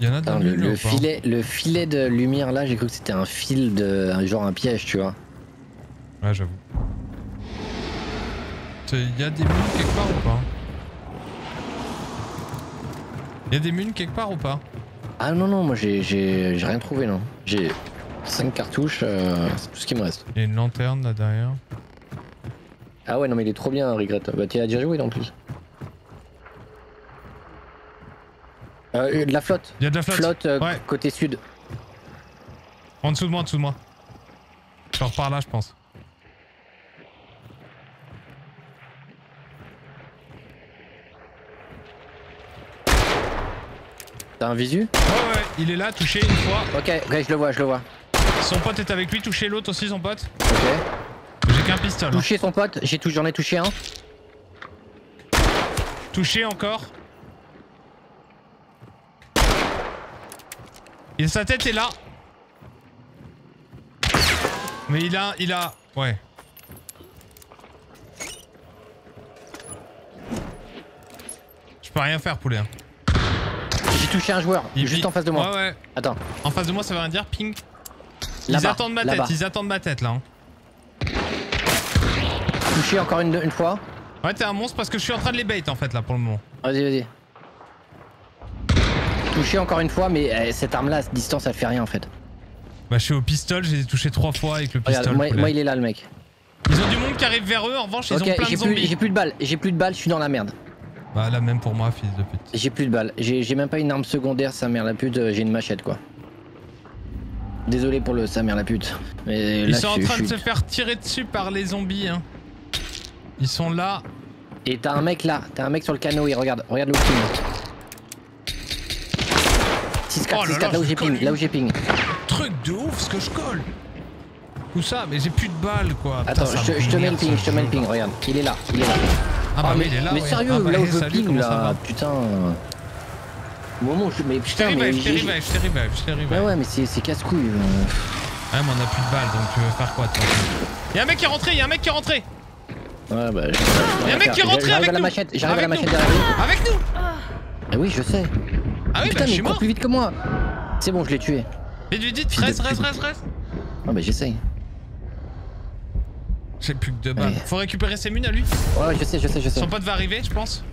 Il y en a dans Putain, le, pas filet, le filet de lumière là, j'ai cru que c'était un fil de. genre un piège, tu vois. Ouais, j'avoue. Il y a des munes quelque part ou pas? Il y a des munes quelque part ou pas? Ah non, non, moi j'ai j'ai- j'ai rien trouvé, non. J'ai 5 cartouches, euh, c'est tout ce qui me reste. Il y a une lanterne là derrière. Ah ouais, non, mais il est trop bien, Regret. Bah, tu as déjà joué en plus. Euh, de la flotte. Il y a de la flotte. Flotte, euh, Ouais. côté sud. En dessous de moi, en dessous de moi. Je repars là, je pense. T'as un visu? Ouais, ouais, il est là, touché une fois. Ok, ok, je le vois, je le vois. Son pote est avec lui, touché l'autre aussi, son pote. Ok. J'ai qu'un pistolet. hein. Touché son pote, j'en ai touché un. Touché encore. Et sa tête est là. Mais il a, il a, ouais. Je peux rien faire, poulet. hein. J'ai touché un joueur, Il juste en face de moi. Ouais, ouais. Attends, En face de moi, ça veut rien dire. Ping. Ils attendent ma tête. Ils attendent ma tête là. hein. touché encore une, une fois. Ouais, t'es un monstre parce que je suis en train de les bait en fait là pour le moment. Vas-y, vas-y. Touché encore une fois, mais euh, cette arme là, à cette distance, elle fait rien en fait. Bah, je suis au pistol. J'ai touché trois fois avec le Regarde, pistol. moi, poulet. moi, il est là le mec. Ils ont du monde qui arrive vers eux. En revanche, ils ont plein de plus, zombies. j'ai plus de balles, j'ai plus de balles, je suis dans la merde. Bah, là même pour moi, fils de pute. J'ai plus de balles, j'ai même pas une arme secondaire, sa mère la pute, euh, j'ai une machette quoi. Désolé pour le sa mère la pute. Mais Ils là, sont en train de se faire tirer dessus par les zombies. Hein. Ils sont là. Et t'as un mec là, t'as un mec sur le canot, il regarde, regarde le ping. 6-4, Oh là 6-4, là, là où je j'ai ping, là où j'ai ping. Truc de ouf ce que je colle. Où ça Mais j'ai plus de balles quoi. Attends, Putain, je te, je te mets le ping, je te mets le ping, regarde. Il est là, il est là. Ah bah Ah, mais, il est là. mais ouais. sérieux, Ah bah, là où hey, je salut, ping là, putain. Au moment où je. Mais Je putain, mais. revive, je te j'ai- revive, je te revive, je te revive. Ouais, ouais, mais c'est casse-couille. euh. Ouais, mais on a plus de balles donc tu veux faire quoi toi? Y'a un mec qui est rentré, y'a un mec qui est rentré Ouais, bah. Y'a un mec qui est rentré avec nous. machette, j'arrive à la Avec machette nous. derrière. Avec nous Ah oui, je sais. Ah oui, Putain, bah je mais suis il court mort. plus vite que moi. C'est bon, je l'ai tué. Vite, vite, vite, reste, reste, reste, reste. Ah bah j'essaye. J'ai plus que deux balles. Faut récupérer ses munes à lui. Ouais, je sais, je sais, je sais. Son pote va arriver, je pense.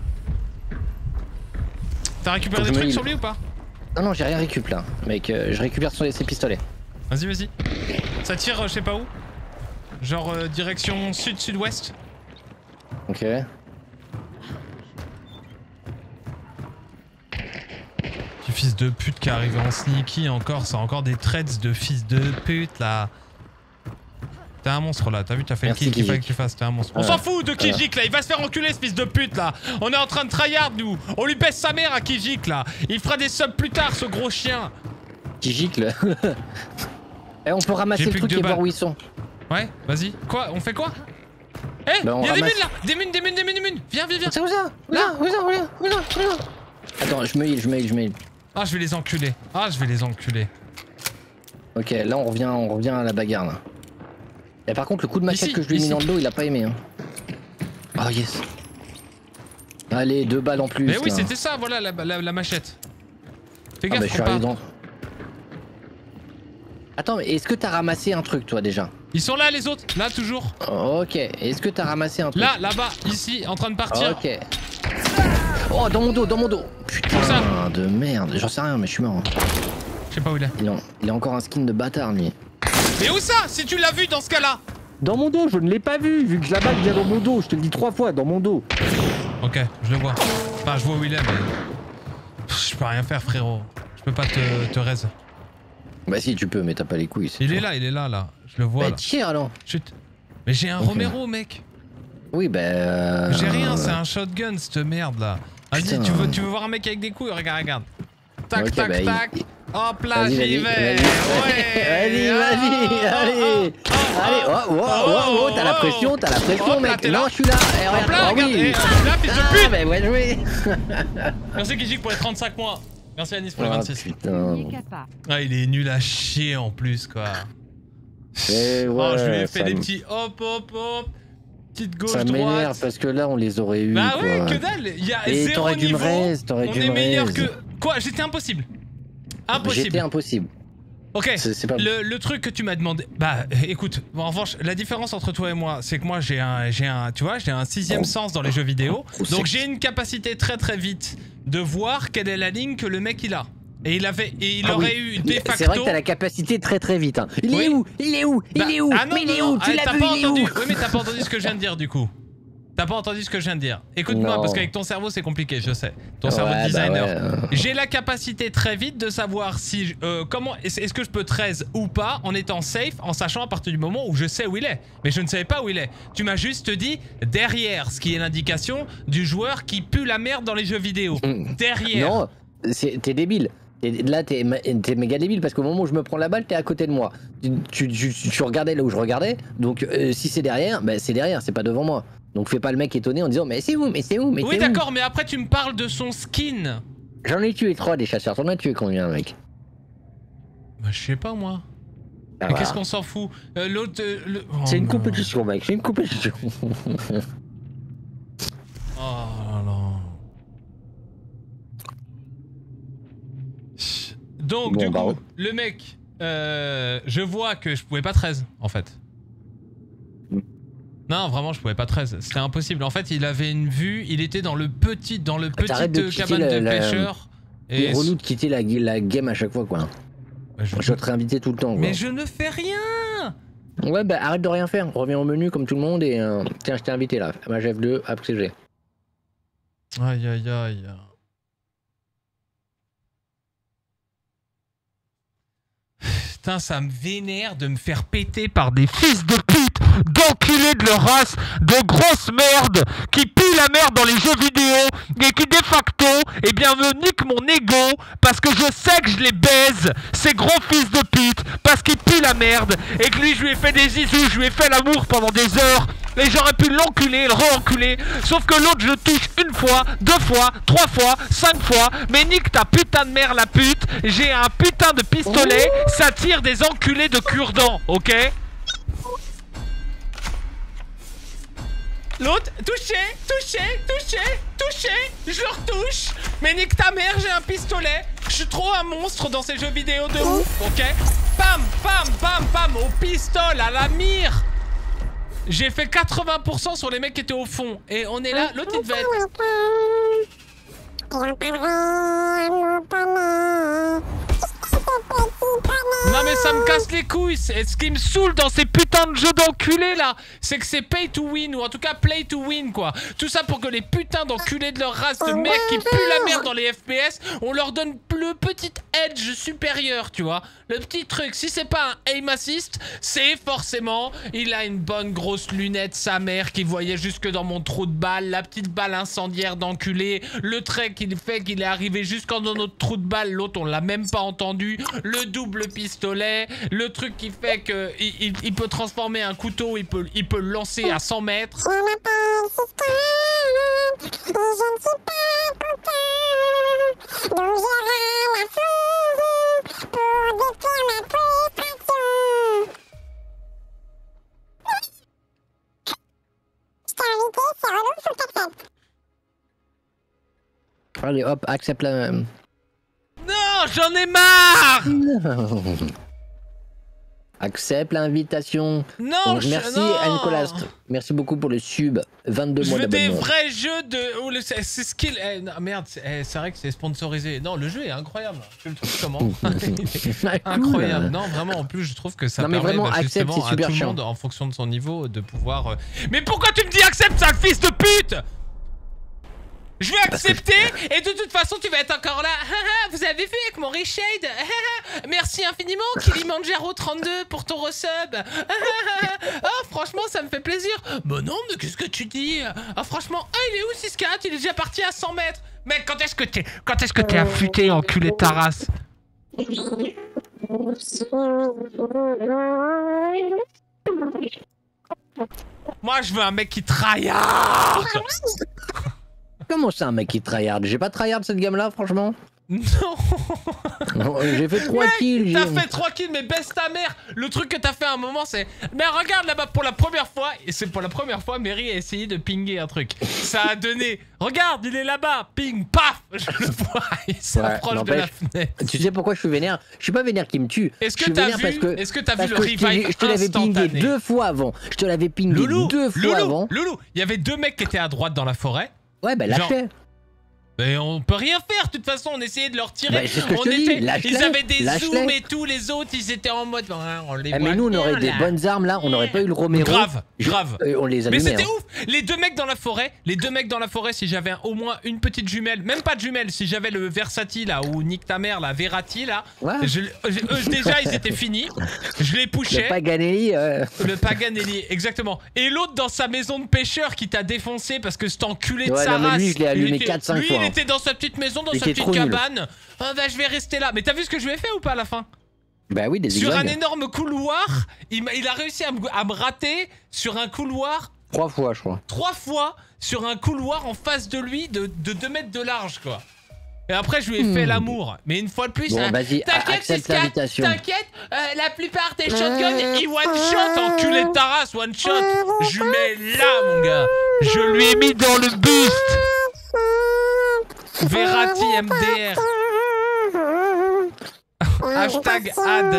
T'as récupéré Faut des trucs me sur lui ou pas? Non, non, j'ai rien récup là. Mec, euh, je récupère son- ses pistolets. Vas-y, vas-y. Ça tire, euh, je sais pas où. Genre euh, direction sud-sud-ouest. Ok. Tu fils de pute qui est arrivé en sneaky encore, c'est encore des traits de fils de pute là. T'es un monstre là, t'as vu, t'as fait Merci, le kill qu'il fallait que Kijik. tu fasses, t'es un monstre. On s'en fout de Kijik là, il va se faire enculer ce fils de pute là. On est en train de tryhard nous. On lui baisse sa mère à Kijik là. Il fera des subs plus tard ce gros chien. Qui gicle. Eh, on peut ramasser le truc et voir où ils sont. Ouais, vas-y. Quoi On fait quoi? Eh Bah, on Y'a des munes là Des munes, des munes, des munes, des munes Viens, viens, viens C'est Où ça? Où ça? Où ça? Où ça? Attends, je me heal, je me heal, je me heal. Ah, je vais les enculer. Ah, je vais les enculer. Ok, là on revient, on revient à la bagarre là. Et par contre, le coup de machette Ici, que je lui ai mis dans le dos, il a pas aimé. Hein. Oh yes. Allez, deux balles en plus. Mais oui, c'était ça, voilà la, la- la machette. Fais Ah gaffe, bah, je suis arrivé dans. Attends, mais est-ce que t'as ramassé un truc toi déjà? Ils sont là les autres, là toujours. Ok, est-ce que t'as ramassé un truc? Là, là-bas, ici, en train de partir. Ok. Oh, dans mon dos, dans mon dos Putain Où ça de merde, j'en sais rien, mais je suis mort. Je sais pas où il est. Il a, il a encore un skin de bâtard lui. Mais où ça? Si tu l'as vu dans ce cas-là Dans mon dos, je ne l'ai pas vu, vu que la balle vient dans mon dos. Je te le dis trois fois, dans mon dos. Ok, je le vois. Enfin, je vois où il est, mais. Je peux rien faire, frérot. Je peux pas te, te raise. Bah si, tu peux, mais t'as pas les couilles. Il est là, il est là, là. Je le vois, Bah là. tire alors. Chut. Mais j'ai un. Romero, mec. Oui, bah... euh, J'ai rien, c'est un shotgun, cette merde, là. Vas-y, Putain. tu veux, tu veux voir un mec avec des couilles Regarde, regarde. Tac, tac, bah, il- tac. Hop là, Vas-y, j'y vas-y, vais. vas-y. Ouais. Vas-y, vas-y, Ah, allez. ah, ah, Allez, ah, oh, oh, oh, oh, t'as la oh. pression, t'as la pression, mec. Non, je suis là. Eh, Hop là, ah regarde. là, fils de Ah, pute. bien joué. Merci Kijik pour les 35 mois. Merci Anis pour les Ah, 26. putain. Ah, il est nul à chier en plus, quoi. Eh oh, ouais, je lui ai fait des petits hop, hop, hop. Petite gauche, Ça m'énerve parce que là, on les aurait eu. Bah ouais, que dalle. Il y a Et zéro t'aurais dû me niveau. raise, t'aurais On dû est me meilleur raise. que. Quoi J'étais impossible. J'étais Impossible. impossible. Ok. C'est c'est pas. Le, le truc que tu m'as demandé, bah écoute, bon, en revanche, la différence entre toi et moi, c'est que moi j'ai un, j'ai un, tu vois, j'ai un sixième sens dans les jeux vidéo, donc j'ai une capacité très très vite de voir quelle est la ligne que le mec il a. Et il avait, et il Ah aurait oui. eu de facto. C'est vrai que t'as la capacité très très vite. hein. Il Oui. est où? Il est où? Bah, Il est où? ah non, Mais il est non, où? Tu ah, l'as t'as vu pas Il est entendu. où? Oui, mais t'as pas entendu ce que je viens de dire du coup. T'as pas entendu ce que je viens de dire. Écoute-moi, parce qu'avec ton cerveau c'est compliqué, je sais. Ton cerveau de bah designer. ouais, euh. J'ai la capacité très vite de savoir si euh, comment est-ce que je peux 13 ou pas en étant safe en sachant à partir du moment où je sais où il est. Mais je ne savais pas où il est. Tu m'as juste dit derrière, ce qui est l'indication du joueur qui pue la merde dans les jeux vidéo. Mm. Derrière. Non, t'es débile. T'es- Là, t'es méga débile parce qu'au moment où je me prends la balle, t'es à côté de moi. Tu, tu- tu- tu regardais là où je regardais. Donc, euh, si c'est derrière, bah, c'est derrière, c'est pas devant moi. Donc, fais pas le mec étonné en disant Mais c'est où Mais c'est où Mais oui, c'est où d'accord, mais après tu me parles de son skin. J'en ai tué trois des chasseurs. T'en as tué combien, mec? Bah, je sais pas moi. Ah, Mais voilà. qu'est-ce qu'on s'en fout? Euh, L'autre. euh, le- oh, C'est une non. compétition, mec. C'est une compétition. Oh là là. Donc, Bon, du bah, coup, ouais. le mec, euh, je vois que je pouvais pas 13 en fait. Mm. Non, vraiment, je pouvais pas 13. C'était impossible. En fait, il avait une vue, il était dans le petit, dans le petit de cabane la- de la- pêcheur. C'est relou de quitter la, la game à chaque fois, quoi. Bah, je- Je vais te réinviter tout le temps, quoi. Mais je ne fais rien Ouais, bah arrête de rien faire. Reviens au menu comme tout le monde et euh, tiens, je t'ai invité là. Mage F2, AppCG. Aïe aïe aïe. Putain, ça me vénère de me faire péter par des fils de d'enculés de leur race, de grosses merdes, qui puent la merde dans les jeux vidéo, et qui de facto, eh bien, me niquent mon ego, parce que je sais que je les baise, ces gros fils de pute, parce qu'ils puent la merde, et que lui, je lui ai fait des isous, je lui ai fait l'amour pendant des heures, et j'aurais pu l'enculer, le re-enculer, sauf que l'autre, je le touche une fois, deux fois, trois fois, cinq fois, mais nique ta putain de mère, la pute, j'ai un putain de pistolet, ça tire des enculés de cure-dents, ok? L'autre, touché, touché, touché, touché, je le retouche. Mais nique ta mère, j'ai un pistolet. Je suis trop un monstre dans ces jeux vidéo de ouf, ok? Pam, pam, pam, pam, au pistolet, à la mire. J'ai fait 80% sur les mecs qui étaient au fond. Et on est là, l'autre il devait être... Non mais ça me casse les couilles, c'est ce qui me saoule dans ces putains de jeux d'enculés là, c'est que c'est pay to win ou en tout cas play to win quoi. Tout ça pour que les putains d'enculés de leur race de mecs qui puent la merde dans les FPS, on leur donne le petit edge supérieur, tu vois. Le petit truc, si c'est pas un aim assist, c'est forcément il a une bonne grosse lunette sa mère qui voyait jusque dans mon trou de balle, la petite balle incendiaire d'enculé, le trait qu'il fait qu'il est arrivé jusqu'en dans notre trou de balle, l'autre on l'a même pas entendu, le double pistolet, le truc qui fait que il, peut transformer un couteau, il peut, il peut le lancer à 100 mètres. Allez hop, accepte la. Non, j'en ai marre Accepte l'invitation. Non, Donc, je- merci non. à Nicolas. Merci beaucoup pour le sub. 22 Je mois veux des d'abonnement. vrais jeux de. où le- C'est c'est skill. Eh, non, merde, c'est eh, c'est vrai que c'est sponsorisé. Non, le jeu est incroyable. Tu le trouves comment Incroyable. Non, vraiment, en plus, je trouve que ça Non, mais permet vraiment, bah, accepte, justement à super tout le monde, en fonction de son niveau, de pouvoir. euh, Mais pourquoi tu me dis accepte, sale fils de pute? Je vais accepter et de toute façon tu vas être encore là. Vous avez vu avec mon reshade? Merci infiniment Kilimanjaro 32 pour ton resub. Ah, franchement ça me fait plaisir. Bah non mais qu'est-ce que tu dis? Ah franchement, ah il est où 6 Il est déjà parti à 100 mètres. Mec quand est-ce que t'es quand est-ce que t'es affûté enculé de ta race? Moi je veux un mec qui tryhard Comment c'est un mec qui tryhard? J'ai pas tryhard cette gamme là, franchement? Non J'ai fait 3 Mec, kills. T'as fait 3 kills, mais baisse ta mère Le truc que t'as fait à un moment, c'est... Mais regarde là-bas, pour la première fois, et c'est pour la première fois, Mary a essayé de pinguer un truc. Ça a donné... Regarde, il est là-bas Ping, paf Je le vois, il s'approche de la fenêtre. Tu sais pourquoi je suis vénère? Je suis pas vénère qui me tue. Est-ce que t'as vu, parce que- est-ce que vu Parce le que je te l'ai- revive je te l'avais pingé deux fois avant. Je te l'avais pingé Loulou, deux fois Loulou, avant. Loulou, il y avait deux mecs qui étaient à droite dans la forêt. Ouais, bah Genre, lâche-les. Mais on peut rien faire, de toute façon, on essayait de leur tirer. Bah, on était, ils avaient des zooms et tout, les autres, ils étaient en mode. Ah, on les Eh, mais nous, on aurait des là. bonnes armes là, on n'aurait pas eu le Romero. Grave, grave. Euh, on les Mais c'était hein. ouf Les deux mecs dans la forêt, les deux mecs dans la forêt, si j'avais au moins une petite jumelle, même pas de jumelle, si j'avais le Versati là, ou Nick ta mère, la Verati là, Ouais. je- je- eux déjà ils étaient finis, je les Le pushais. Paganelli, euh, Le Paganelli, exactement. Et l'autre dans sa maison de pêcheur qui t'a défoncé parce que cet enculé de Ouais, sa non, race. lui, je l'ai allumé était- 4-5 Lui, fois. Était dans sa petite maison, dans sa petite cabane. Ah bah je vais rester là. Mais t'as vu ce que je lui ai fait ou pas à la fin? Bah oui, des Sur un énorme couloir, il, a réussi à me, à me rater sur un couloir Trois fois, je crois. trois fois sur un couloir en face de lui de, de 2 mètres de large quoi. Et après je lui ai fait Hmm. l'amour. Mais une fois de plus, Bon, hein, T'inquiète, accepte 6-4, l'invitation. t'inquiète, euh, la plupart des shotguns, ils one shot, enculé de ta race, one shot. Je lui mets là, mon gars. Je lui ai mis dans le buste. Verratti MDR. Hashtag ad.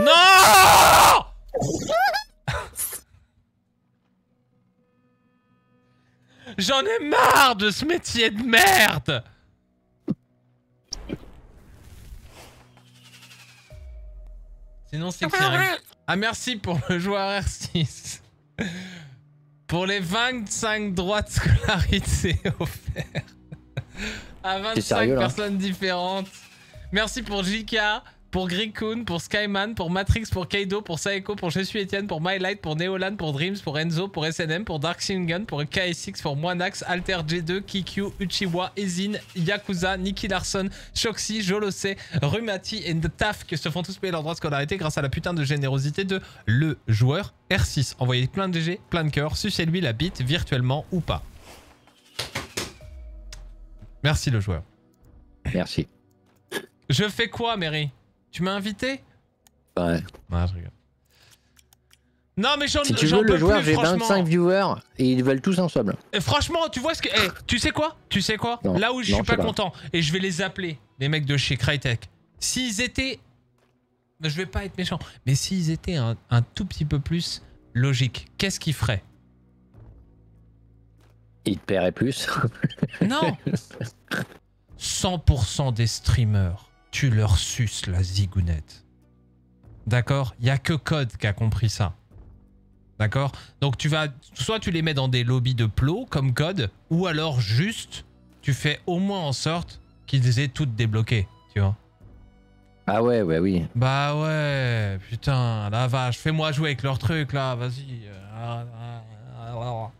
Non J'en ai marre de ce métier de merde Sinon c'est un- Ah merci pour le joueur R6 Pour les 25 droits de scolarité offerts à 25 sérieux, là personnes différentes. Merci pour JK, pour Grikun, pour Skyman, pour Matrix, pour Kaido, pour Saeko, pour Je suis Etienne, pour MyLight, pour Neolan, pour Dreams, pour Enzo, pour SNM, pour Dark Gun, pour KS6, pour Moinax, Alter G2, Kikyu, Uchiwa, Ezin, Yakuza, Nicky Larson, Shoxy, Jolose, Rumati et The Taf qui se font tous payer leur droit de scolarité grâce à la putain de générosité de le joueur R6. Envoyez plein de GG, plein de cœurs, sucez-lui la bite virtuellement ou pas. Merci le joueur. Merci. Je fais quoi, Mary? Tu m'as invité Ouais. Non, je rigole. Non, mais j'en Si tu veux, le joueur, j'ai franchement. 25 viewers et ils veulent tous ensemble. Et franchement, tu vois ce que. eh, tu sais quoi? Tu sais quoi? Non, Là où je non, suis pas pas. content, et je vais les appeler, les mecs de chez Crytek. S'ils étaient. Je vais pas être méchant, mais s'ils étaient un, un tout petit peu plus logiques, qu'est-ce qu'ils feraient? Ils te paieraient plus. Non 100% des streamers, tu leur suces la zigounette. D'accord? Il y a que Code qui a compris ça. D'accord? Donc tu vas soit tu les mets dans des lobbies de plots comme Code ou alors juste tu fais au moins en sorte qu'ils aient toutes débloquées, tu vois. ah ouais, ouais, oui. Bah ouais, putain, la vache, fais-moi jouer avec leur truc là, vas-y. Ah, ah, ah, ah.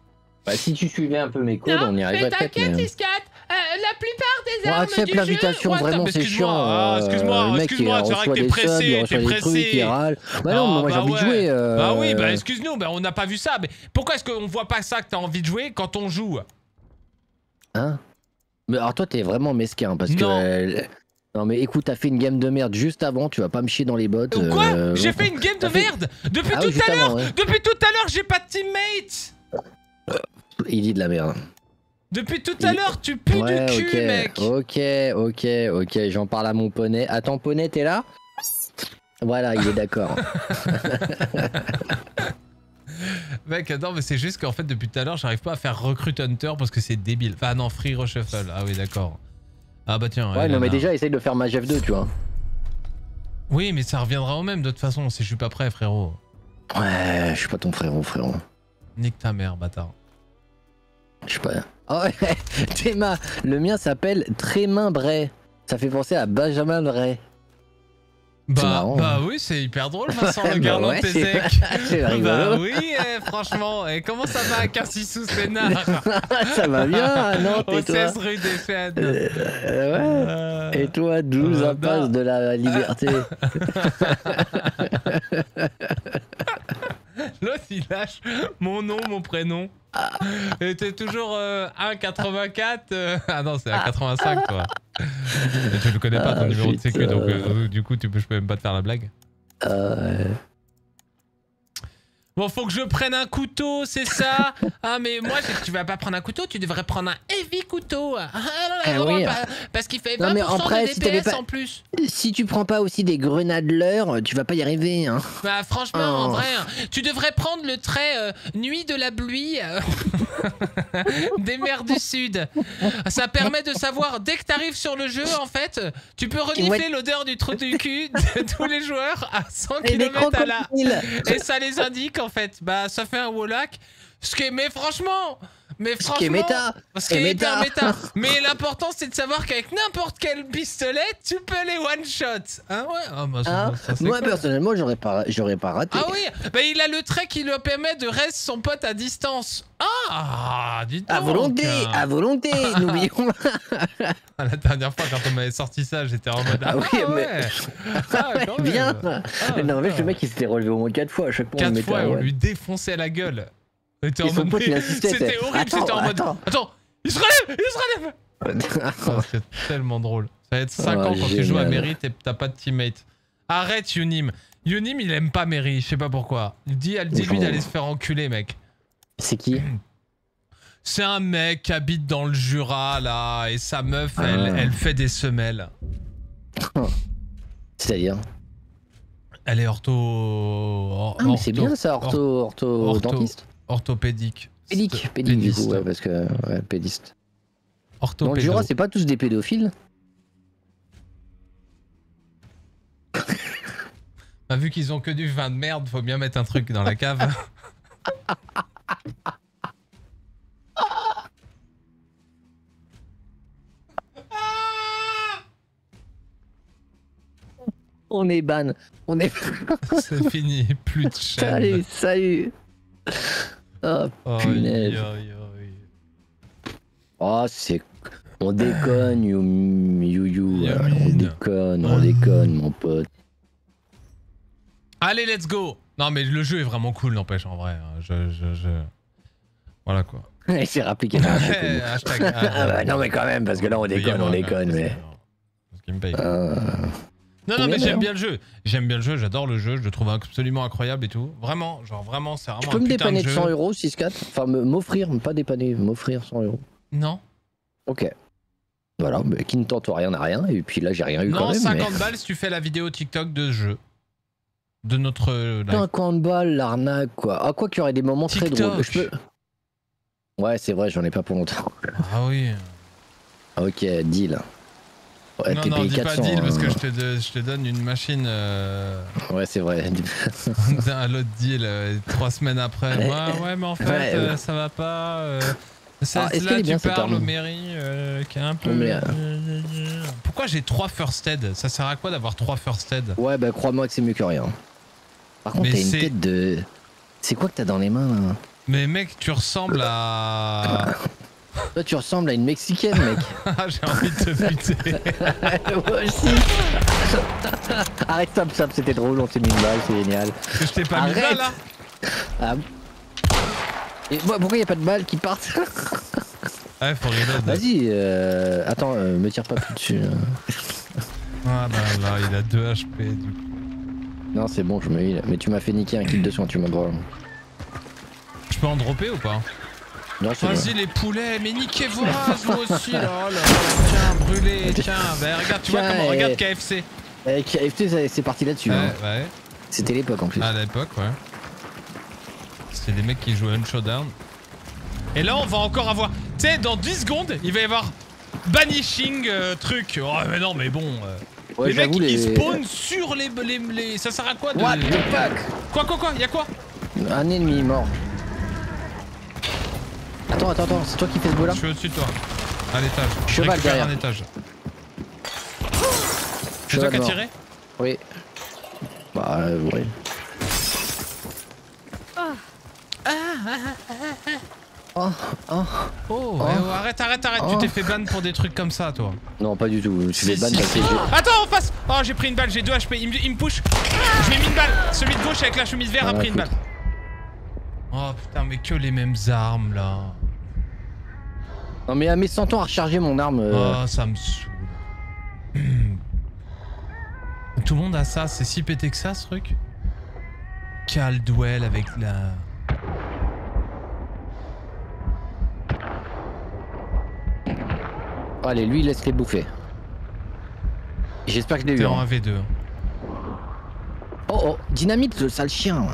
Bah, si tu suivais un peu mes codes, on y mais arriverait peut-être. t'inquiète, mais- Iscat, euh, la plupart des Bon, armes accepte du jeu... l'invitation, vraiment, c'est chiant. ah, euh, excuse-moi, excuse-moi, c'est vrai que t'es des pressé, t'es des pressé. il râle. Bah non, Ah, mais moi j'ai bah envie de jouer. euh, Bah oui, bah excuse-nous, bah on n'a pas vu ça. Mais pourquoi est-ce qu'on voit pas ça que t'as envie de jouer quand on joue? Hein? Mais alors toi, t'es vraiment mesquin parce que. Non. euh, Non mais écoute, t'as fait une game de merde juste avant, tu vas pas me chier dans les bottes. Ou Quoi? euh, J'ai fait une game de merde? Depuis Ah tout à l'heure avant, ouais. Depuis tout à l'heure, j'ai pas de teammate Il dit de la merde. Depuis tout à l'heure, tu pues ouais, du cul, mec ok, ok, ok, j'en parle à mon poney. Attends, poney, t'es là? Voilà, il est d'accord. Mec, non, mais c'est juste qu'en fait, depuis tout à l'heure, j'arrive pas à faire Recruit Hunter parce que c'est débile. Enfin, non, Free Reshuffle. Ah oui, d'accord. Ah bah tiens. ouais, non mais déjà, essaye de faire Mage F2, tu vois. Oui, mais ça reviendra au même de toute façon si je suis pas prêt, frérot. Ouais, je suis pas ton frérot, frérot. Nique ta mère, bâtard. Je sais pas. Oh ouais, Théma, le mien s'appelle Trémin Bray. Ça fait penser à Benjamin Bray. Bah, marrant, bah hein. oui, c'est hyper drôle, Vincent Bah Le Garland ouais, c'est- Bah oui, eh, franchement. Et comment ça va, Cassissous Sénard Ça va bien, ah non, Au et toi 16 rue des Chênes. Euh, ouais. Euh, Et toi, 12 Euh, impasse non. de la liberté. Il lâche mon nom, mon prénom. Et t'es toujours euh, 1,84. euh, Ah non, c'est 1,85 toi. Et tu le connais pas ton Ah, numéro de sécu, donc euh, du coup, tu peux, je peux même pas te faire la blague. Euh, Bon, faut que je prenne un couteau, c'est ça Ah, mais moi, tu vas pas prendre un couteau, tu devrais prendre un heavy couteau. Ah, non, Ah non, oui. pas- parce qu'il fait 20% Non, mais après, de si t'avais DPS pas- en plus. si tu prends pas aussi des grenades l'heure, tu vas pas y arriver. Hein. Bah franchement, en Oh. vrai, hein, tu devrais prendre le trait euh, Nuit de la pluie euh, des mers du Sud. Ça permet de savoir, dès que t'arrives sur le jeu, en fait, tu peux renifler l'odeur du trou du cul de tous les joueurs à 100 Et des km à la... Et ça les indique, en fait. Bah, ça fait un Wallach. Ce qui. Mais franchement... Mais Ce franchement... qui est méta. Ce qui est méta. méta. Mais l'important, c'est de savoir qu'avec n'importe quel pistolet, tu peux les one-shot. Hein, ouais Ah, bah, Hein ça, Moi cool. personnellement, j'aurais pas, j'aurais pas raté. Ah oui, bah il a le trait qui lui permet de rester son pote à distance. Ah, dis donc. À volonté, à volonté, n'oublions pas. Ah, La dernière fois quand on m'avait sorti ça, j'étais en mode Ah oui, mais- ouais. Ah, quand même. Bien. Ah, non, mais le mec il s'était relevé au moins 4 fois à chaque fois. on le Quatre mettait fois, à- on ouais. lui défonçait la gueule. En mode, C'était horrible, c'était en mode. attends. Il se relève, il se relève. Oh, c'est tellement drôle. Ça va être 5 Oh, ans quand tu joues à. Mary, t'as pas de teammate. Arrête Yunim. Yunim, il aime pas Mary, je sais pas pourquoi. Il dit, elle dit lui d'aller se faire enculer, mec. C'est qui? C'est un mec qui habite dans le Jura là et sa meuf elle, Ah. elle fait des semelles. C'est-à-dire? Elle est ortho. or- Ah, mais c'est bien ça, ortho, ortho, ortho. dentiste. Orthopédique. Du coup, ouais, parce que, ouais, pédiste. Dans le Orthopédo. Jura, c'est pas tous des pédophiles Bah, vu qu'ils ont que du vin de merde, faut bien mettre un truc dans la cave. On est ban. On est. c'est fini, plus de chaîne. salut, salut. Oh, Oh, punaise. oh, c'est. On déconne, you, you, you. On déconne, on déconne, mon pote. Allez, let's go Non mais le jeu est vraiment cool, n'empêche en vrai. hein. Je, je, je... Voilà quoi. Bout. Hashtag. Ah bah non, mais quand même, parce que là, on déconne, on Payez-moi, déconne, mais. parce qu'il me paye. Euh, Non, non, mais j'aime bien le jeu. J'aime bien le jeu, j'adore le jeu, je le trouve absolument incroyable et tout. Vraiment, genre vraiment, c'est vraiment Tu peux un me putain dépanner de jeu. 100 euros, 6-4 Enfin, m'offrir, pas dépanner, m'offrir 100 euros. Non, Ok. Voilà, mais qui ne tente rien n'a rien, et puis là, j'ai rien eu quand non, même. 50 balles si tu fais la vidéo TikTok de ce jeu. De notre live. 50 balles, l'arnaque, quoi. Ah, quoi qu'il y aurait des moments très drôles. Je peux. Ouais, c'est vrai, j'en ai pas pour longtemps. Ah oui. Ok, deal. Ouais, non, t'es non, dis 400. pas deal parce que hein. je te, de- je te donne une machine. Euh... Ouais, c'est vrai. un l'autre deal euh, trois semaines après. Ouais. Ouais, ouais, mais en fait, Ouais, euh, ça va pas. ça- Ah, est-ce là, est tu bien, parles aux arme mairies qui est un peu. Mais, euh, Pourquoi j'ai trois first aid? Ça sert à quoi d'avoir trois first aid? Ouais, bah crois-moi que c'est mieux que rien. Par contre, t'as une tête de. C'est quoi que t'as dans les mains là? Mais mec, tu ressembles à. Toi, tu ressembles à une mexicaine, mec. Ah, j'ai envie de te buter. Moi aussi. Arrête, stop, stop, c'était drôle, on s'est mis une balle, c'est génial. je t'ai pas mis là, Arrête. là Ah. Et moi, pourquoi y a pas de balles qui partent Ouais, faut reload. Vas-y, euh... attends, euh, me tire pas plus dessus. hein. Ah là là, il a 2 HP du coup. Non, c'est bon, je me heal. Mais tu m'as fait niquer un kill de soin, tu m'as droit. Je peux en dropper ou pas? Vas-y les poulets, mais niquez-vous moi aussi là, oh là. Tiens, brûlé, tiens. Bah regarde, tu vois comment, et- regarde KFC. KFT, ça- c'est parti là-dessus. Ouais, hein. ouais. C'était l'époque en plus. À l'époque, ouais. C'était des mecs qui jouaient un showdown. Et là, on va encore avoir. Tu sais, dans 10 secondes, il va y avoir banishing euh, truc. Oh, mais non, mais bon. euh, Ouais, les mecs, j'avoue, ils les- spawnent sur les, les, les- Ça sert à quoi de... What the fuck? Quoi, quoi, quoi Y'a quoi? Un ennemi mort. Attends, attends, attends, c'est toi qui fais ce bout là Je suis au-dessus de toi. À l'étage. Je Cheval récupère derrière. un étage. C'est toi qui as tiré Oui. Bah, euh, ouais. Oh, oh. Oh, ouais, ouais, arrête, arrête, arrête, tu Oh. t'es fait ban pour des trucs comme ça, toi. Non, pas du tout. Je Si, vais ban si, parce que j'ai- Attends, en face Oh, j'ai pris une balle, j'ai 2 HP, il me, il me push Je lui ai mis une balle Celui de gauche avec la chemise verte a Ah, pris une balle. Oh putain, mais que les mêmes armes, là. Non, mais à mes 100 ans à recharger mon arme. euh, Oh, ça me saoule. Tout le monde a ça, c'est si pété que ça, ce truc Caldwell avec la... Allez, lui, laisse les bouffer. J'espère que je l'ai eu. T'es en hein. 1v2. Oh, oh, dynamite, le sale chien.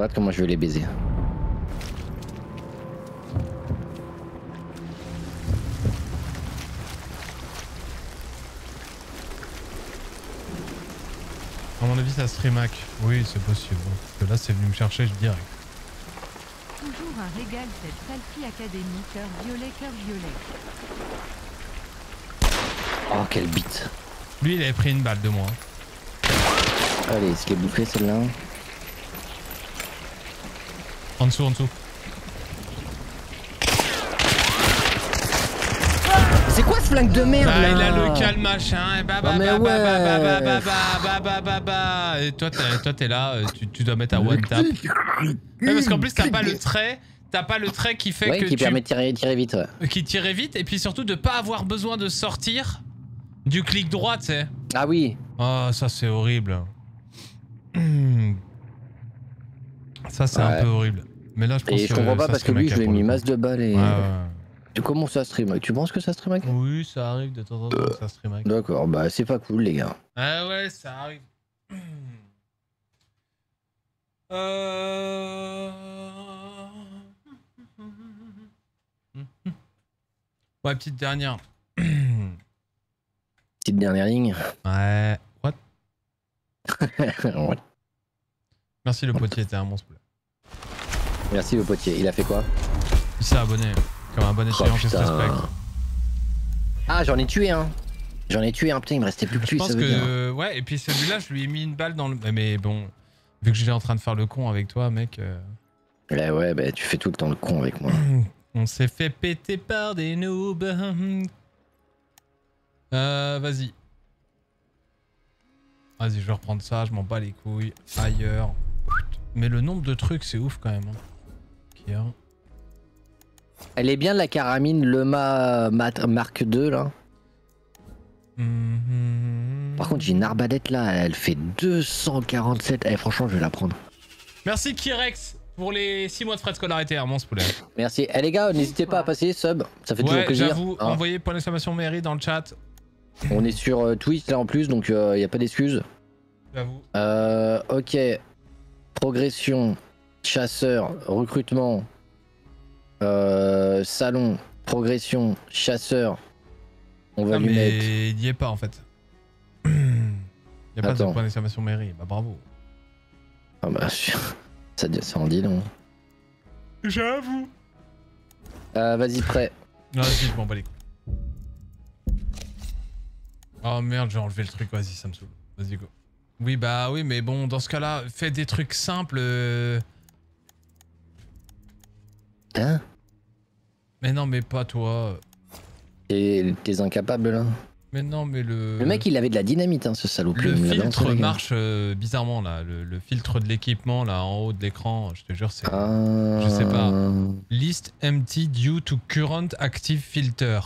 Regarde comment je vais les baiser. À mon avis, ça streamac. Oui, c'est possible. Parce que là, c'est venu me chercher, je dirais. Toujours un régal cette selfie académie, cœur violet, cœur violet. Oh, quelle bite. Lui, il avait pris une balle de moi. Allez, est-ce qu'il est bouffé celle-là En dessous, en dessous. C'est quoi ce flingue de merde Ah, là il a le calme machin, et bah bah Ah, bah bah bah bah bah bah bah bah bah bah Et toi, t'es, toi, t'es là, euh, tu, tu dois mettre à one tap. Ouais, parce qu'en plus, t'as pas le trait, t'as pas le trait qui fait Ouais, que qui tu... permet de tirer, tirer vite. ouais. qui tirait vite, et puis surtout de pas avoir besoin de sortir du clic droit, tu sais. Ah oui. Oh, ça c'est horrible. Ça c'est un peu horrible. Mais là, je pense Et je que comprends pas ça parce que lui, je lui ai mis masse de balles et. Ouais, ouais. Tu commences à stream Tu penses que ça stream hack Oui, ça arrive de temps en temps que ça stream hack. D'accord, bah c'est pas cool les gars. Ah ouais, ça arrive. Euh... Ouais, petite dernière. Petite dernière ligne. Ouais. What? Ouais. Merci le potier, t'es un monstre. Merci le potier. Il a fait quoi Il s'est abonné. Comme un bon Oh, étudiant qui se respecte. Ah, j'en ai tué un. J'en ai tué un. Putain, il me restait plus que Je lui, pense ça veut dire. que. Ouais, et puis celui-là, je lui ai mis une balle dans le. Mais bon, vu que j'étais en train de faire le con avec toi, mec, euh, Là, ouais, bah tu fais tout le temps le con avec moi. on s'est fait péter par des noobs. Euh, vas-y. Vas-y, je vais reprendre ça, je m'en bats les couilles. Ailleurs. Mais le nombre de trucs, c'est ouf quand même. hein. Elle est bien la caramine Lema Mat- Mark II là. Mhm. Par contre, j'ai une arbalète là, elle fait 247. Eh, franchement, je vais la prendre. Merci Kirex pour les 6 mois de frais de scolarité, Armand Spoulet. Merci. Eh les gars, n'hésitez pas à passer sub, ça fait toujours plaisir. j'avoue, hein. envoyez point d'exclamation mairie dans le chat. On est sur euh, Twitch là en plus, donc il n'y a pas d'excuses. J'avoue. Euh, ok. Progression, chasseur, recrutement, euh, salon, progression, chasseur. On va Ah, lui mais mettre. il n'y est pas en fait. Il n'y a pas Attends. de point d'exclamation mairie. Bah bravo. Ah bah, ça, ça en dit long. J'avoue. Euh, Vas-y, prêt. Non, vas-y, je m'en bats les couilles. Oh merde, j'ai enlevé le truc, vas-y, ça me saoule. Vas-y, go. Oui, bah oui, mais bon, dans ce cas-là, fais des trucs simples. euh. Hein Mais non, mais pas toi. T'es t'es incapable là Mais non, mais le. Le mec, il avait de la dynamite, hein, ce salaud. Le Il filtre marche euh, bizarrement là. Le, le filtre de l'équipement là en haut de l'écran, je te jure, c'est. Ah. Je sais pas. List empty due to current active filter.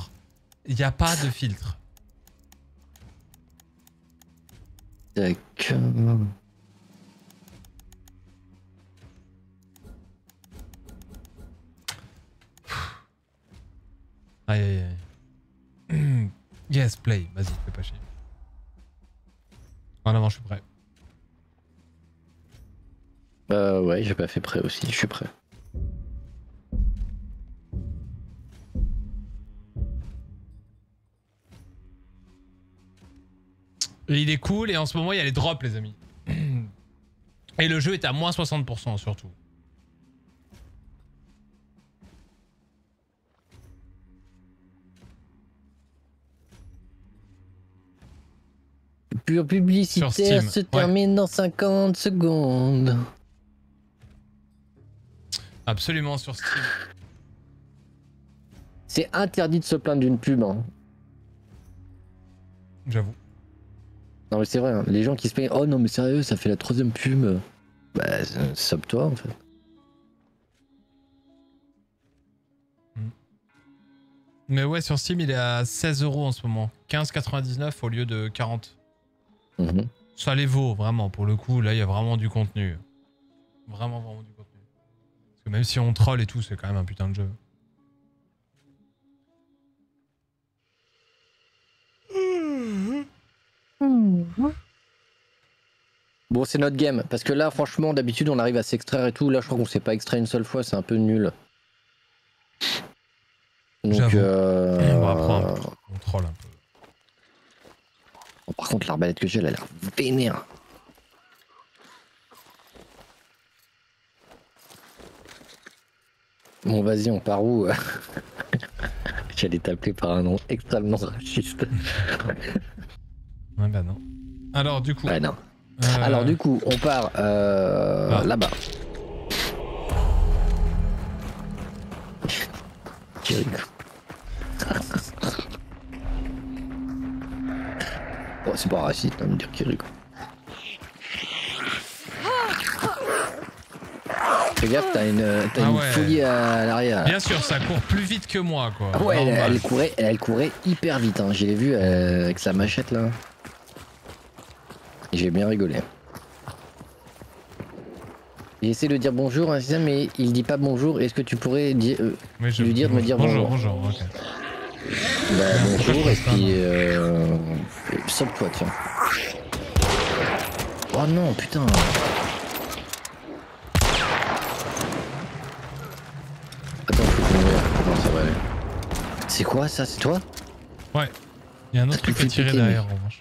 Il n'y a pas de filtre. D'accord. Aïe aïe aïe. yes, play. Vas-y, fais pas chier. En avant, je suis prêt. Euh, ouais, j'ai pas fait prêt aussi, je suis prêt. Il est cool et en ce moment il y a les drops les amis. Et le jeu est à moins 60% surtout. Pure publicitaire se ouais. termine dans 50 secondes. Absolument sur Steam. C'est interdit de se plaindre d'une pub. hein. J'avoue. Non mais c'est vrai, hein. les gens qui se plaignent, oh non mais sérieux, ça fait la troisième pub. Bah, sub toi en fait. Mais ouais sur Steam il est à 16 euros en ce moment. 15,99 au lieu de 40. Mhm. Ça les vaut vraiment pour le coup. Là il y a vraiment du contenu. Vraiment vraiment du contenu. Parce que même si on troll et tout c'est quand même un putain de jeu. Bon, c'est notre game. Parce que là, franchement, d'habitude, on arrive à s'extraire et tout. Là, je crois qu'on s'est pas extrait une seule fois. C'est un peu nul. Donc, euh, après, un peu, on troll un peu. Par contre, l'arbalète que j'ai, elle a l'air vénère. Bon, vas-y, on part où J'allais t'appeler par un nom extrêmement raciste. Ouais bah non. Alors du coup. Ouais, non. euh, Alors, du coup, on part euh, Ah. là-bas. Bon, c'est pas raciste hein, de me dire Kirikou. Fais gaffe, t'as une, t'as Ah une ouais. folie à l'arrière. Bien sûr ça court plus vite que moi quoi. Ah ouais, elle, courait, elle courait hyper vite. Hein. Je l'ai vu euh, avec sa machette là. J'ai bien rigolé. Il essaie de dire bonjour, hein, ça, mais il dit pas bonjour. Est-ce que tu pourrais dire, euh, je lui dire de me dire bonjour. bonjour? Bonjour, ok. Bah, pourquoi bonjour et puis euh, sauve-toi, tiens. Oh non, putain. Attends, faut voit. Non, ça va aller. C'est quoi ça? C'est toi? Ouais. Il y a un autre fait à tirer derrière en revanche.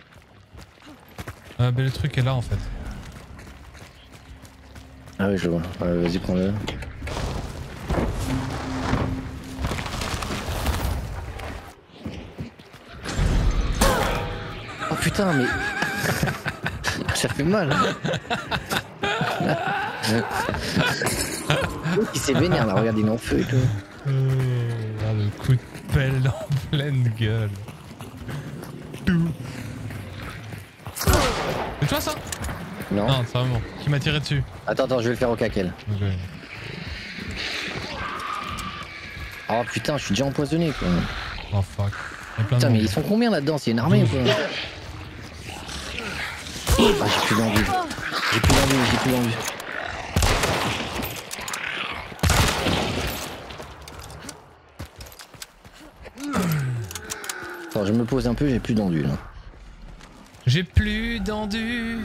Ah bah le truc est là en fait. Ah oui, je vois. Ouais, Vas-y, prends-le. Putain, mais. Ça fait mal. hein. il s'est vénère là, regarde, il est en feu et tout. Ah, le coup de pelle en pleine gueule. Tout. C'est toi ça? Non. Non, c'est vraiment. Qui m'a tiré dessus? Attends, attends, je vais le faire au caquel. Oh putain, je suis déjà empoisonné quoi. Oh fuck. Putain, mais ils sont combien là-dedans? C'est une armée ou quoi Ah, j'ai plus d'envie. J'ai plus d'envie, j'ai plus d'envie. Attends, je me pose un peu, j'ai plus d'envie là. J'ai plus d'endu.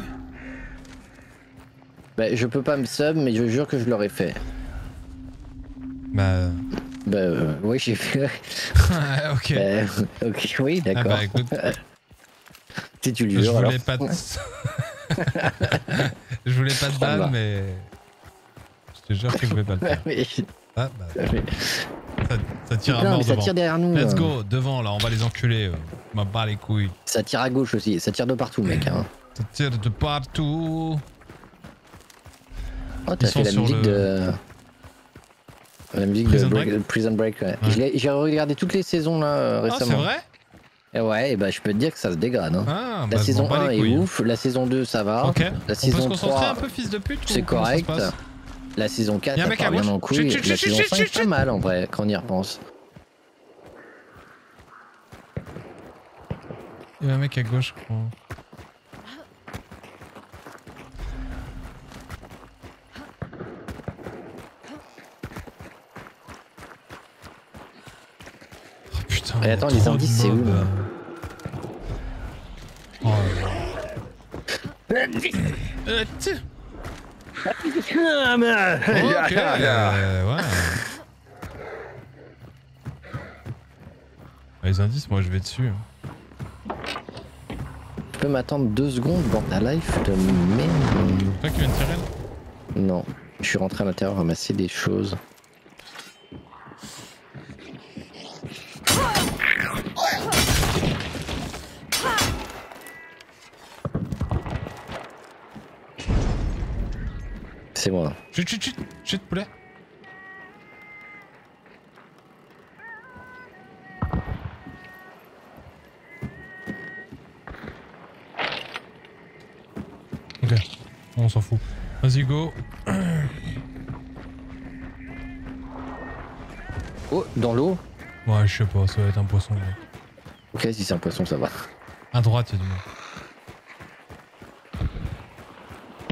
Bah, je peux pas me sub, mais je jure que je l'aurais fait. Bah. Bah, euh, oui, j'ai fait. ok. Bah, ok, oui, Ah d'accord. bah si tu le je alors. voulais pas de. je voulais pas va. balle, mais. Je te jure que je vais pas le faire. Mais- Ah bah. Ça, ça tire à mort mais ça devant. tire derrière nous. Let's là. go, devant là, on va les enculer. euh. On m'a pas les couilles. Ça tire à gauche aussi, ça tire de partout, mec. Hein. Ça tire de partout. Oh, t'as Ils sont fait la sur musique le- de. La musique Prison de Break- Break Prison Break, ouais. Ouais. J'ai regardé toutes les saisons là euh, Ah, c'est récemment. vrai? Et ouais, et bah je peux te dire que ça se dégrade. Hein. Ah, bah, la je saison m'en bats 1 les est ouf, la saison 2 ça va. Ok. La On peut se saison concentrer 3 un peu, fils de pute c'est correct. La saison 4 Y'a un ça part bien en couille. Chut, chut, La chut, saison chut, 5 chut, pas mal en vrai quand on y repense. Il y a un mec à gauche, je crois. Oh putain. Et attends, les indices, c'est où, là Oh. Euh, ouais. Les indices, moi je vais dessus. hein. Tu peux m'attendre deux secondes dans ta life de merde Toi qui viens de tirer là Non, je suis rentré à l'intérieur ramasser des choses. C'est moi. Chut, chut, chut, chut, poulet. Ok, on s'en fout. Vas-y, go. Oh, dans l'eau? Ouais, je sais pas, ça va être un poisson. Ok, si c'est un poisson, ça va. À droite, il y a du monde.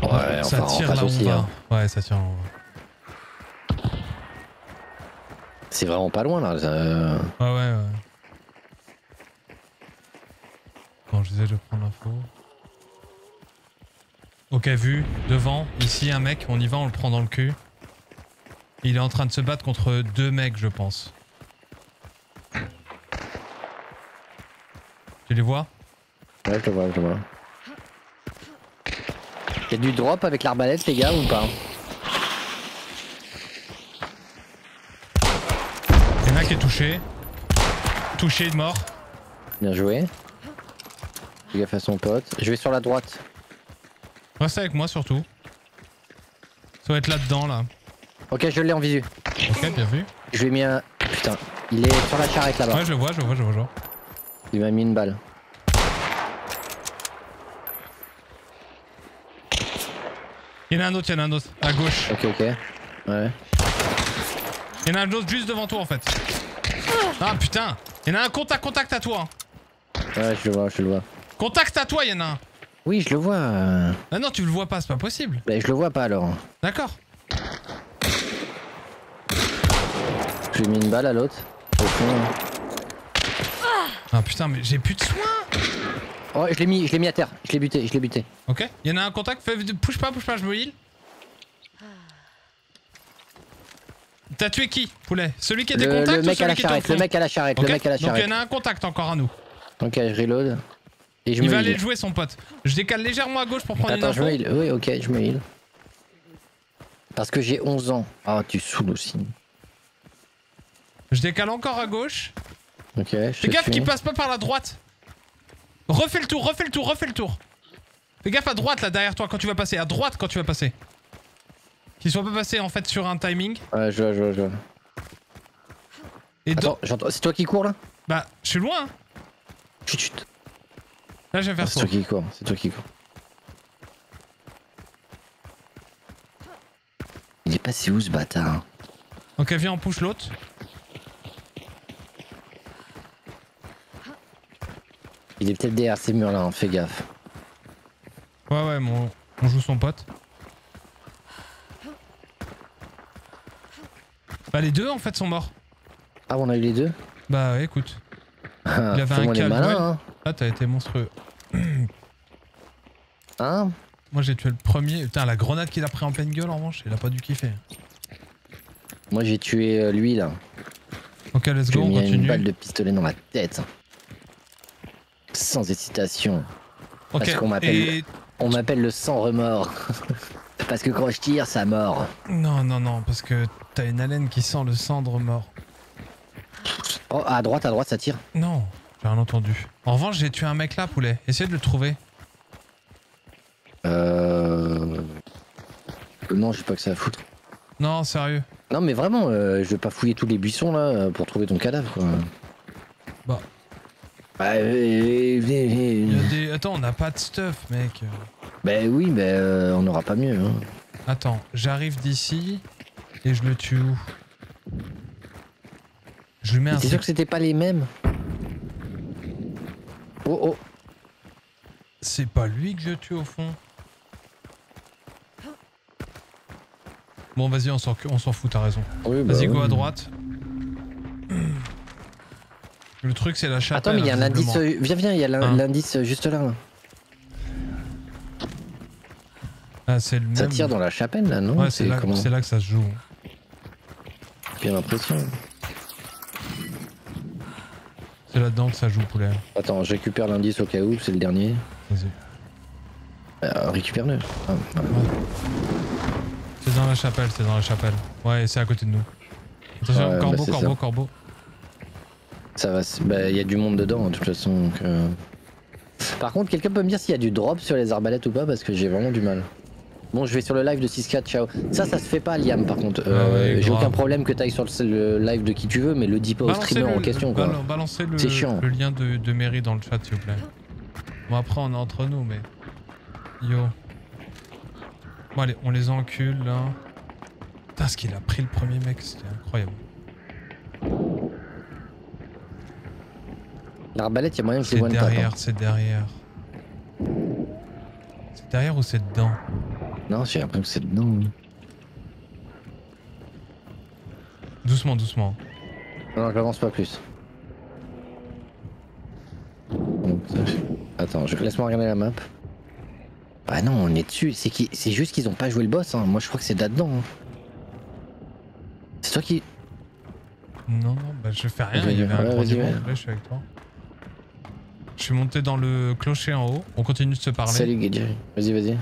Ouais, ça enfin, tire en là où on aussi, va. hein. Ouais, ça tire là où on va. C'est vraiment pas loin là. ça- Ah ouais, ouais. Bon, j'essaie de prendre l'info. Ok, vu, devant, ici un mec, on y va, on le prend dans le cul. Il est en train de se battre contre deux mecs, je pense. Tu les vois? Ouais, je le vois, je le vois. Y'a du drop avec l'arbalète, les gars, ou pas? Il y en a qui est touché. Touché, mort. Bien joué. Fais gaffe à son pote. Je vais sur la droite. Reste avec moi surtout. Ça va être là-dedans, là. Ok, je l'ai en visu. Ok, bien vu. Je lui ai mis un. Putain, il est sur la charrette là-bas. Ouais, je le vois, je le vois, je le vois. je le vois. Il m'a mis une balle. Il y en a un autre, il y en a un autre. À gauche. Ok, ok. Ouais. Il y en a un autre juste devant toi en fait. Ah putain Il y en a un contact, contact à toi. Ouais, je le vois, je le vois. Contact à toi, il y en a un. Oui, je le vois. euh. Ah non, tu le vois pas, c'est pas possible. Bah, je le vois pas alors. D'accord. Je lui ai mis une balle à l'autre. Au fond. Ah putain, mais j'ai plus de soins. Oh, je l'ai mis, je l'ai mis à terre. Je l'ai buté, je l'ai buté. Ok, il y en a un contact, fais, bouge pas, bouge pas, je me heal. T'as tué qui, poulet? Celui qui était Le, contact le ou mec à celui la qui était au charrette, le mec à la charrette, le mec à la Donc il charrette. y en a un contact encore à nous. Ok, je reload. Et je il me va heal. aller le jouer son pote. Je décale légèrement à gauche pour prendre Attends, une je info. me heal. Oui, ok, je me heal. Parce que j'ai 11 ans. Ah, tu saoules aussi. Je décale encore à gauche. Ok, je Fais gaffe qu'il passe pas par la droite. Refais le tour, refais le tour, refais le tour. Fais gaffe à droite là derrière toi quand tu vas passer. À droite quand tu vas passer. Qu'il soit pas passé en fait sur un timing. Ouais, je vois, je vois, je vois. Et Attends, j'entends. C'est toi qui cours là? Bah, je suis loin. hein. Chut, chut. Là, je vais Ah, faire C'est ça. toi qui cours, c'est toi qui cours. Il est passé où ce bâtard? Ok, viens, on push l'autre. Il est peut-être derrière ces murs là, hein, fais gaffe. Ouais, ouais, mon... on joue son pote. Bah, les deux en fait sont morts. Ah, on a eu les deux? Bah, ouais, écoute. Ah, Il avait un Caldwell. malins, hein. Là, t'as été monstrueux. Hein? Moi, j'ai tué le premier. Putain, la grenade qu'il a pris en pleine gueule en revanche, il a pas dû kiffer. Moi j'ai tué euh, lui là. Ok, let's go, on mis une continue. balle de pistolet dans la tête. Sans hésitation. Ok, parce qu'on m'appelle- et... On m'appelle le sans remords. Parce que quand je tire, ça mord. Non, non, non, parce que t'as une haleine qui sent le cendre mort. Oh, à droite, à droite, ça tire. Non, j'ai rien entendu. En revanche, j'ai tué un mec là, poulet. Essaye de le trouver. Euh... Non, j'ai pas que ça à foutre. Non, sérieux. Non, mais vraiment, euh, je vais pas fouiller tous les buissons là pour trouver ton cadavre. Quoi. Bah. Bah, euh, euh, Il y euh, a des... Attends, on n'a pas de stuff, mec. bah oui, mais euh, on n'aura pas mieux. Hein. Attends, j'arrive d'ici et je le tue où? Je lui mets un... T'es sûr que c'était pas les mêmes? Oh oh C'est pas lui que je tue au fond. Bon, vas-y, on s'en on s'en fout, t'as raison. oui, bah Vas-y, oui. go à droite. Le truc, c'est la chapelle. Attends, mais il y a un indice. euh, Viens, viens, il y a Hein. l'indice euh, juste là. là. Ah, c'est le même. Ça tire dans la chapelle là, non Ouais, c'est là, comment là que ça se joue. J'ai l'impression. C'est là-dedans que ça joue, poulet. Attends, je récupère l'indice au cas où, c'est le dernier. Vas-y. Euh, Récupère-le. Ah, ah. C'est dans la chapelle, c'est dans la chapelle. Ouais, c'est à côté de nous. Attention, Ouais, corbeau, bah, corbeau, ça. corbeau. Ça va, c'est- bah, il y a du monde dedans, de toute façon. donc, euh. Par contre, quelqu'un peut me dire s'il y a du drop sur les arbalètes ou pas Parce que j'ai vraiment du mal. Bon, je vais sur le live de 6K, ciao. Ça, ça se fait pas, Liam, par contre. Euh, Ah ouais, j'ai aucun problème que t'ailles sur le, le live de qui tu veux, mais le dis pas au streamer le, en question, quoi. bal- balancez le, chiant. le lien de, de mairie dans le chat, s'il vous plaît. Bon, après, on est entre nous, mais. Yo. Bon, allez, on les encule là. Putain, ce qu'il a pris le premier mec, c'était incroyable. L'arbalète, il y a moyen que je C'est tap. derrière, c'est derrière. C'est derrière ou c'est dedans? Non, j'ai l'impression que c'est dedans. oui. Doucement, doucement. Non, j'avance pas plus. Attends, je... laisse-moi regarder la map. Ah non, on est dessus. C'est qui... c'est juste qu'ils ont pas joué le boss. Hein. Moi, je crois que c'est là-dedans. hein. C'est toi qui. Non, non, bah je fais rien, il y avait un gros ouais. là je suis avec toi. Je suis monté dans le clocher en haut, on continue de se parler. Salut, Guedjeri. Vas-y, vas-y.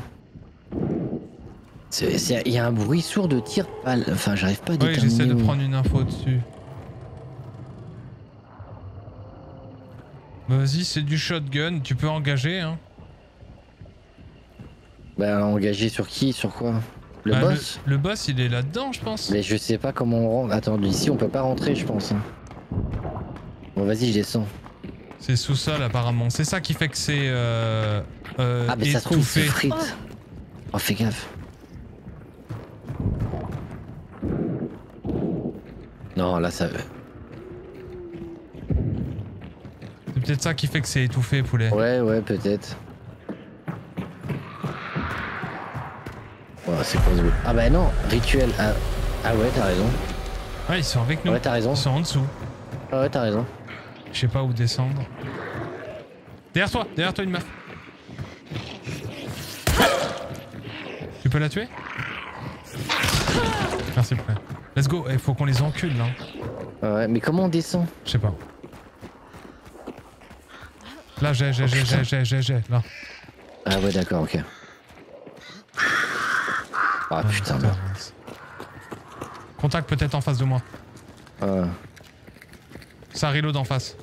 Il y a un bruit sourd de tir. pas- Enfin, j'arrive pas à Oui, déterminer. j'essaie de prendre une info dessus. Bah, Vas-y, c'est du shotgun, tu peux engager hein. Bah, engagé sur qui? Sur quoi? Le Bah, boss? le, boss il est là-dedans, je pense. Mais je sais pas comment on rentre. Attends, ici, on peut pas rentrer, je pense. hein. Bon, vas-y, je descends. C'est sous-sol apparemment. C'est ça qui fait que c'est euh, euh, Ah, mais ça se trouve, c'est étouffé. frites. Oh, fais gaffe. Non, là, ça. C'est peut-être ça qui fait que c'est étouffé, poulet. Ouais, ouais, peut-être. Oh, c'est quoi ce bruit Ah, bah non, rituel. Ah, ah ouais, t'as raison. Ouais, ils sont avec nous. Ouais, t'as raison. Ils sont en dessous. Ah ouais, t'as raison. Je sais pas où descendre. Derrière toi, derrière toi une meuf. Tu peux la tuer? Merci poulet. Let's go, il faut qu'on les encule là. Ah ouais, mais comment on descend? Je sais pas. Là j'ai, j'ai, j'ai, j'ai, j'ai, j'ai, j'ai, là. Ah ouais, d'accord, ok. Ah putain, putain. Contact peut-être en face de moi. Ah. Ça reload en face.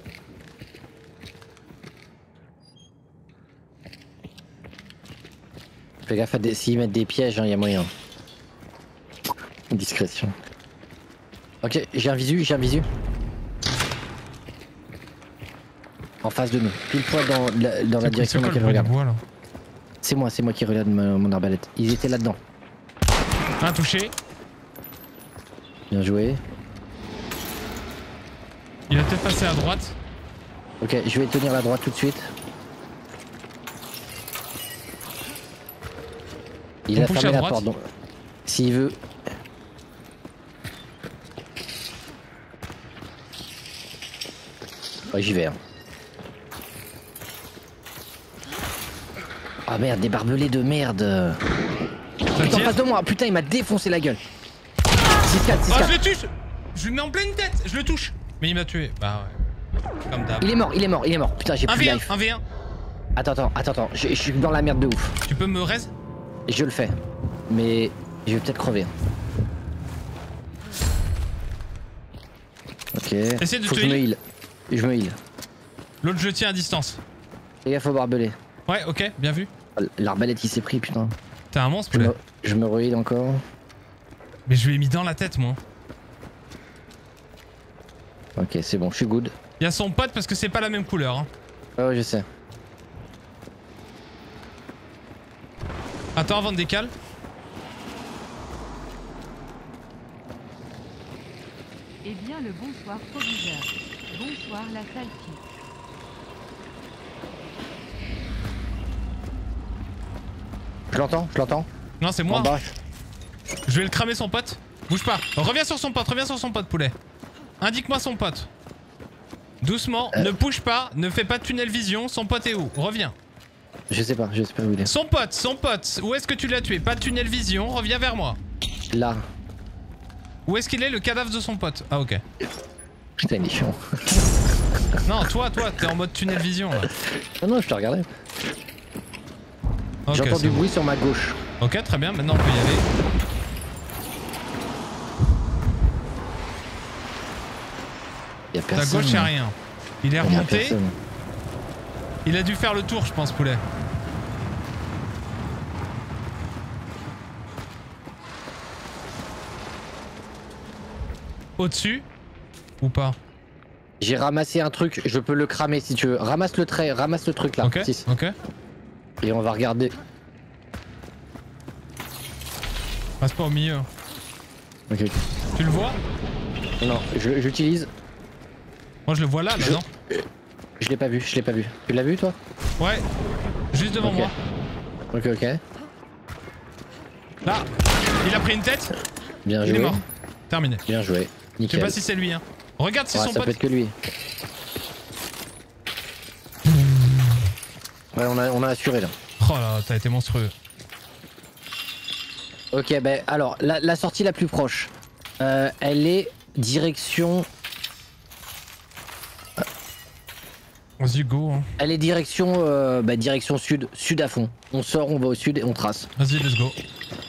Fais gaffe à des... s'ils mettent des pièges, il y a moyen. Discrétion. Ok, j'ai un visu, j'ai un visu. En face de nous, pile poil dans la, dans la C'est- direction dans laquelle je regarde. C'est moi, c'est moi qui regarde ma- mon arbalète. Ils étaient là-dedans. Un touché. Bien joué. Il va peut-être passer à droite. Ok, je vais tenir la droite tout de suite. Il On a fermé la droite porte, donc s'il veut. Ouais, j'y vais. hein. Ah merde, des barbelés de merde. Putain, en face de moi, putain, il m'a défoncé la gueule. 6-4, Oh, 6-4. je le tue Je lui mets en pleine tête Je le touche Mais il m'a tué. Bah ouais. Comme d'hab. Il est mort, il est mort, il est mort. Putain, j'ai Un plus de V1, life. un V1. Attends, attends, attends, attends. Je, je suis dans la merde de ouf. Tu peux me raise Je le fais. Mais je vais peut-être crever. Ok. Essaie de Faut te que je me heal. heal. Je me heal. L'autre je tiens à distance. Les gars, faut barbeler. Ouais, ok, bien vu. L'arbalète il s'est pris, putain. T'es un monstre, Je me, je me re-heal encore. Mais je lui ai mis dans la tête, moi. Ok, c'est bon, je suis good. Il y a son pote parce que c'est pas la même couleur. Hein. Ah ouais, je sais. Attends avant de décale. Eh bien le bonsoir proviseur. Bonsoir la saltie. Je l'entends, je l'entends. Non, c'est En moi. bas. Je vais le cramer son pote. Bouge pas. Reviens sur son pote, reviens sur son pote, poulet. Indique-moi son pote. Doucement, Euh. ne bouge pas, ne fais pas de tunnel vision. Son pote est où? Reviens. Je sais pas, je sais pas où il est. Son pote, son pote. Où est-ce que tu l'as tué Pas de tunnel vision, reviens vers moi. Là. Où est-ce qu'il est le cadavre de son pote Ah, ok. Putain, il est chiant. Non, toi, toi, t'es en mode tunnel vision là. Ah non, je te regardais. J'entends du bon. bruit sur ma gauche. Ok, très bien, maintenant on peut y aller. Y a Ta personne. gauche, y'a rien. Il est remonté. personne. Il a dû faire le tour, je pense, poulet. Au-dessus Ou pas? J'ai ramassé un truc, je peux le cramer si tu veux. Ramasse le trait, ramasse le truc là. Ok, Six. ok. Et on va regarder. Passe pas au milieu. Ok. Tu le vois? Non, j'utilise. Moi je le vois là, là, Je- non? Je l'ai pas vu, je l'ai pas vu. Tu l'as vu toi? Ouais. Juste devant moi. Ok, ok. Là Il a pris une tête Bien Il joué. est mort. Terminé. Bien joué. Je sais Nickel. pas si c'est lui, hein. Regarde si Ouais, son ça pote. peut être que lui. Ouais, on a, on a assuré là. Oh là, t'as été monstrueux. Ok, ben alors, la, la sortie la plus proche, euh, elle est direction. Vas-y, go. Hein. Est direction, euh, bah, direction sud, sud à fond. On sort, on va au sud et on trace. Vas-y, let's go.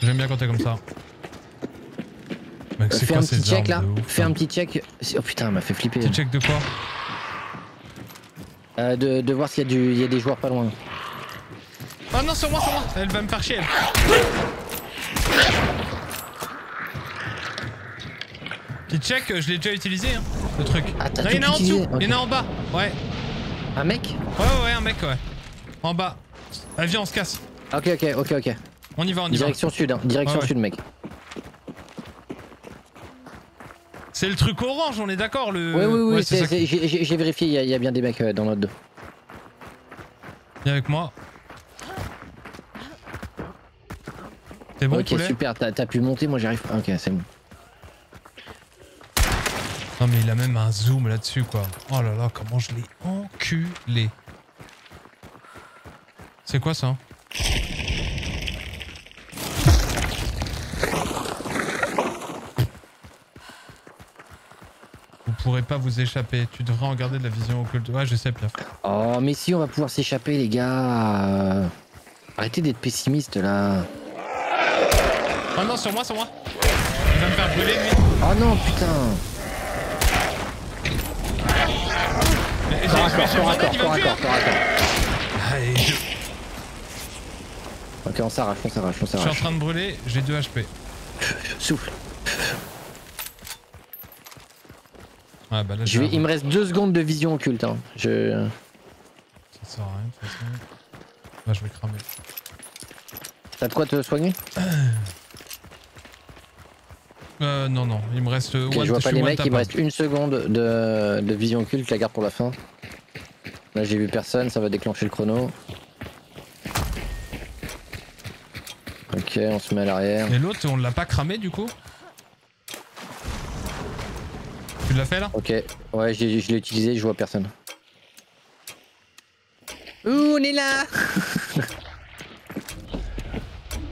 J'aime bien quand t'es comme ça. Mec, Euh, fais quoi un petit check là. ouf, Fais hein un petit check. Oh putain, elle m'a fait flipper. Petit check de quoi Euh, de, de voir s'il y, a du- il y a des joueurs pas loin. Oh non, sur moi, sur moi Elle va me faire chier. Petit check, je l'ai déjà utilisé, hein, le truc. Ah, non, il y en a en dessous, il y en a en bas. Ouais, Un mec ouais, ouais, ouais, un mec, ouais. En bas. Allez, viens, on se casse. Ok, ok, ok, ok. On y va, on y va. Direction sud, hein. direction Ouais, ouais. sud, mec. C'est le truc orange, on est d'accord le... Oui, oui, oui, Ouais, j'ai vérifié, il y, a- il y a bien des mecs euh, dans notre dos. Viens avec moi. T'es bon, ok, poulet super, t'as t'as pu monter, moi j'arrive pas. Ok, c'est bon. Non mais il a même un zoom là-dessus quoi. Oh là là, comment je l'ai enculé. C'est quoi ça Vous pourrez pas vous échapper. Tu devrais en garder de la vision occulte. Ouais, je sais, Pierre. Oh, mais si, on va pouvoir s'échapper, les gars. Euh, Arrêtez d'être pessimiste là. Oh non, sur moi, sur moi? Il va me faire brûler lui. Oh non, putain. Mais J'ai Corps à j'ai- corps, j'ai corps à le corps, bandage, il va corps me à tuer. corps, corps à corps. Allez, je... Ok, on s'arrache, on s'arrache, on je suis en s'arrache. train de brûler, j'ai 2 HP. Souffle. Ouais, bah là, Je vais, il me reste deux secondes de vision occulte. Hein. Je... Ça sert à rien de toute façon. Là, je vais cramer. T'as de quoi te soigner Euh, non, non, il me reste. Ok, one- je vois pas les mecs, il me reste une seconde de, de vision occulte, je la garde pour la fin. Là j'ai vu personne, ça va déclencher le chrono. Ok, on se met à l'arrière. Et l'autre, on l'a pas cramé du coup Tu l'as fait là Ok, ouais, je l'ai utilisé, je vois personne. Ouh, on est là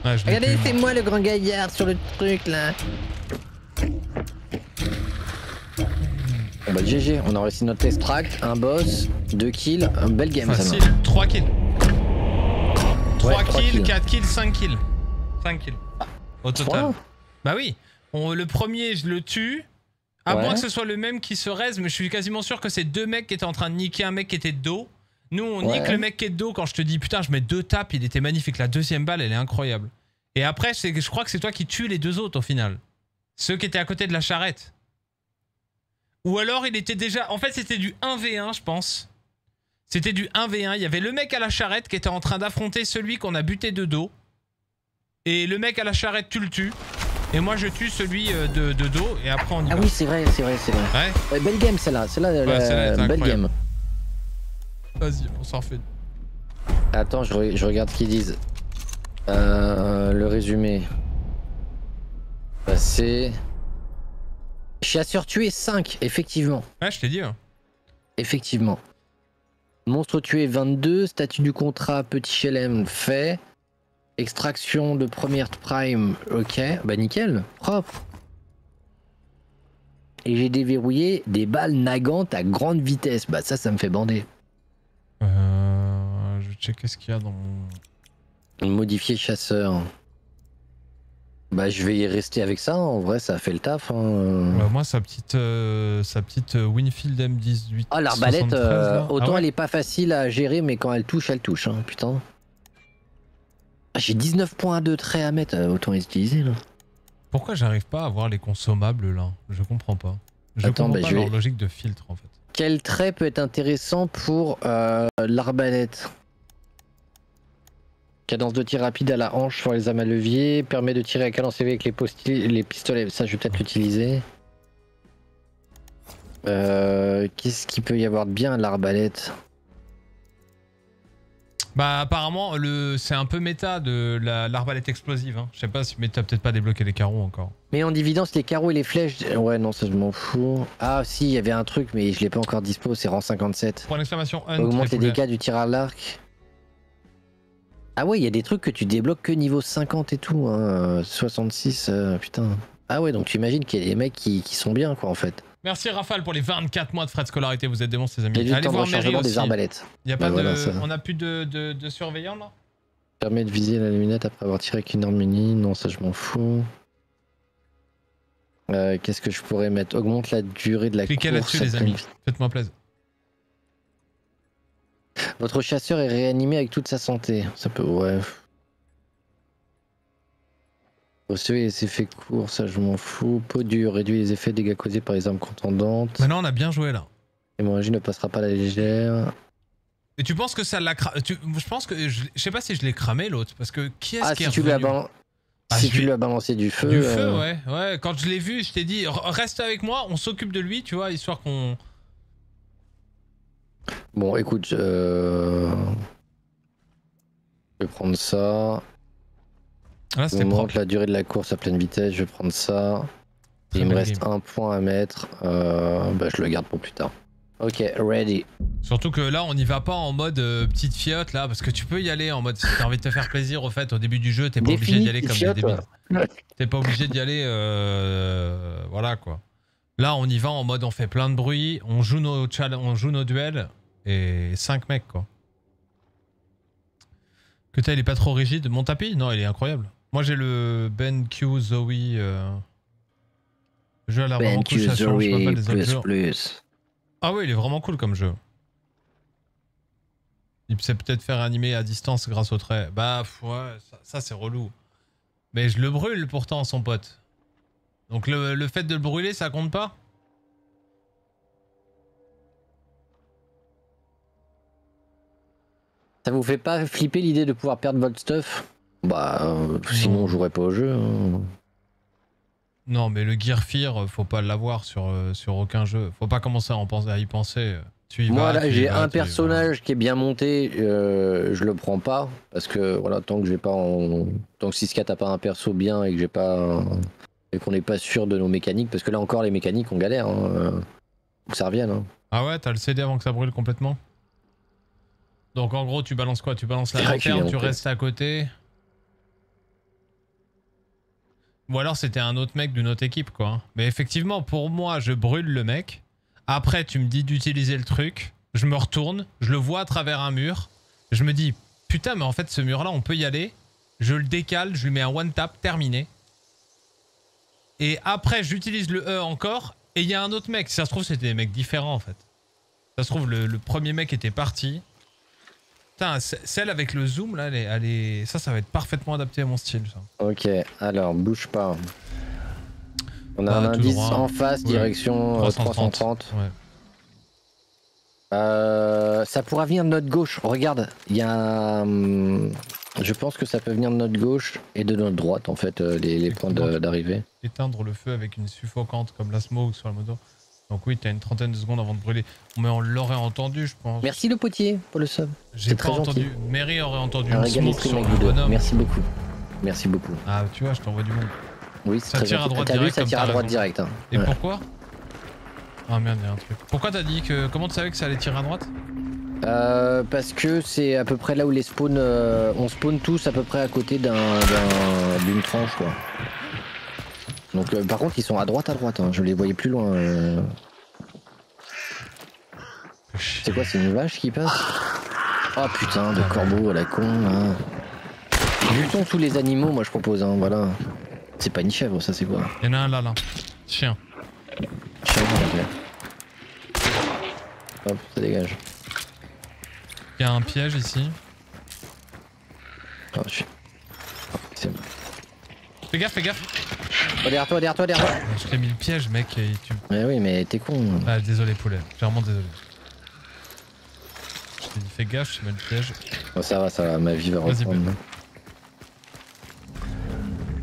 Ouais, je l'ai Regardez, c'est moi. le grand gaillard sur le truc là. Bon bah GG, on a réussi notre test track, un boss, deux kills, un bel game ça. Facile, 3 kills. 3 Ouais, trois kills, kills. 4 kills, 5 kills. 5 kills. Au total. Bah oui, on- le premier, je le tue. À Ouais. moins que ce soit le même qui se raise, mais je suis quasiment sûr que c'est deux mecs qui étaient en train de niquer un mec qui était de dos. Nous, on Ouais. nique le mec qui est de dos quand je te dis putain, je mets deux tapes, il était magnifique. La deuxième balle, elle est incroyable. Et après, je crois que c'est toi qui tues les deux autres au final. Ceux qui étaient à côté de la charrette. Ou alors il était déjà. En fait, c'était du 1v1, je pense. C'était du 1v1. Il y avait le mec à la charrette qui était en train d'affronter celui qu'on a buté de dos. Et le mec à la charrette, tu le tues. Et moi, je tue celui euh, de, de dos. Et après, on y Ah va. oui, c'est vrai, c'est vrai, c'est vrai. Ouais, Ouais, belle game celle-là, celle-là, Ouais, la- celle-là était belle game. vas-y, on s'en refait. Attends, je, re- je regarde qu'ils disent. Euh, le résumé. Bah, c'est. Chasseur tué 5, effectivement. Ouais, je t'ai dit. hein. Effectivement. Monstre tué 22, statut du contrat petit chelem fait. Extraction de première prime, ok. Bah nickel, propre. Et j'ai déverrouillé des balles nagantes à grande vitesse. Bah ça, ça me fait bander. Euh, je vais checker ce qu'il y a dans mon. Modifier chasseur. Bah, je vais y rester avec ça. En vrai, ça a fait le taf. hein. Ouais, moi, sa petite, euh, sa petite euh, Winfield M18. Ah, l'arbalète, 73, euh, autant Ah ouais elle est pas facile à gérer, mais quand elle touche, elle touche. Hein, putain. Ah, J'ai 19 points de traits à mettre. euh, Autant les utiliser là. Pourquoi j'arrive pas à voir les consommables là? Je comprends pas. Je Attends, comprends bah, pas je leur vais- logique de filtre en fait. Quel trait peut être intéressant pour euh, l'arbalète? Cadence de tir rapide à la hanche sur les armes à levier, permet de tirer à cadence élevée avec les, les pistolets, ça je vais peut-être l'utiliser. Euh, Qu'est-ce qu'il peut y avoir de bien à l'arbalète? Bah apparemment le c'est un peu méta de la- l'arbalète explosive. Hein. Je sais pas si mais t'as peut-être pas débloqué les carreaux encore. Mais en dividence, les carreaux et les flèches. Ouais, non, ça je m'en fous. Ah, si, il y avait un truc, mais je l'ai pas encore dispo, c'est rang 57. Point d'exclamation. Augmente les dégâts du tir à l'arc. Ah ouais, il y a des trucs que tu débloques que niveau 50 et tout. Hein. euh, 66, euh, putain. Ah ouais, donc tu imagines qu'il y a des mecs qui, qui sont bien, quoi, en fait. Merci Rafale pour les 24 mois de frais de scolarité. Vous êtes des monstres les amis. Allez voir Mary aussi. des arbalètes. Y a pas Bah voilà, de, ça. on a plus de, de, de surveillants là? Permet de viser la lunette après avoir tiré avec une arme unie. Non, ça je m'en fous. Euh, Qu'est-ce que je pourrais mettre? Augmente la durée de la Cliquez course. là-dessus les amis. Faites-moi plaisir. Votre chasseur est réanimé avec toute sa santé. Ça peut. Ouais. Recevez les effets courts, ça je m'en fous. Peau dure, réduit les effets dégâts causés par les armes contendantes. Maintenant on a bien joué là. Hémorragie ne passera pas à la légère. Et tu penses que ça l'a cramé Je pense que je, je sais pas si je l'ai cramé l'autre parce que qui est-ce Ah, qui si est tu, revenu Ah, si tu lui- as balancé du feu. Du euh, feu, ouais, ouais. Quand je l'ai vu, je t'ai dit, reste avec moi, on s'occupe de lui, tu vois, histoire qu'on. Bon, écoute, euh, je vais prendre ça. Là, c'était propre. la durée de la course à pleine vitesse, je vais prendre ça. Très Il me reste game. un point à mettre. euh, bah, je le garde pour plus tard. Ok, ready. Surtout que là, on n'y va pas en mode euh, petite fiotte, là, parce que tu peux y aller en mode si t'as envie de te faire plaisir, au fait, au début du jeu, t'es pas obligé Définis d'y aller comme des débiles. T'es pas obligé d'y aller, euh, voilà quoi. Là, on y va en mode on fait plein de bruit, on joue nos, on joue nos duels, et 5 mecs quoi. Que t'as, il est pas trop rigide. Mon tapis? Non, il est incroyable. Moi, j'ai le Ben Q Zoe. Euh... Le jeu a l'air vraiment Ben pas autres plus. Ah oui, il est vraiment cool comme jeu. Il sait peut-être faire animer à distance grâce au trait. Bah ouais, ça, ça, c'est relou. Mais je le brûle pourtant, son pote. Donc le, le fait de le brûler, ça compte pas? Ça vous fait pas flipper l'idée de pouvoir perdre votre stuff? Bah, euh, sinon Non. on jouerait pas au jeu. hein. Non, mais le Gear Fear, faut pas l'avoir sur, euh, sur aucun jeu. Faut pas commencer à, en penser, à y penser. Tu y Moi vas, là tu y j'ai vas, un tu y vas. personnage qui est bien monté, euh, je le prends pas parce que voilà tant que j'ai pas en... tant que 6 a pas un perso bien et que j'ai pas un- et qu'on n'est pas sûr de nos mécaniques parce que là encore les mécaniques on galère, hein, euh, faut que ça revienne. hein. Ah ouais, t'as le CD avant que ça brûle complètement? Donc en gros, tu balances quoi? Tu balances la lanterne, tu restes à côté. Ou alors c'était un autre mec d'une autre équipe, quoi. Mais effectivement, pour moi, je brûle le mec. Après, tu me dis d'utiliser le truc. Je me retourne, je le vois à travers un mur. Je me dis, putain, mais en fait, ce mur-là, on peut y aller. Je le décale, je lui mets un one tap, terminé. Et après, j'utilise le E encore. Et il y a un autre mec. Si ça se trouve, c'était des mecs différents, en fait. Ça se trouve, le, le premier mec était parti. Putain, celle avec le zoom, là, elle est, elle est- ça, ça va être parfaitement adapté à mon style, ça. Ok, alors bouge pas. On a Bah, un indice droit. en face, direction euh, 330. Ouais. Euh, ça pourra venir de notre gauche. Regarde, il y a un... Je pense que ça peut venir de notre gauche et de notre droite en fait, euh, les, les points d'arrivée. Éteindre le feu avec une suffocante comme la smoke sur la moto. Donc oui, t'as une trentaine de secondes avant de brûler. Mais on l'aurait entendu, je pense. Merci le potier pour le sub. J'ai pas très gentil. entendu. Mary aurait entendu Un smoke sur le bonhomme. Merci beaucoup. Merci beaucoup. Ah, tu vois, je t'envoie du monde. Oui, c'est Ça très tire à gentil. droite vu, direct, ça tire à droite direct. hein. Et Ouais. pourquoi? Ah merde, il y a un truc. Pourquoi t'as dit que. Comment tu savais que ça allait tirer à droite? Euh, parce que c'est à peu près là où les spawns. euh, on spawn tous à peu près à côté d'un d'un- d'une tranche quoi. Donc euh, par contre ils sont à droite à droite, hein. je les voyais plus loin. euh. C'est quoi, c'est une vache qui passe? Oh putain, de corbeau à la con là. Butons tous les animaux, moi je propose, hein, voilà. C'est pas une chèvre, ça c'est quoi? Il y en a un là, là. Chien. Chèvre, ok. Hop, ça dégage. Il y a un piège ici. Oh, je suis- C'est bon. Fais gaffe, fais gaffe. Oh, derrière toi, derrière toi, derrière toi Je t'ai mis le piège, mec, et tu. Mais oui, mais t'es con. Ah, désolé, poulet. Vraiment désolé. Je t'ai dit, fais gaffe, je mets le piège. Oh, ça va, ça va, ma vie va reprendre.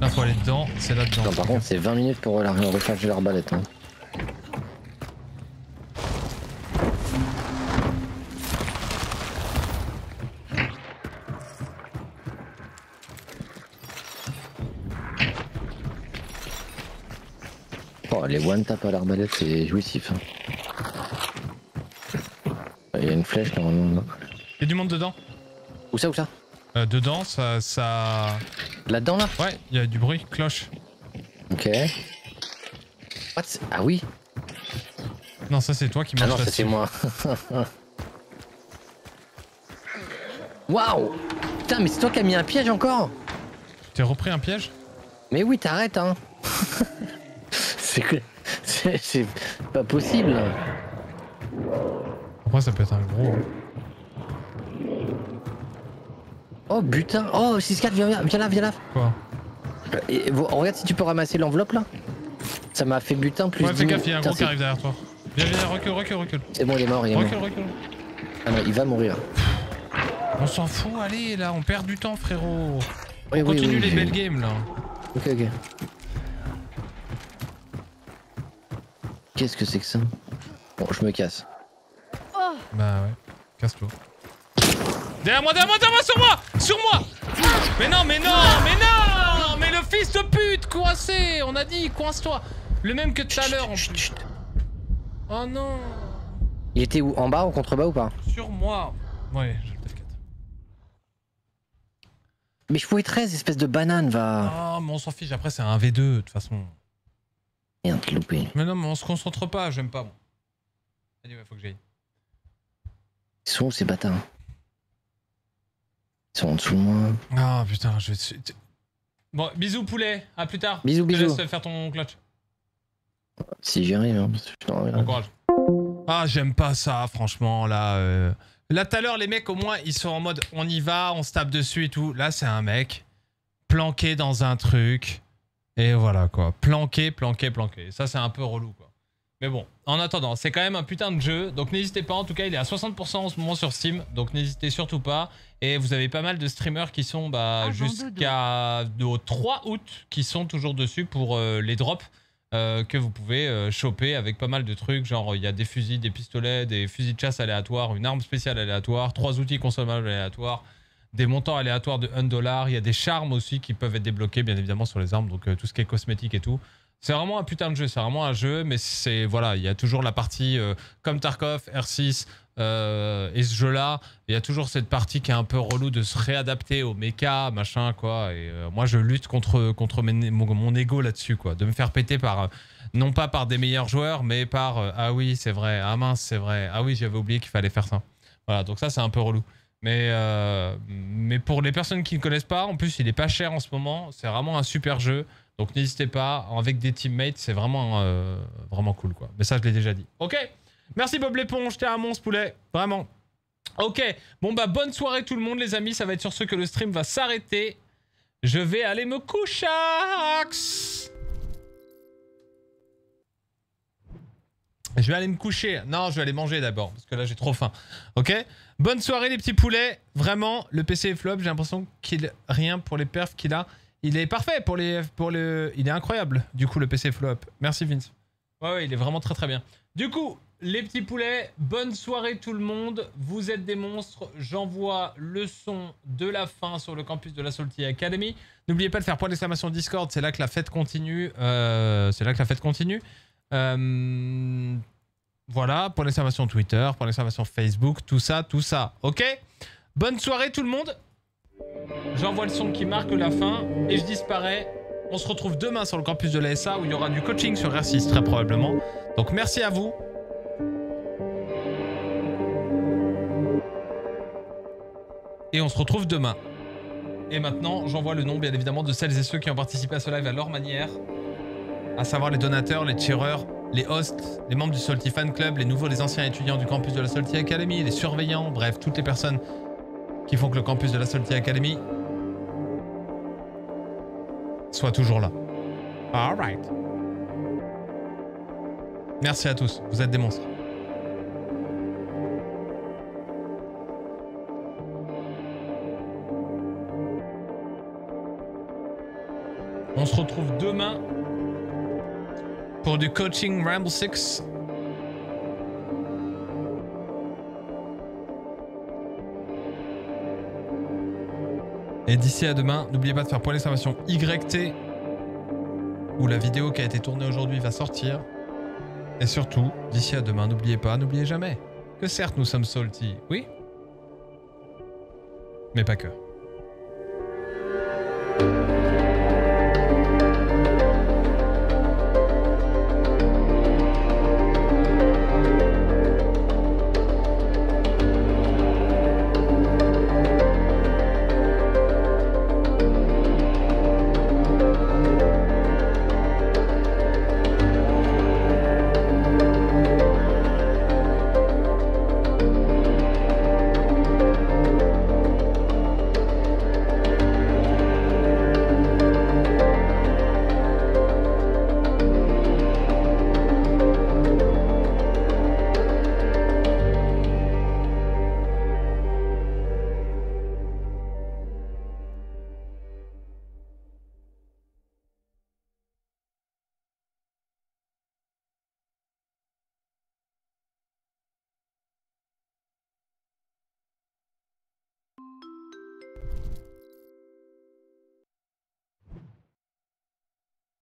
Là, faut aller dedans, c'est là-dedans. Par contre, c'est 20 minutes pour recharger l'arbalète. Hein. Oh, les one tap à l'arbalète, c'est jouissif. hein. Il y a une flèche normalement. Il y a du monde dedans. Où ça, où ça? Euh, dedans, ça. ça... Là-dedans là? Ouais, il y a du bruit, cloche. Ok. What? Ah oui Non, ça, c'est toi qui Ah marche non, ça c'est moi. Waouh Putain, mais c'est toi qui as mis un piège encore T'es repris un piège? Mais oui, t'arrêtes, hein C'est que... C'est c'est pas possible. Après, ça peut être un gros. hein. Oh putain Oh, 6-4, viens, viens, viens là, viens là Quoi? Et, Regarde si tu peux ramasser l'enveloppe là. Ça m'a fait butin plus Ouais, fais 10 gaffe, il y a un gros qui arrive derrière toi. Viens, viens, recule, recule, recule. C'est bon, il est mort, il est mort. Recule, recule. Ah non, il va mourir. On s'en fout, allez, là, on perd du temps, frérot. Oui, oui, Continue oui, les belles games, là. Ok, ok. Qu'est-ce que c'est que ça Bon, je me casse. Bah ouais, casse-toi. Derrière moi, derrière moi, derrière moi, sur moi Sur moi Mais non, mais non, mais non Mais le fils de pute, coincé On a dit, coince-toi Le même que tout à l'heure, en plus. Oh non Il était où En bas, en contrebas ou pas Sur moi Ouais, j'ai le F4. Mais je pouvais 13, espèce de banane, va. Ah, mais on s'en fiche, après c'est un V2, de toute façon. Merde, loupé. Mais non, mais on se concentre pas, j'aime pas. Allez, faut que j'aille. Ils sont où ces bâtards Ils sont en dessous de moi. Ah, putain, je vais... Bon, bisous, poulet, à plus tard. Bisous, Je te bisous. laisse faire ton clutch. Si j'y arrive, hein, parce que je t'en. Bon courage. Ah, j'aime pas ça, franchement, là. euh. Là, tout à l'heure, les mecs, au moins, ils sont en mode on y va, on se tape dessus et tout. Là, c'est un mec planqué dans un truc. Et voilà, quoi. Planqué, planqué, planqué. Ça, c'est un peu relou, quoi. Mais bon, en attendant, c'est quand même un putain de jeu. Donc, n'hésitez pas. En tout cas, il est à 60% en ce moment sur Steam. Donc, n'hésitez surtout pas. Et vous avez pas mal de streamers qui sont bah, jusqu'à au 3 août qui sont toujours dessus pour euh, les drops euh, que vous pouvez euh, choper avec pas mal de trucs. Genre, il y a des fusils, des pistolets, des fusils de chasse aléatoires, une arme spéciale aléatoire, trois outils consommables aléatoires, des montants aléatoires de 1 dollar. Il y a des charmes aussi qui peuvent être débloqués, bien évidemment, sur les armes. Donc, euh, tout ce qui est cosmétique et tout. C'est vraiment un putain de jeu, c'est vraiment un jeu, mais c'est voilà, il y a toujours la partie euh, comme Tarkov, R6 euh, et ce jeu-là, il y a toujours cette partie qui est un peu relou de se réadapter au mecha, machin quoi. Et moi, je lutte contre contre mon, ego là-dessus quoi, de me faire péter par non pas par des meilleurs joueurs, mais par ah oui c'est vrai, ah mince c'est vrai, ah oui j'avais oublié qu'il fallait faire ça. Voilà, donc ça c'est un peu relou. Mais, euh, mais pour les personnes qui ne connaissent pas, en plus il est pas cher en ce moment, c'est vraiment un super jeu. Donc n'hésitez pas, avec des teammates, c'est vraiment, euh, vraiment cool quoi. Mais ça je l'ai déjà dit. Ok, merci Bob l'éponge, t'es un monstre poulet, vraiment. Ok, bon bah bonne soirée tout le monde les amis, ça va être sur ce que le stream va s'arrêter. Je vais aller me coucher. Je vais aller me coucher. Non, je vais aller manger d'abord, parce que là j'ai trop faim. Ok Bonne soirée les petits poulets. Vraiment, le PC est flop. J'ai l'impression qu'il rien pour les perfs qu'il a. Il est parfait pour les pour le. Il est incroyable. Du coup, le PC flop. Merci Vince. Ouais, ouais, il est vraiment très très bien. Du coup, les petits poulets, bonne soirée tout le monde. Vous êtes des monstres. J'envoie le son de la fin sur le campus de la Salty Academy. N'oubliez pas de faire point d'exclamation Discord. C'est là que la fête continue. Euh, c'est là que la fête continue. Euh, voilà, point d'exclamation Twitter, point d'exclamation Facebook, tout ça, tout ça. Ok? Bonne soirée tout le monde. J'envoie le son qui marque la fin et je disparais. On se retrouve demain sur le campus de l'ASA où il y aura du coaching sur R6 très probablement. Donc merci à vous. Et on se retrouve demain. Et maintenant, j'envoie le nom, bien évidemment, de celles et ceux qui ont participé à ce live à leur manière. À savoir les donateurs, les cheerers, les hosts, les membres du Salty Fan Club, les nouveaux, les anciens étudiants du campus de la Salty Academy, les surveillants, bref, toutes les personnes qui font que le campus de la Salty Academy soit toujours là. Alright. Merci à tous, vous êtes des monstres. On se retrouve demain pour du coaching Ramble 6. Et d'ici à demain, n'oubliez pas de faire point d'exclamation YT où la vidéo qui a été tournée aujourd'hui va sortir. Et surtout, d'ici à demain, n'oubliez pas, n'oubliez jamais que certes nous sommes salty, oui, mais pas que.